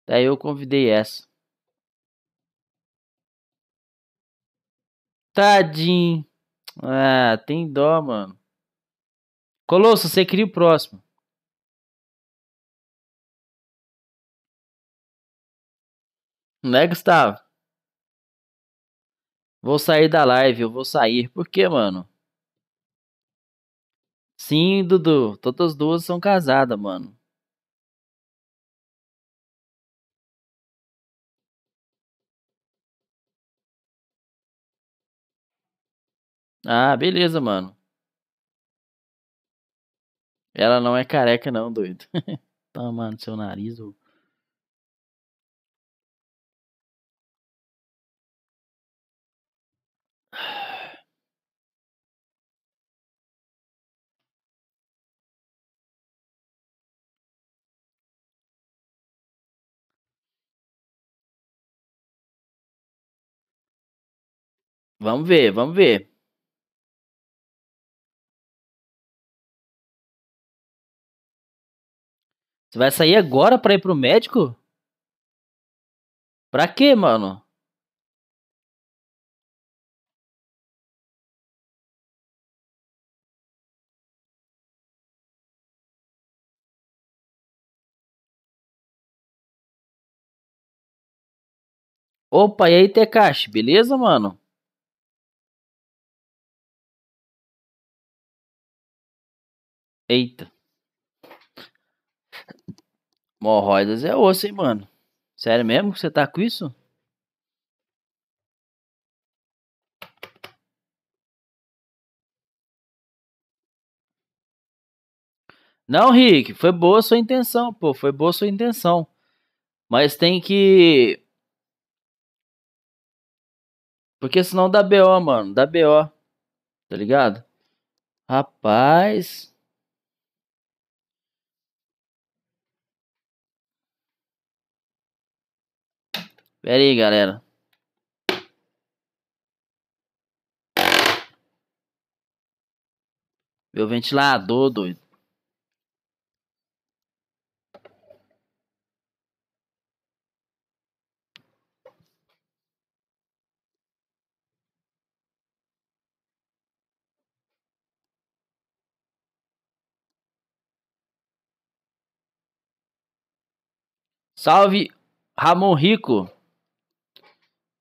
Daí eu convidei essa. Tadinho. Ah, tem dó, mano. Colosso, você cria o próximo. Né, Gustavo? Vou sair da live, eu vou sair. Por quê, mano? Sim, Dudu. Todas as duas são casadas, mano. Ah, beleza, mano. Ela não é careca, não, doido. Toma no seu nariz, ô. Vamos ver, vamos ver. Você vai sair agora pra ir pro médico? Pra quê, mano? Opa, e aí, Tekashi? Beleza, mano? Eita. Hemorroidas é osso, hein, mano? Sério mesmo que você tá com isso? Não, Rick, foi boa sua intenção, pô. Foi boa sua intenção. Mas tem que. Porque senão dá BO, mano. Dá BO. Tá ligado? Rapaz. Pera aí, galera. Meu ventilador, doido. Salve, Ramon Rico.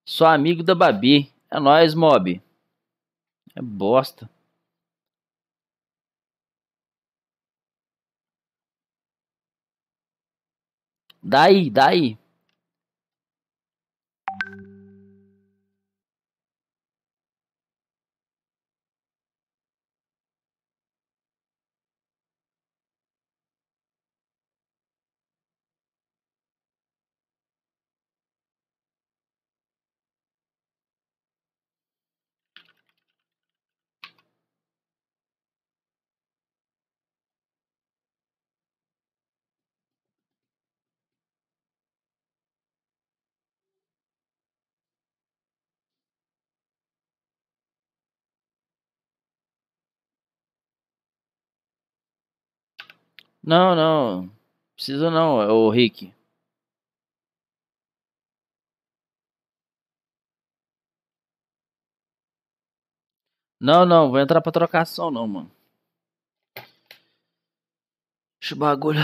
Sou amigo da Babi. É nóis, mob. É bosta. Daí, daí. Não, não. Precisa não, ô Rick. Não, não, vou entrar pra trocação não, mano. O bagulho.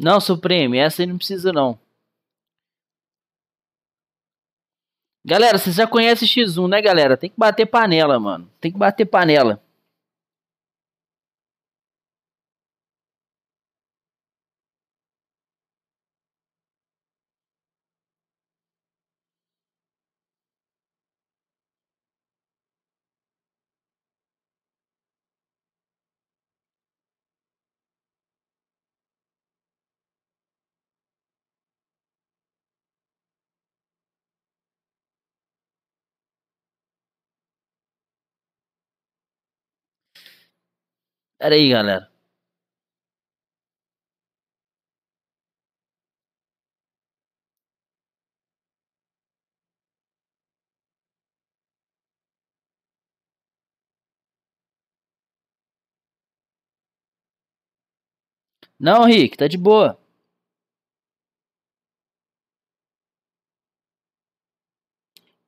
Não, Supreme, essa aí não precisa não. Galera, vocês já conhecem X1, né, galera? Tem que bater panela, mano. Tem que bater panela. Pera aí, galera. Não, Rick, tá de boa.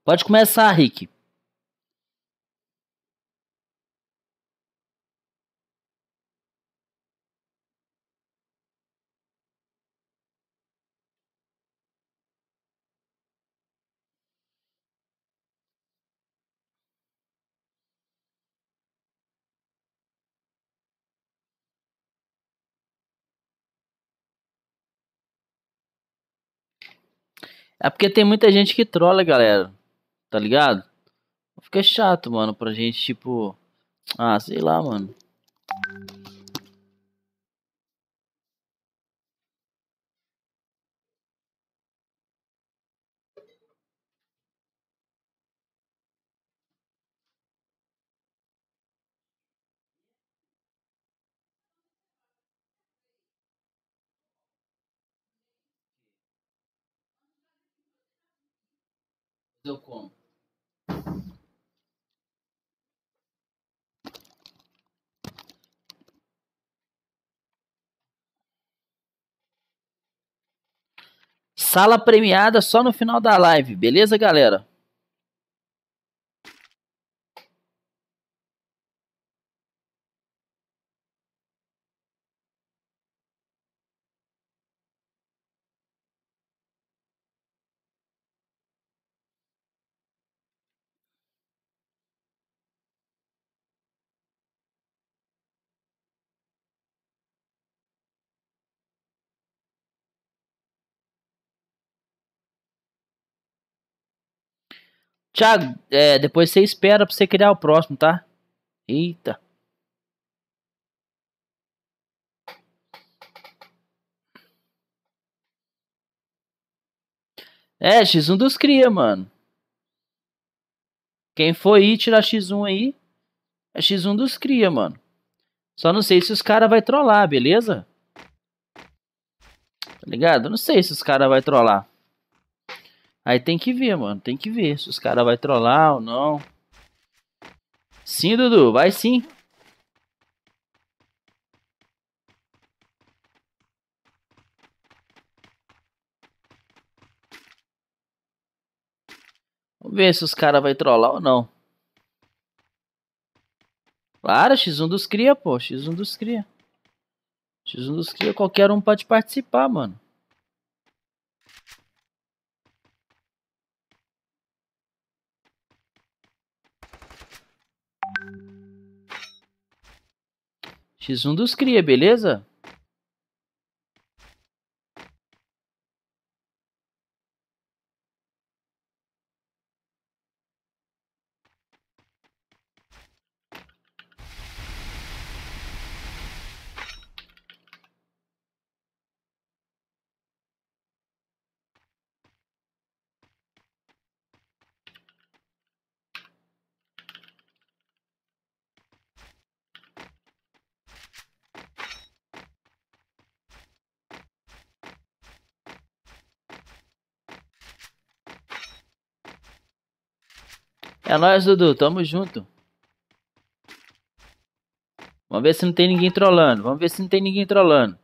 Pode começar, Rick. É porque tem muita gente que trola, galera. Tá ligado? Fica chato, mano, pra gente, tipo. Ah, sei lá, mano. Eu como. Sala premiada só no final da live, beleza, galera? Thiago, é, depois você espera pra você criar o próximo, tá? Eita. É, X1 dos cria, mano. Quem for aí tirar X1 aí, é X1 dos cria, mano. Só não sei se os caras vai trollar, beleza? Tá ligado? Não sei se os caras vai trollar. Aí tem que ver, mano. Tem que ver se os caras vai trollar ou não. Sim, Dudu. Vai sim. Vamos ver se os caras vai trollar ou não. Claro, X1 dos cria, pô. X1 dos cria. X1 dos cria, qualquer um pode participar, mano. X1 dos cria, beleza? É nóis, Dudu. Tamo junto. Vamos ver se não tem ninguém trollando. Vamos ver se não tem ninguém trollando.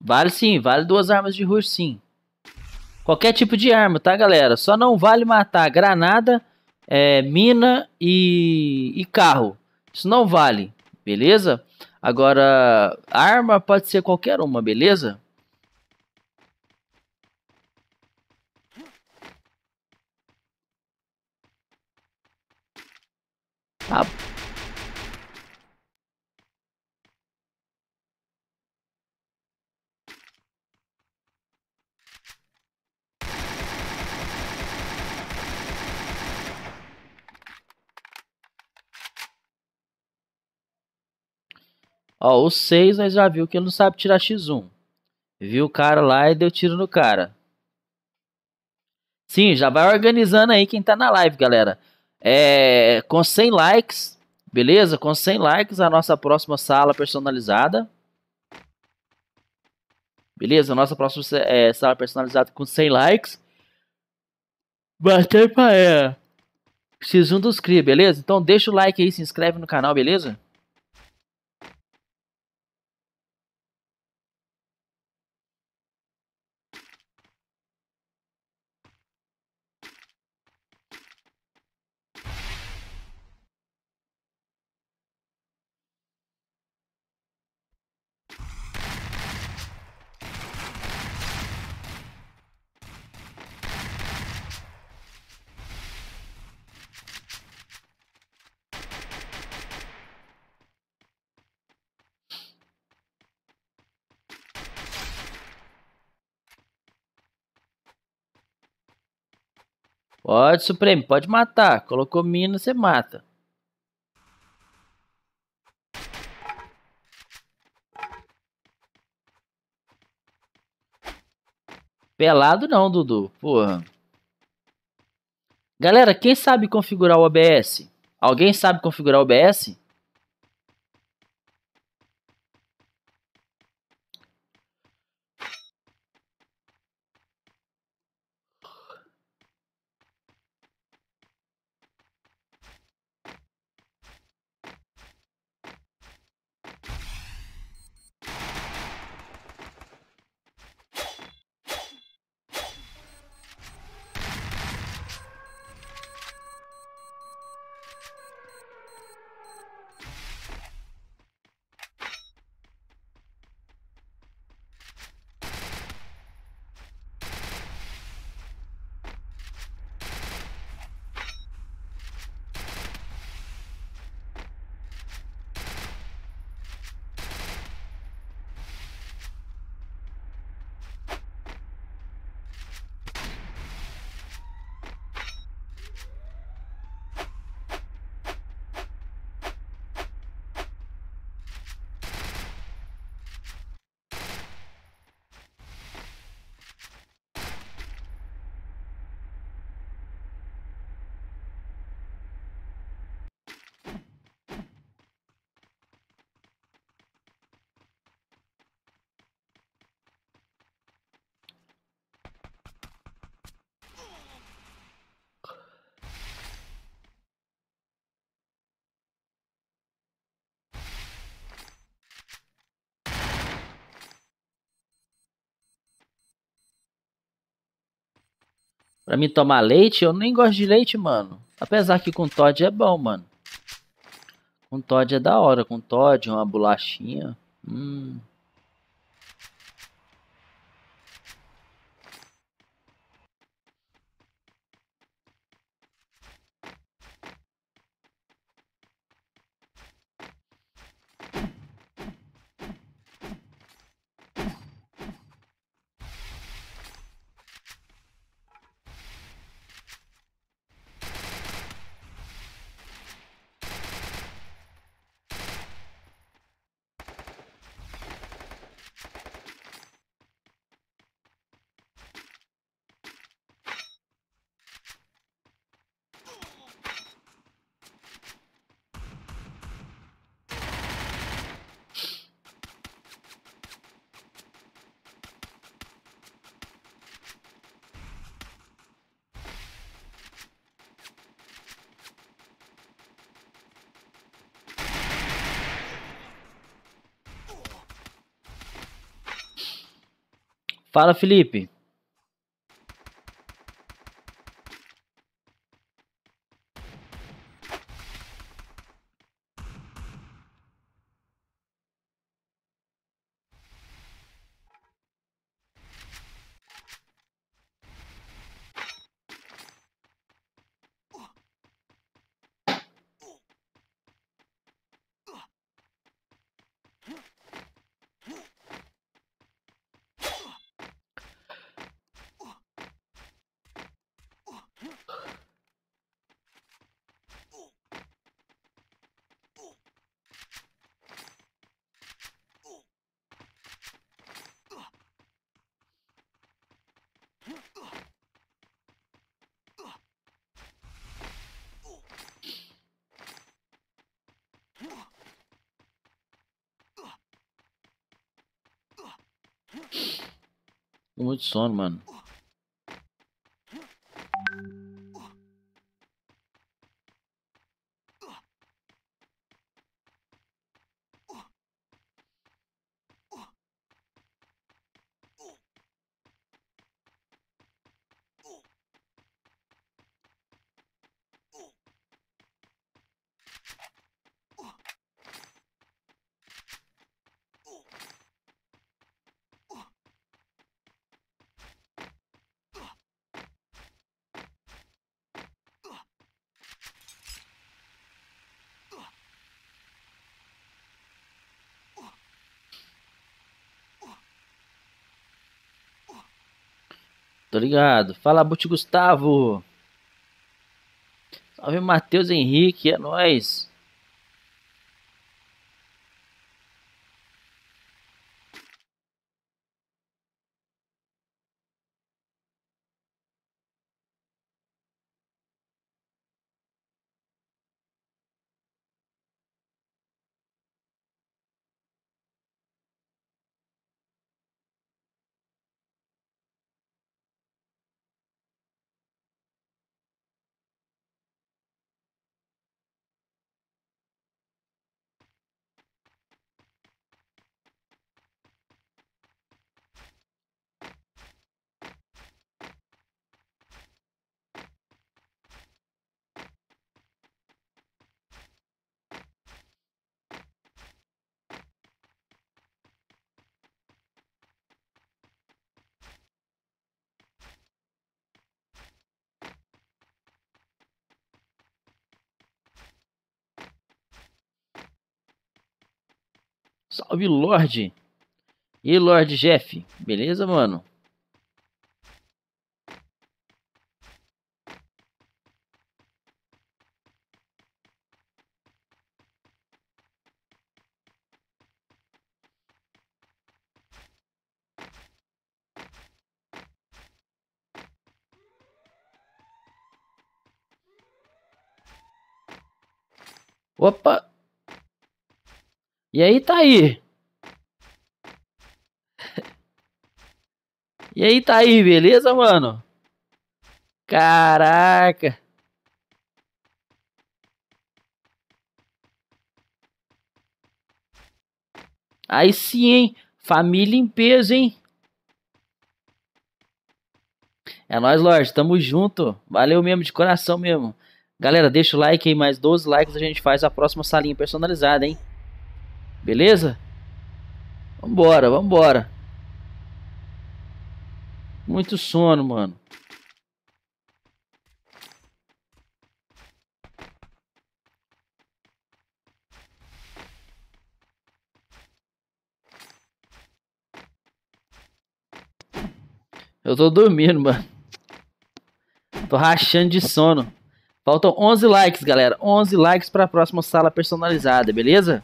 Vale sim, vale duas armas de rush sim. Qualquer tipo de arma, tá galera? Só não vale matar granada, é, mina e, e carro. Isso não vale, beleza? Agora, arma pode ser qualquer uma, beleza? Ah, Ó, o 6 nós já viu que ele não sabe tirar X1. Viu o cara lá e deu tiro no cara. Sim, já vai organizando aí quem tá na live, galera. É, com 100 likes, beleza? Com 100 likes a nossa próxima sala personalizada. Beleza? A nossa próxima é, sala personalizada com 100 likes. Bater pra é. X1 dos CRI, beleza? Então deixa o like aí, se inscreve no canal, beleza? Pode, Supremo, pode matar. Colocou mina, você mata. Pelado não, Dudu. Porra. Galera, quem sabe configurar o OBS? Alguém sabe configurar o OBS? Pra mim tomar leite, eu nem gosto de leite, mano. Apesar que com Todd é bom, mano. Com Todd é da hora. Com Todd, uma bolachinha. Hum. Fala, Felipe. Muito sono, mano. Tô ligado. Fala, Buti Gustavo. Salve, Matheus Henrique. É nóis. Salve, Lorde. E Lorde Jeff. Beleza, mano? Opa! E aí, tá aí? E aí, tá aí, beleza, mano? Caraca! Aí sim, hein? Família em peso, hein? É nóis, Lorde. Tamo junto. Valeu mesmo, de coração mesmo. Galera, deixa o like aí, mais 12 likes a gente faz a próxima salinha personalizada, hein? Beleza? Vambora, vambora. Muito sono, mano. Eu tô dormindo, mano. Tô rachando de sono. Faltam 11 likes, galera. 11 likes para a próxima sala personalizada, beleza?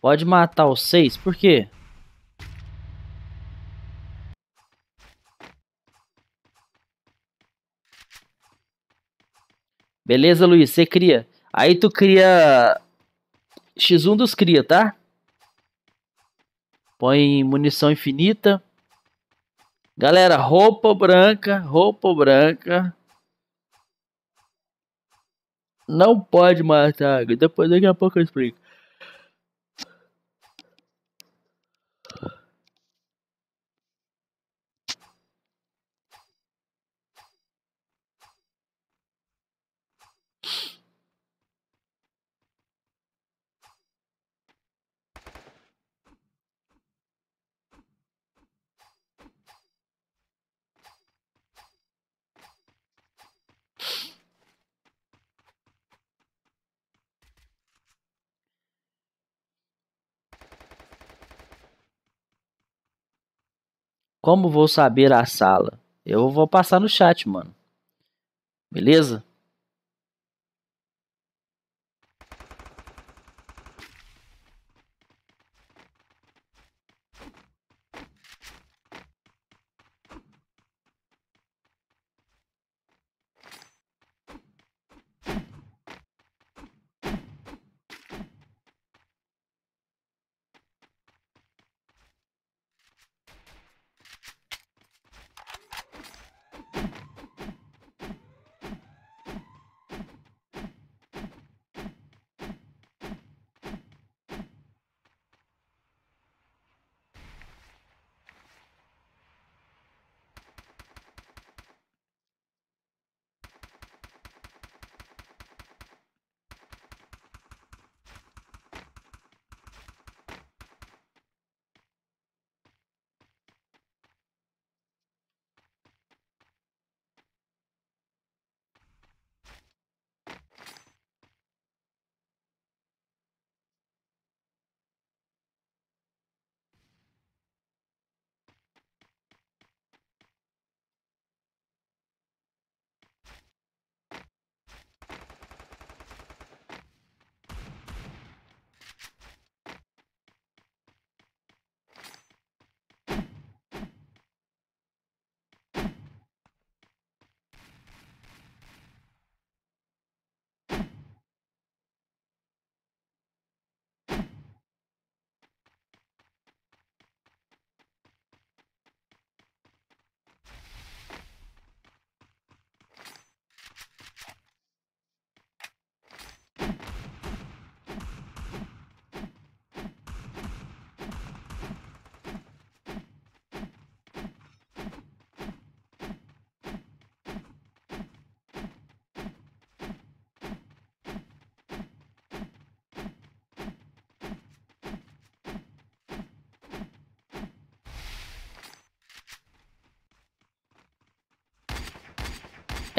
Pode matar os seis, por quê? Beleza, Luiz, você cria. Aí tu cria X1 dos cria, tá? Põe munição infinita. Galera, roupa branca, roupa branca. Não pode matar. Depois daqui a pouco eu explico. Como vou saber a sala? Eu vou passar no chat, mano. Beleza?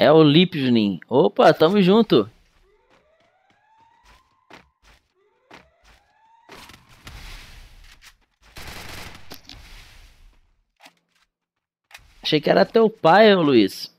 É o Lip Juninho. Opa, tamo junto. Achei que era teu pai, Luiz.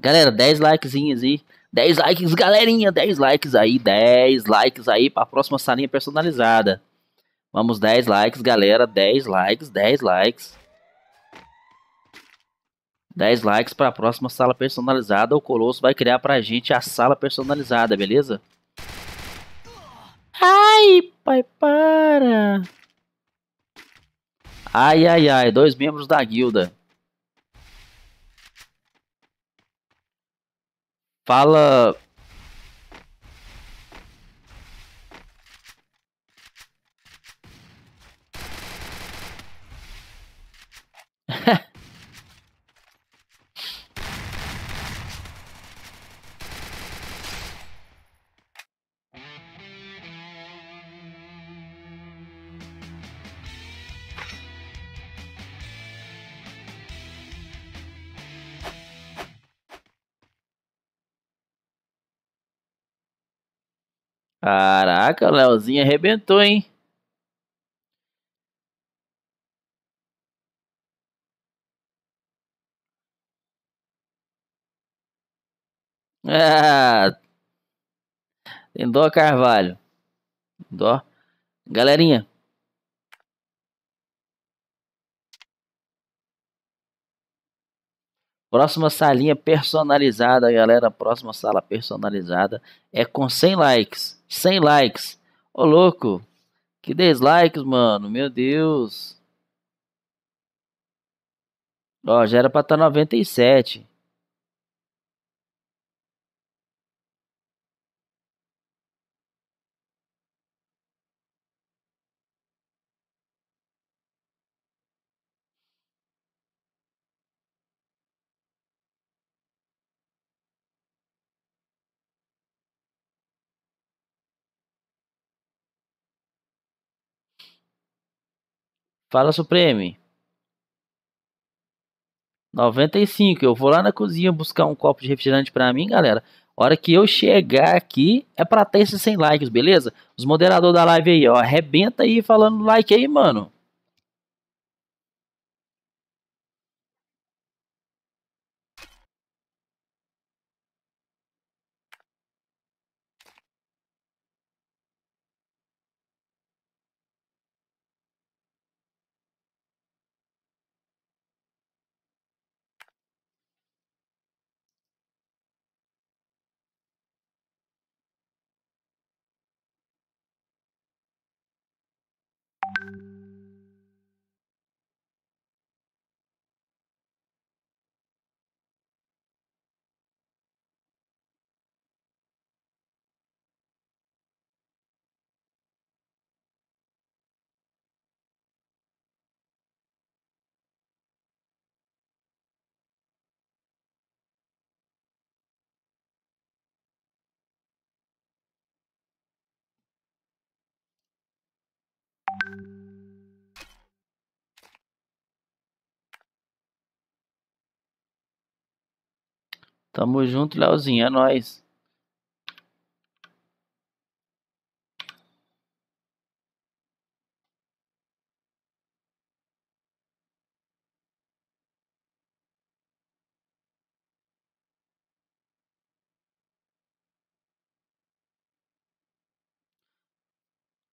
Galera, 10 likezinhos aí. 10 likes, galerinha, 10 likes aí, 10 likes aí pra próxima salinha personalizada. Vamos, 10 likes, galera, 10 likes, 10 likes. 10 likes para a próxima sala personalizada. O Colosso vai criar pra gente a sala personalizada, beleza? Ai, pai, para. Ai, ai, ai, dois membros da guilda. Fala. Caraca, o Leozinho arrebentou, hein? Ah, tem dó, Carvalho. Dó. Galerinha. Próxima salinha personalizada, galera. Próxima sala personalizada é com 100 likes. 100 likes. Ô, louco. Que dislikes, mano. Meu Deus. Ó, já era pra estar tá 97. Fala, Supreme. 95. Eu vou lá na cozinha buscar um copo de refrigerante para mim, galera. hora que eu chegar aqui, é pra ter esses 100 likes, beleza? Os moderadores da live aí, ó. Arrebenta aí falando like aí, mano. Tamo junto, Leozinho, é nóis.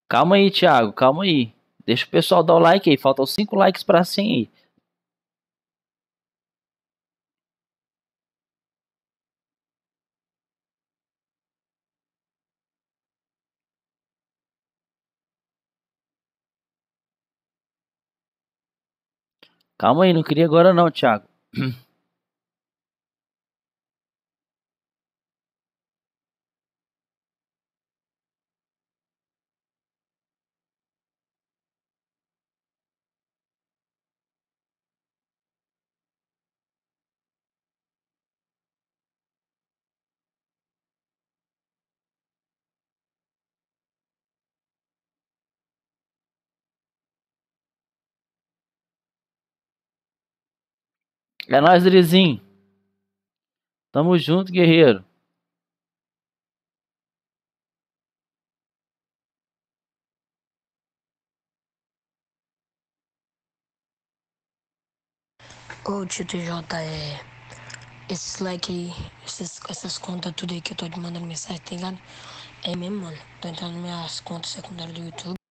Calma aí, Thiago, calma aí. Deixa o pessoal dar o like aí. Faltam 5 likes para 100 aí. Calma aí, não queria agora não, Thiago. É nóis, Drizinho. Tamo junto, guerreiro. Ô, Tito J, é... Esses like, esses, essas contas tudo aí que eu tô te mandando mensagem, tá ligado? É mesmo, mano. Tô entrando nas minhas contas secundárias do YouTube.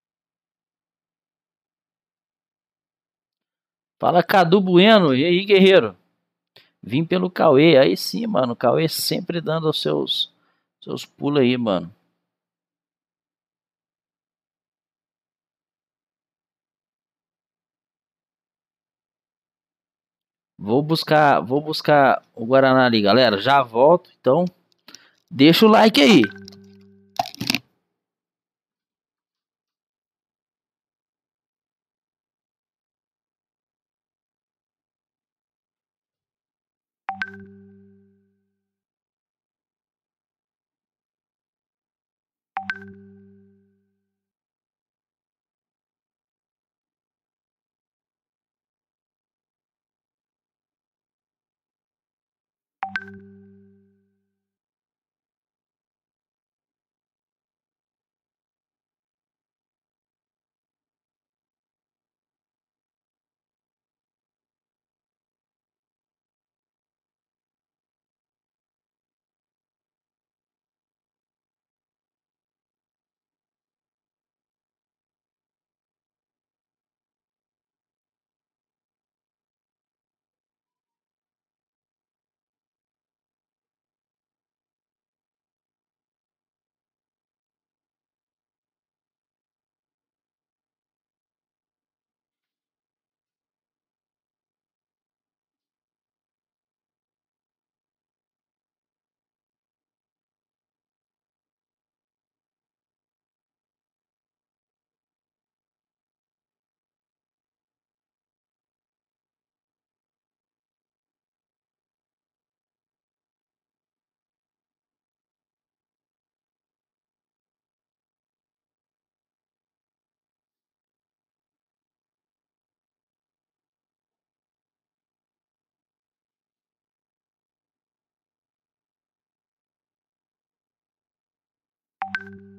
Fala Cadu Bueno, e aí guerreiro? Vim pelo Cauê, aí sim, mano. Cauê sempre dando os seus, seus pulos aí, mano. Vou buscar, vou buscar o Guaraná ali, galera. Já volto, então deixa o like aí. Bye.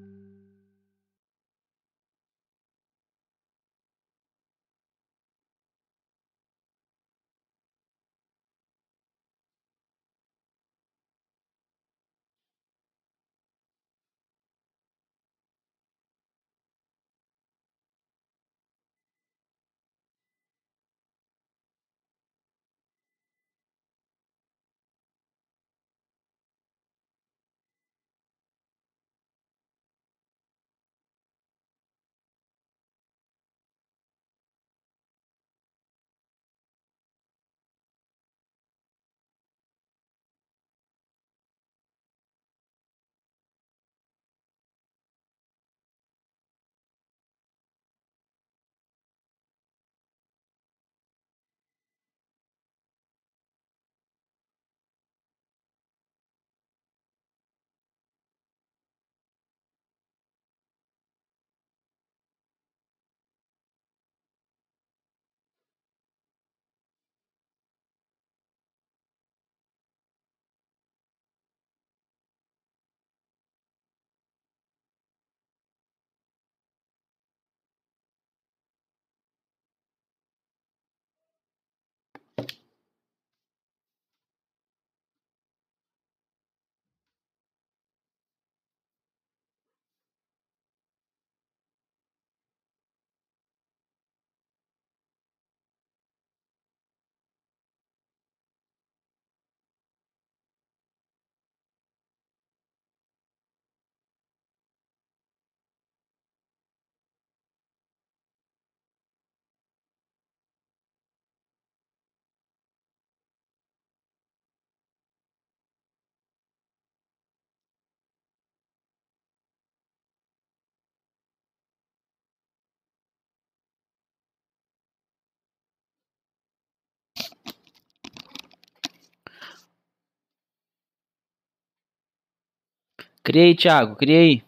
Cria aí, Thiago, cria aí.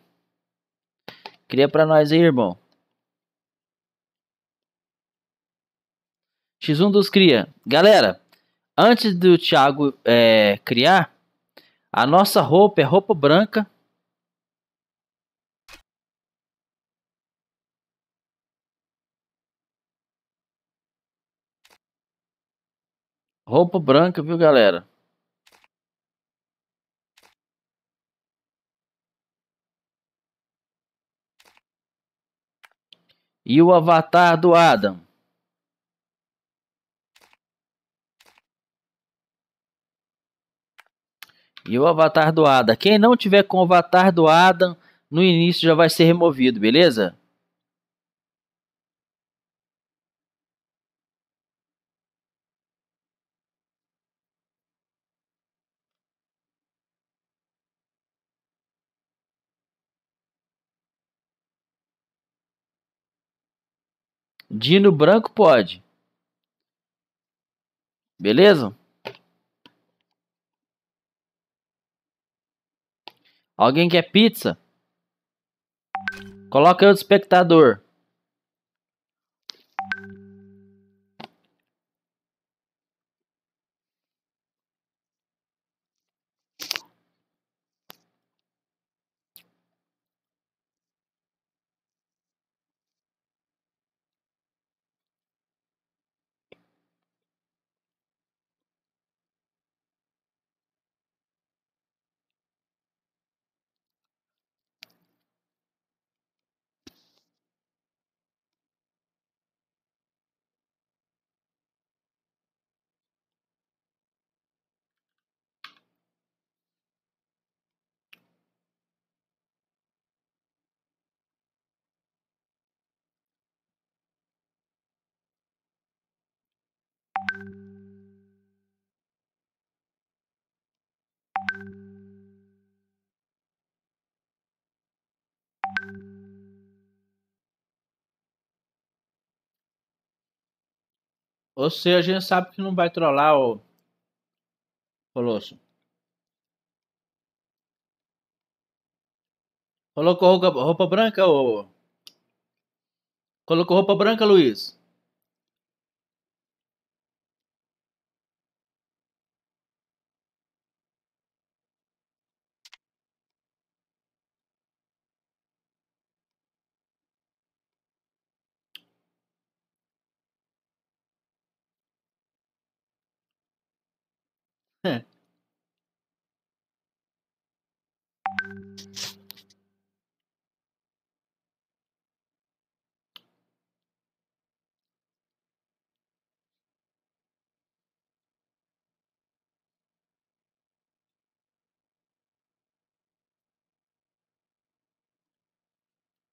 Cria pra nós aí, irmão. X1 dos cria. Galera, antes do Thiago é, criar, a nossa roupa é roupa branca. Roupa branca, viu, galera? E o avatar do Adam? E o avatar do Adam? Quem não tiver com o avatar do Adam, no início já vai ser removido, beleza? Dino branco pode. Beleza? Alguém quer pizza? Coloca aí outro espectador. Ou seja, a gente sabe que não vai trollar o Colosso. Colocou roupa, roupa branca ou Colocou roupa branca, Luiz?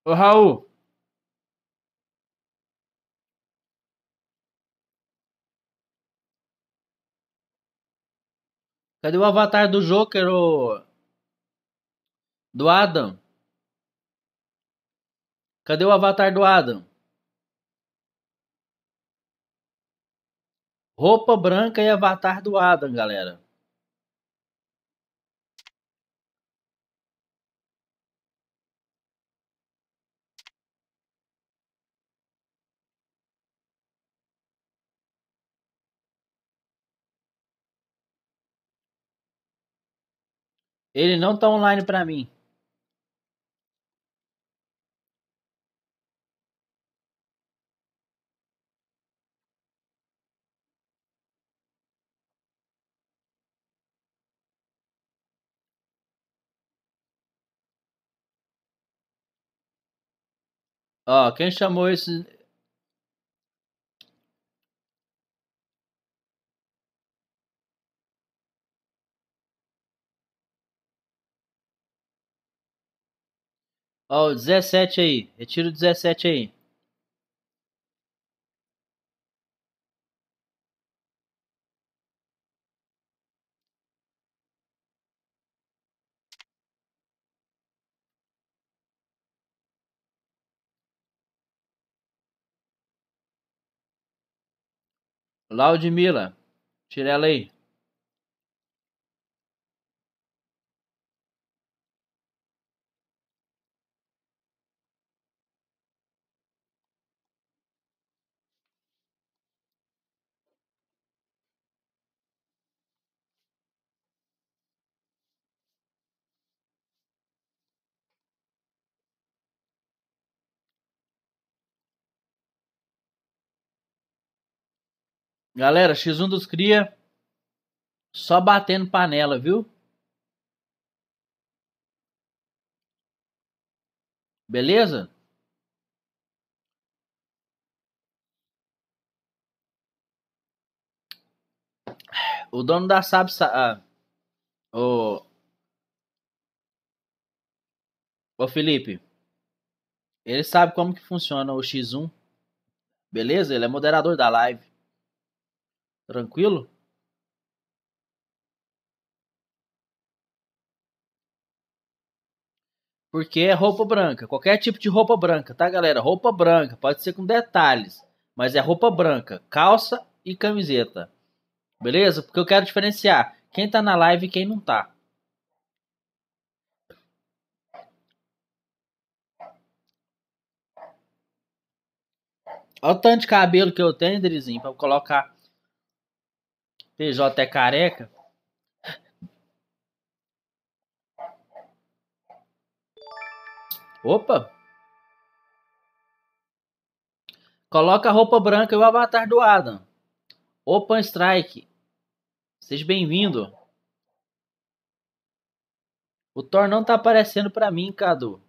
Ô Raul. Cadê o avatar do Joker, ô? Do Adam? Cadê o avatar do Adam? Roupa branca e avatar do Adam, galera. Ele não tá online pra mim. Ó, quem chamou esse. Ó, o 17 aí. Retira o 17 aí. Laudmila. Tira ela aí. Galera, X1 dos cria. Só batendo panela, viu? Beleza? O dono da SAP. sa- Ah, ô. Ô Felipe. Ele sabe como que funciona o X1. Beleza? Ele é moderador da live. Tranquilo? Porque é roupa branca. Qualquer tipo de roupa branca, tá, galera? Roupa branca. Pode ser com detalhes. Mas é roupa branca. Calça e camiseta. Beleza? Porque eu quero diferenciar quem tá na live e quem não tá. Olha o tanto de cabelo que eu tenho, Derizinho, pra colocar PJ é careca. Opa! Coloca a roupa branca e o avatar do Adam. Open Strike. Seja bem-vindo. O Thor não tá aparecendo pra mim, Cadu.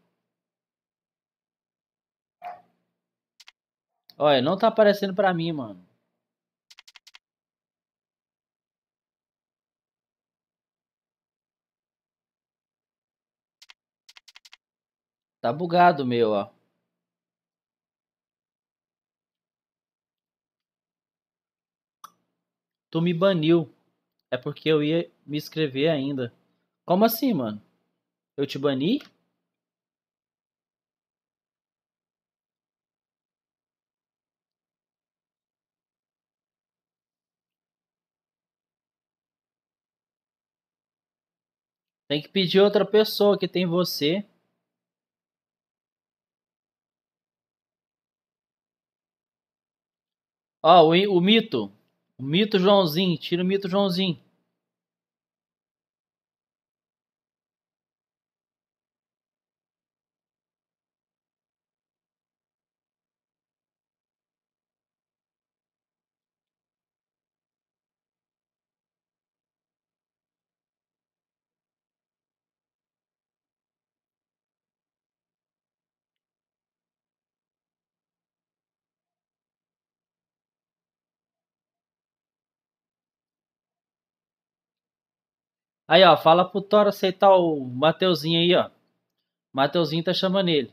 Olha, não tá aparecendo pra mim, mano. Tá bugado meu, ó. Tu me baniu. É porque eu ia me inscrever ainda. Como assim, mano? Eu te bani? Tem que pedir outra pessoa que tem você. Ó, o, o mito. O mito Joãozinho. Tira o mito Joãozinho. Aí, ó, fala pro Thor aceitar o Mateuzinho aí, ó. Mateuzinho tá chamando ele.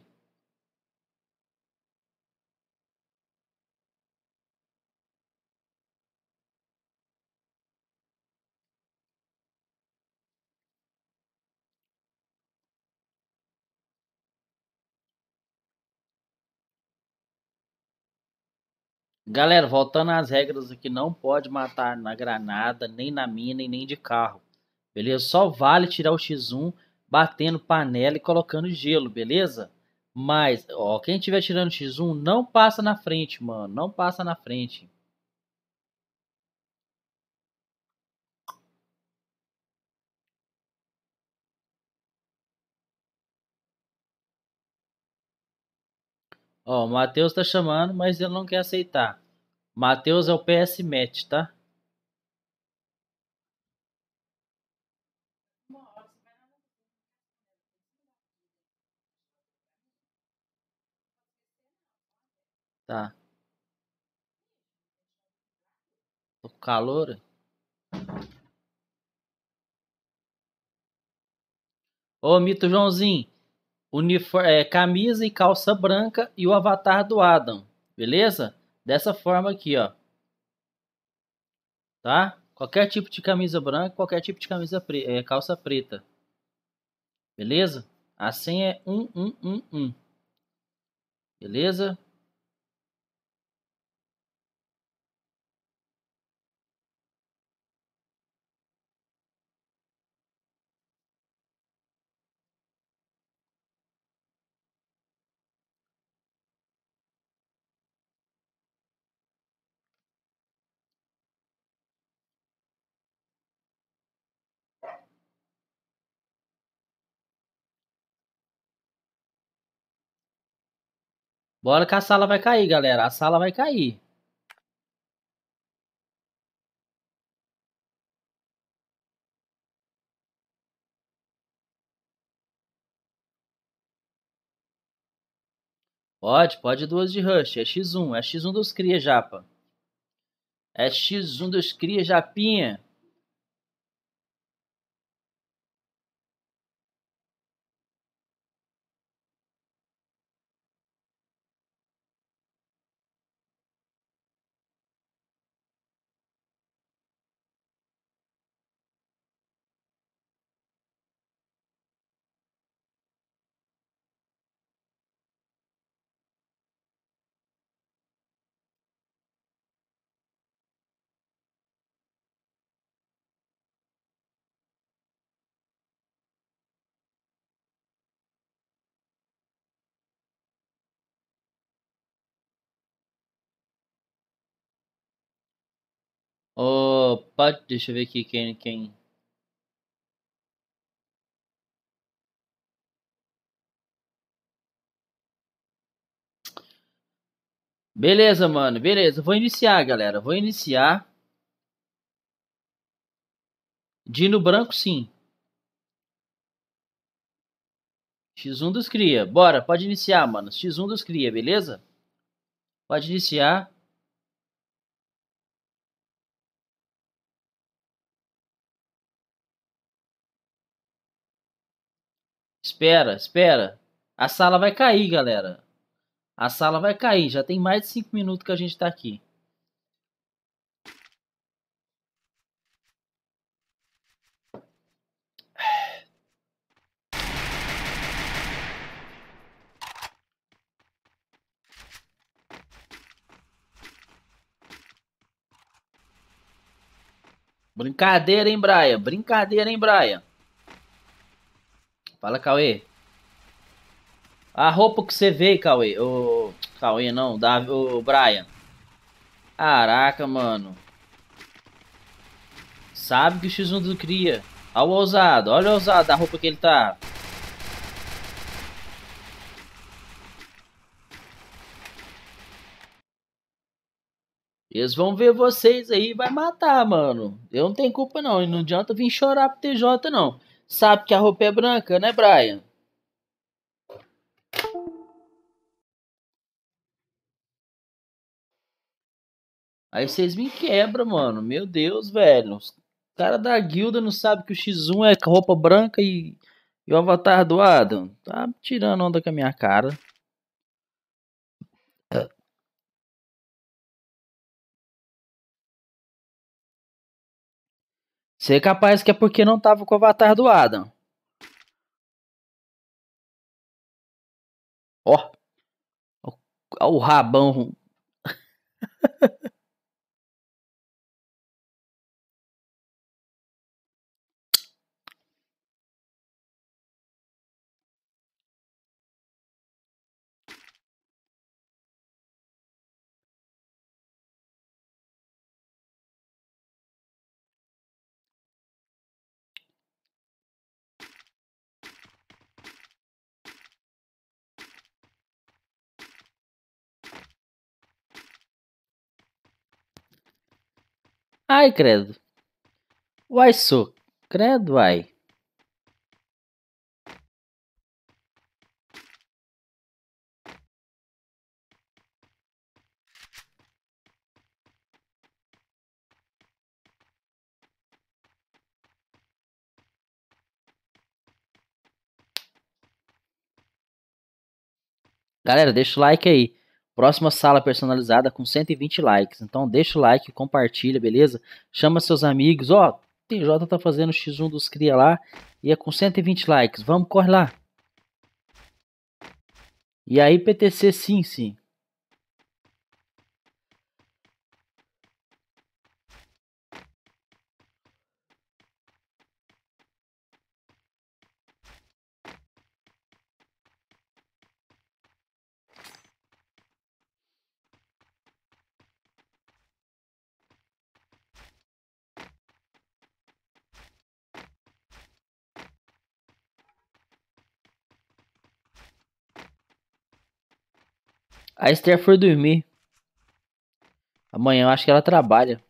Galera, voltando às regras aqui, não pode matar na granada, nem na mina e nem de carro. Beleza? Só vale tirar o X1 batendo panela e colocando gelo, beleza? Mas, ó, quem estiver tirando X1 não passa na frente, mano. Não passa na frente. Ó, o Matheus tá chamando, mas ele não quer aceitar. Matheus é o PS Match, tá? Tá. Tô com calor. Ô, Mito Joãozinho. Unifor é, camisa e calça branca e o avatar do Adam. Beleza? Dessa forma aqui, ó. Tá? Qualquer tipo de camisa branca, qualquer tipo de camisa pre é, calça preta. Beleza? É um, um, um, um. Beleza? Bora que a sala vai cair, galera. A sala vai cair. Pode, pode duas de rush. É X1, é X1 dos cria, japa. É X1 dos cria, japinha. Pode, deixa eu ver aqui quem, quem. Beleza, mano, beleza. Vou iniciar, galera. Vou iniciar. Dino branco, sim. X1 dos cria. Bora, pode iniciar, mano. X1 dos cria, beleza? Pode iniciar. Espera, espera. A sala vai cair, galera. A sala vai cair. Já tem mais de 5 minutos que a gente tá aqui. Brincadeira, hein, Brian? Brincadeira, hein, Brian? Fala, Cauê. A roupa que você vê, Cauê. O Cauê não, da o Brian. Caraca, mano. Sabe que o X1 do cria. Olha o ousado, olha o ousado da roupa que ele tá. Eles vão ver vocês aí vai matar, mano. Eu não tenho culpa não. E não adianta vir chorar pro TJ, não. Sabe que a roupa é branca, né, Brian? Aí vocês me quebram, mano. Meu Deus, velho. Os cara da guilda não sabe que o X1 é roupa branca e, e o avatar do Adam. Tá tirando onda com a minha cara. É capaz que é porque não tava com o avatar do Adam. Ó. Ó o rabão. Ai, credo. Uai, sou. Credo, ai. Galera, deixa o like aí. Próxima sala personalizada com 120 likes. Então deixa o like, compartilha, beleza? Chama seus amigos. Ó, TJ tá fazendo X1 dos cria lá e é com 120 likes. Vamos, corre lá. E aí PTC sim, sim. A Esther foi dormir. Amanhã eu acho que ela trabalha.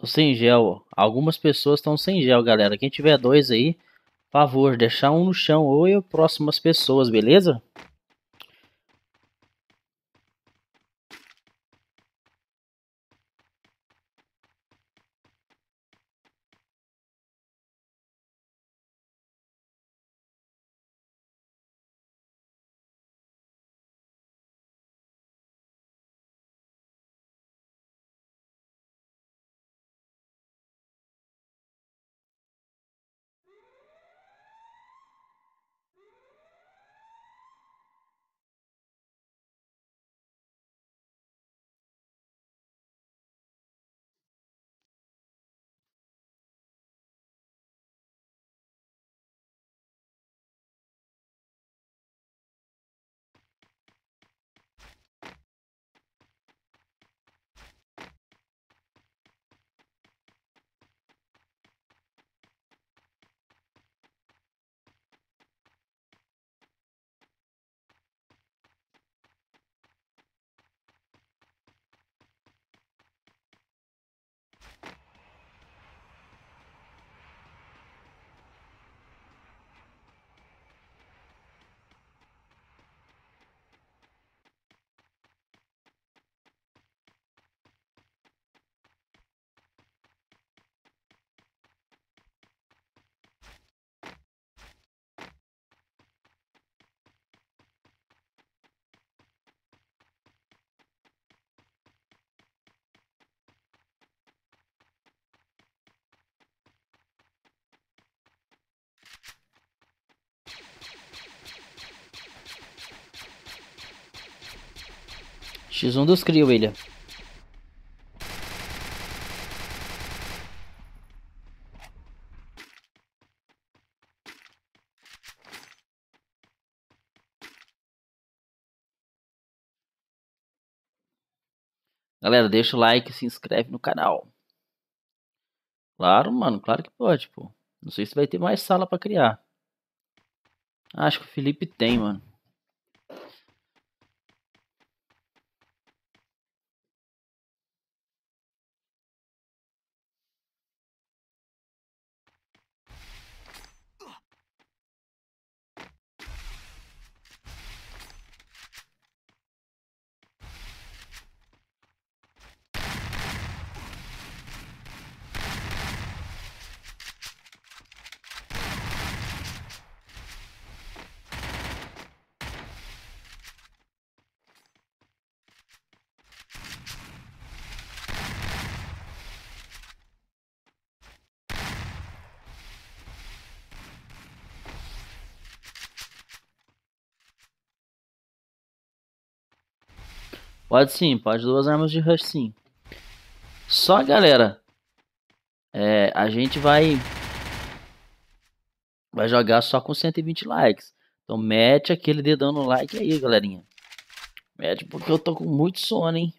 Tô sem gel. Algumas pessoas estão sem gel, galera. Quem tiver dois aí, favor, deixar um no chão ou eu próximas pessoas, beleza? X1 dos Crio, William. Galera, deixa o like se inscreve no canal. Claro, mano, claro que pode, pô. Não sei se vai ter mais sala pra criar. Acho que o Felipe tem, mano. Pode sim, pode duas armas de rush sim. Só galera, é, a gente vai vai jogar só com 120 likes. Então mete aquele dedão no like aí, galerinha. Mete porque eu tô com muito sono, hein?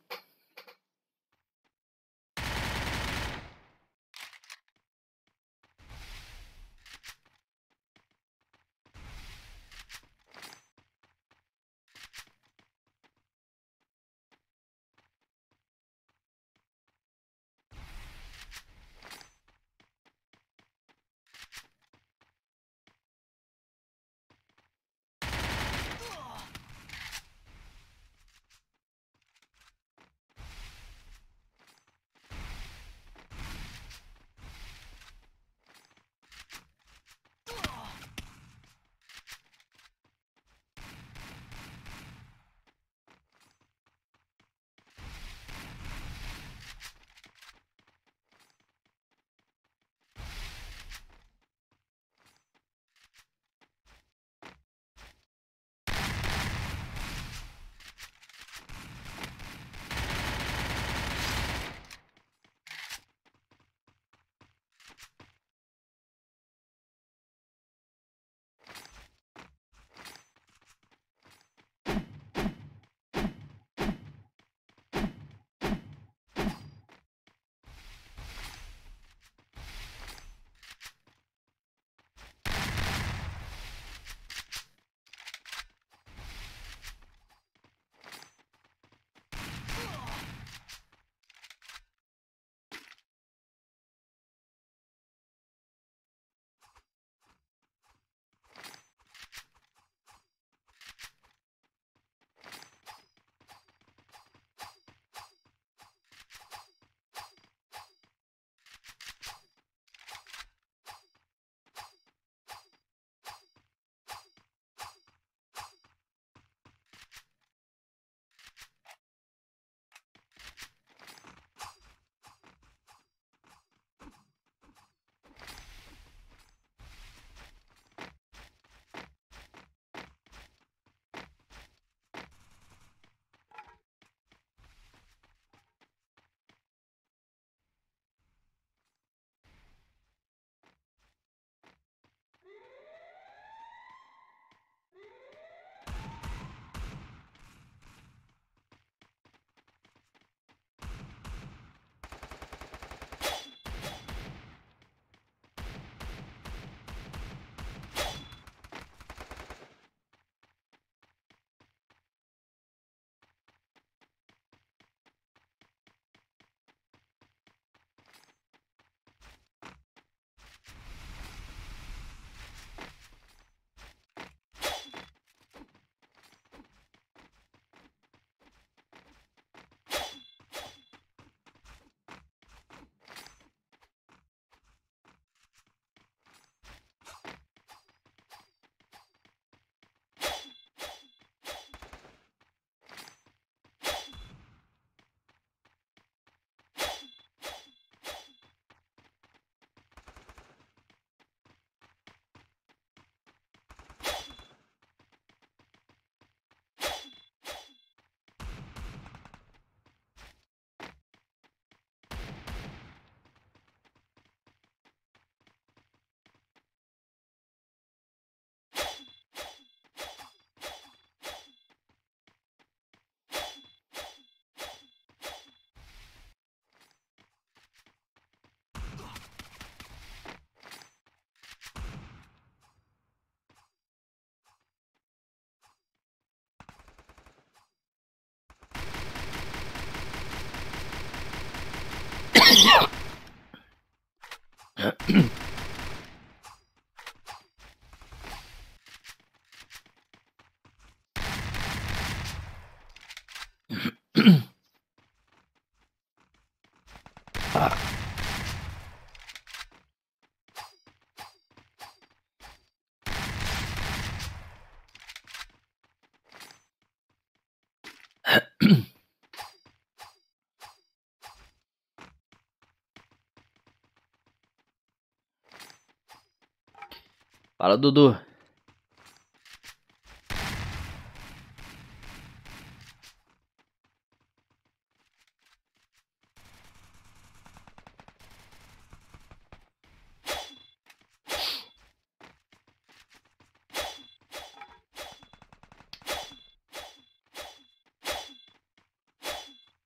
Fala, Dudu.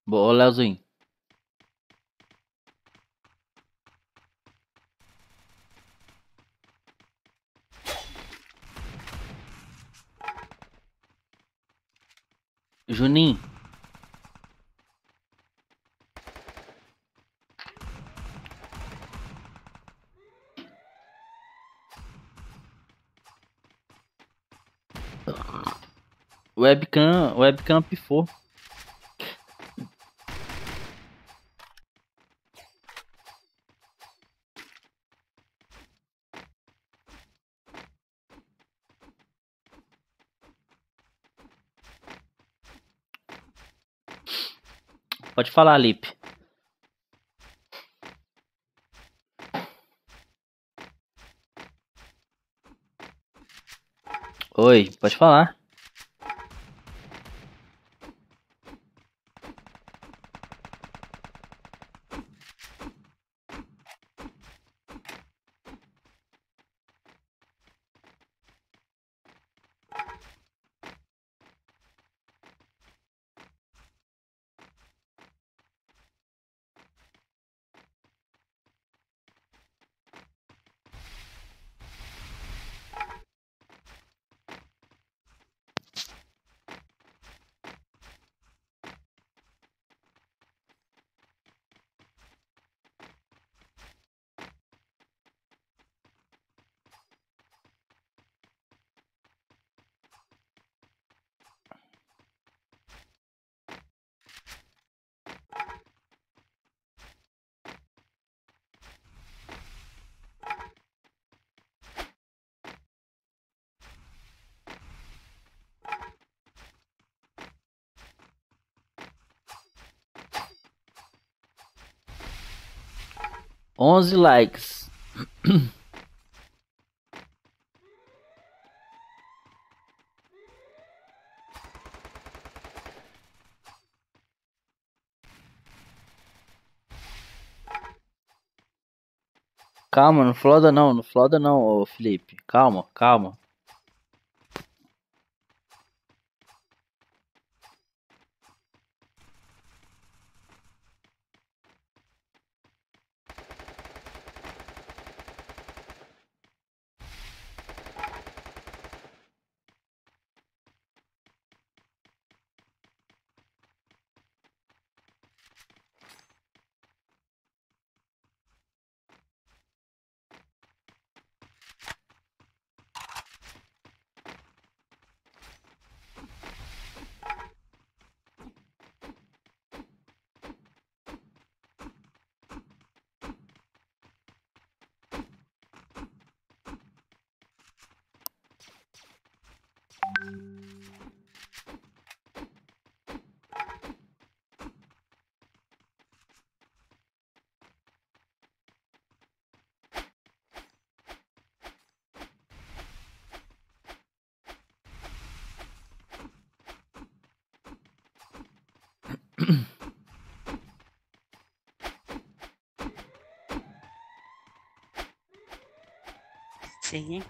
Boa, Leozinho. Juninho. Webcam, webcam pifou. Pode falar, Lipe. Oi, pode falar. Onze likes. Calma, não floda não, não floda não, Felipe. Calma, calma.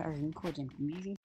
Cheguei em casa, vim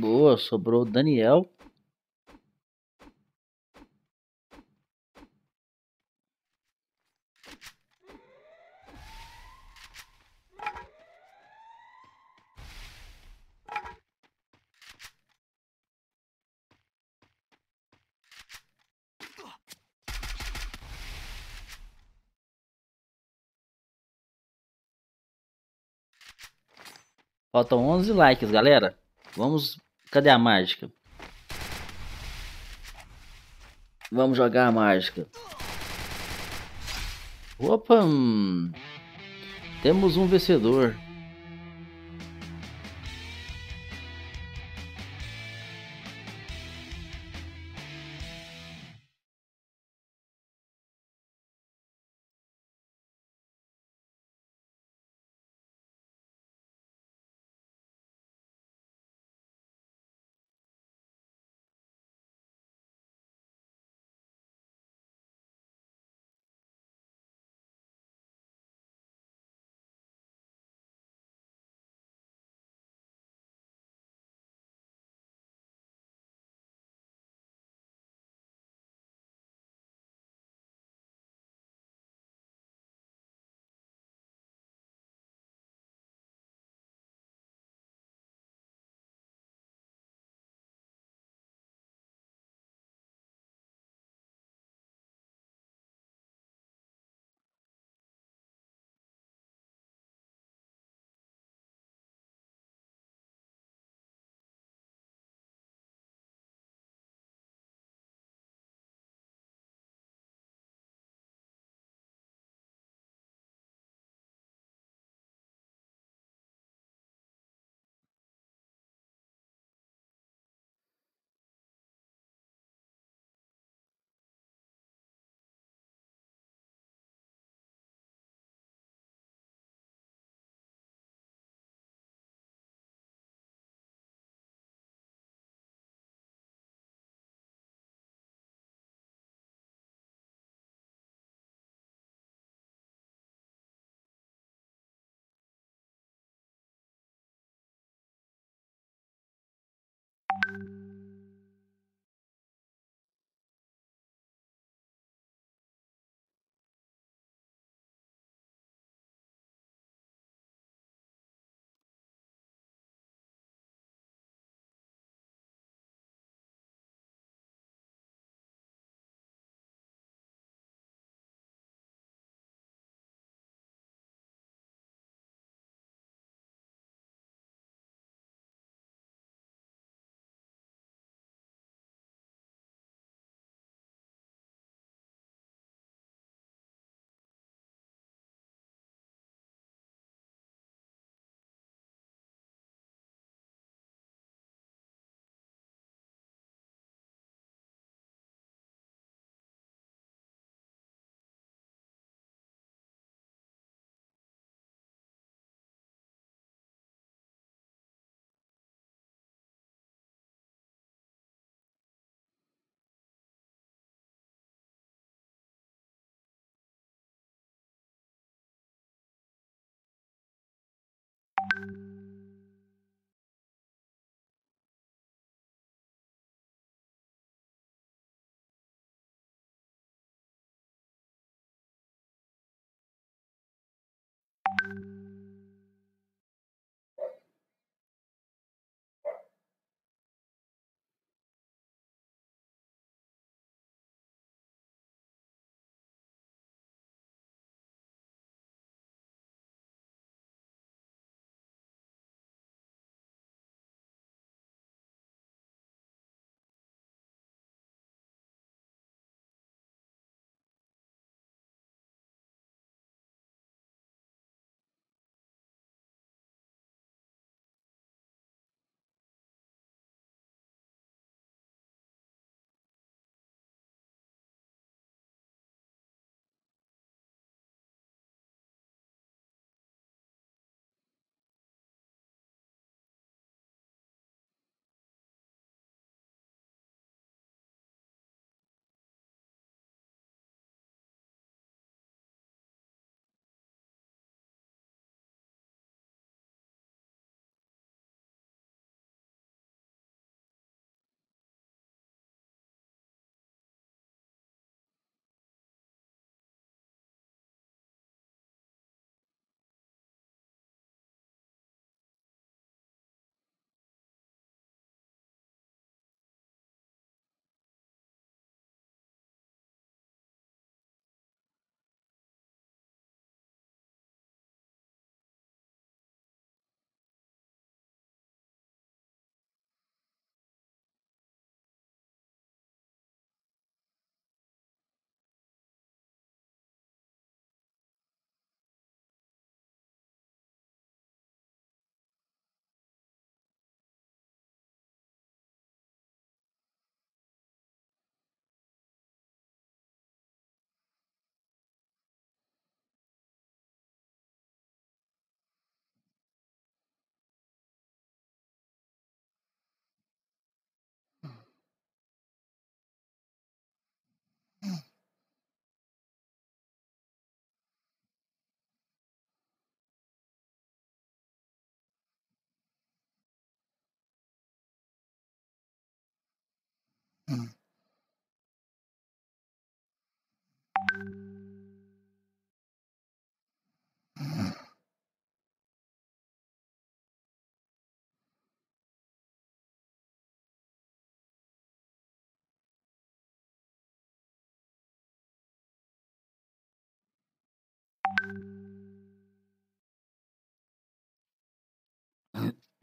Boa, sobrou o Daniel. Faltam 11 likes, galera. Vamos. Cadê a mágica? Vamos jogar a mágica. Opa! hum. Temos um vencedor.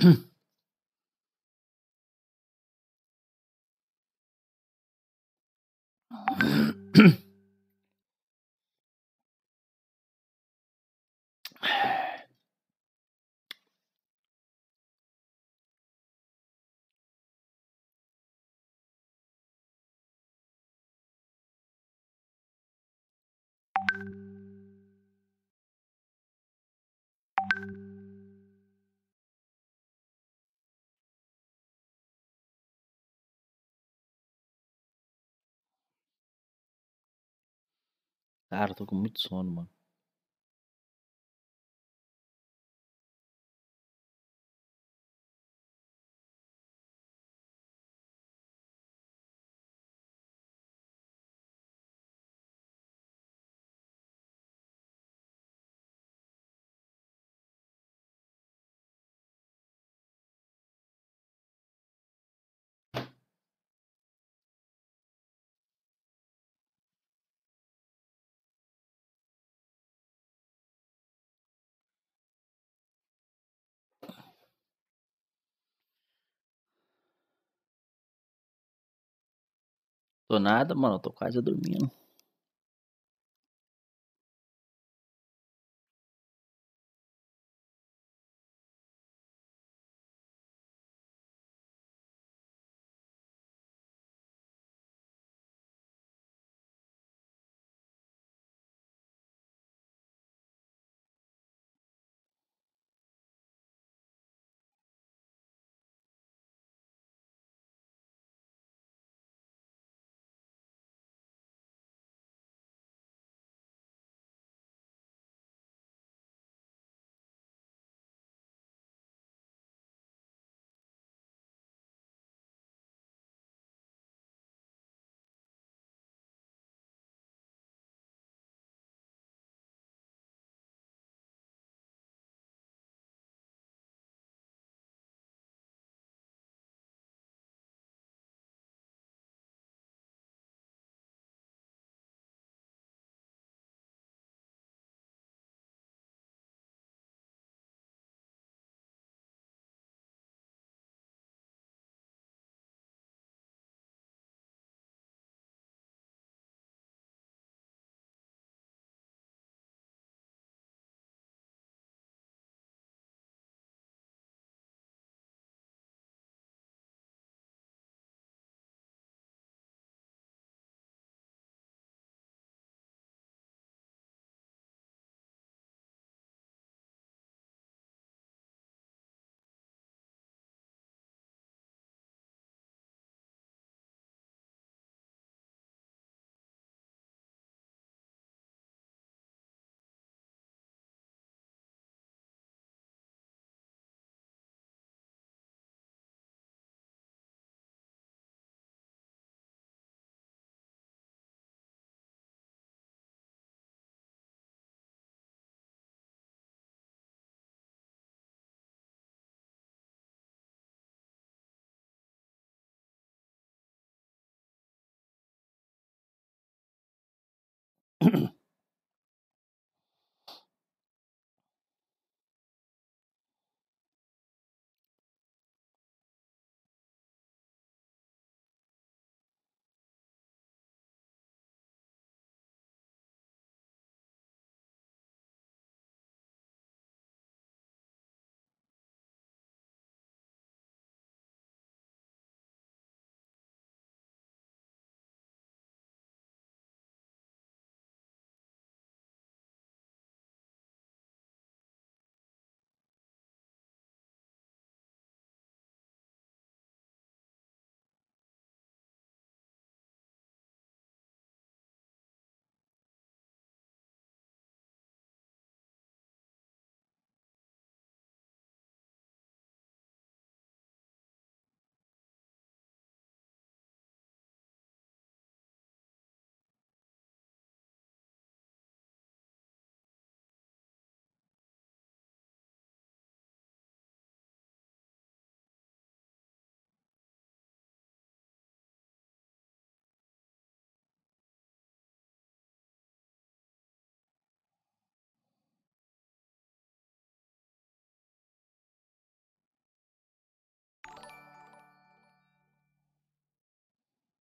mm Cara, eu tô com muito sono, mano. Tô nada, mano. Tô quase dormindo.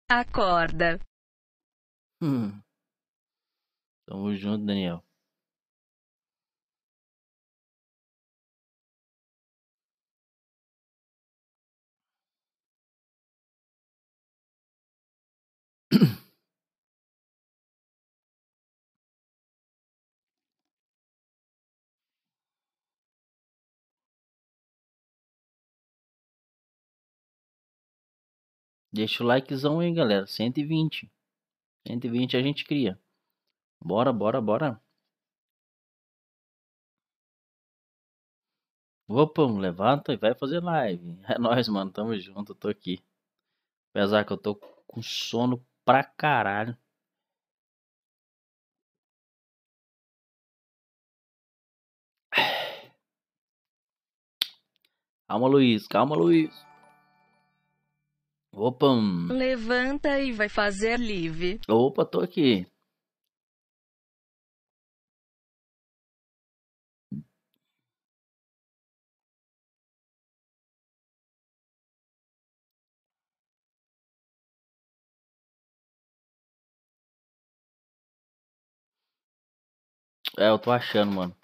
Acorda. Hum. Tamo junto, Daniel. Deixa o likezão aí, galera. 120. 120 a gente cria. Bora, bora, bora. Opa, levanta e vai fazer live. É nóis, mano. Tamo junto, tô aqui. Apesar que eu tô com sono pra caralho. Calma, Luiz. Calma, Luiz. Opa. hum. Levanta e vai fazer live. Opa, tô aqui. É, eu tô achando, mano.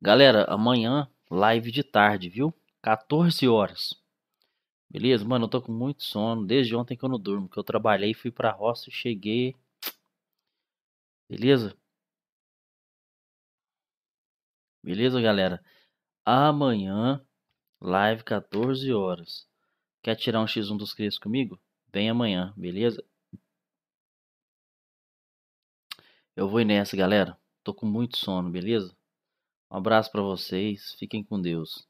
Galera, amanhã, live de tarde, viu? 14 horas. Beleza? Mano, eu tô com muito sono. Desde ontem que eu não durmo. Que eu trabalhei, fui pra roça e cheguei. Beleza? Beleza, galera? Amanhã, live 14 horas. Quer tirar um X1 dos crias comigo? Vem amanhã, beleza? Eu vou nessa, galera. Tô com muito sono, beleza? Um abraço pra vocês. Fiquem com Deus.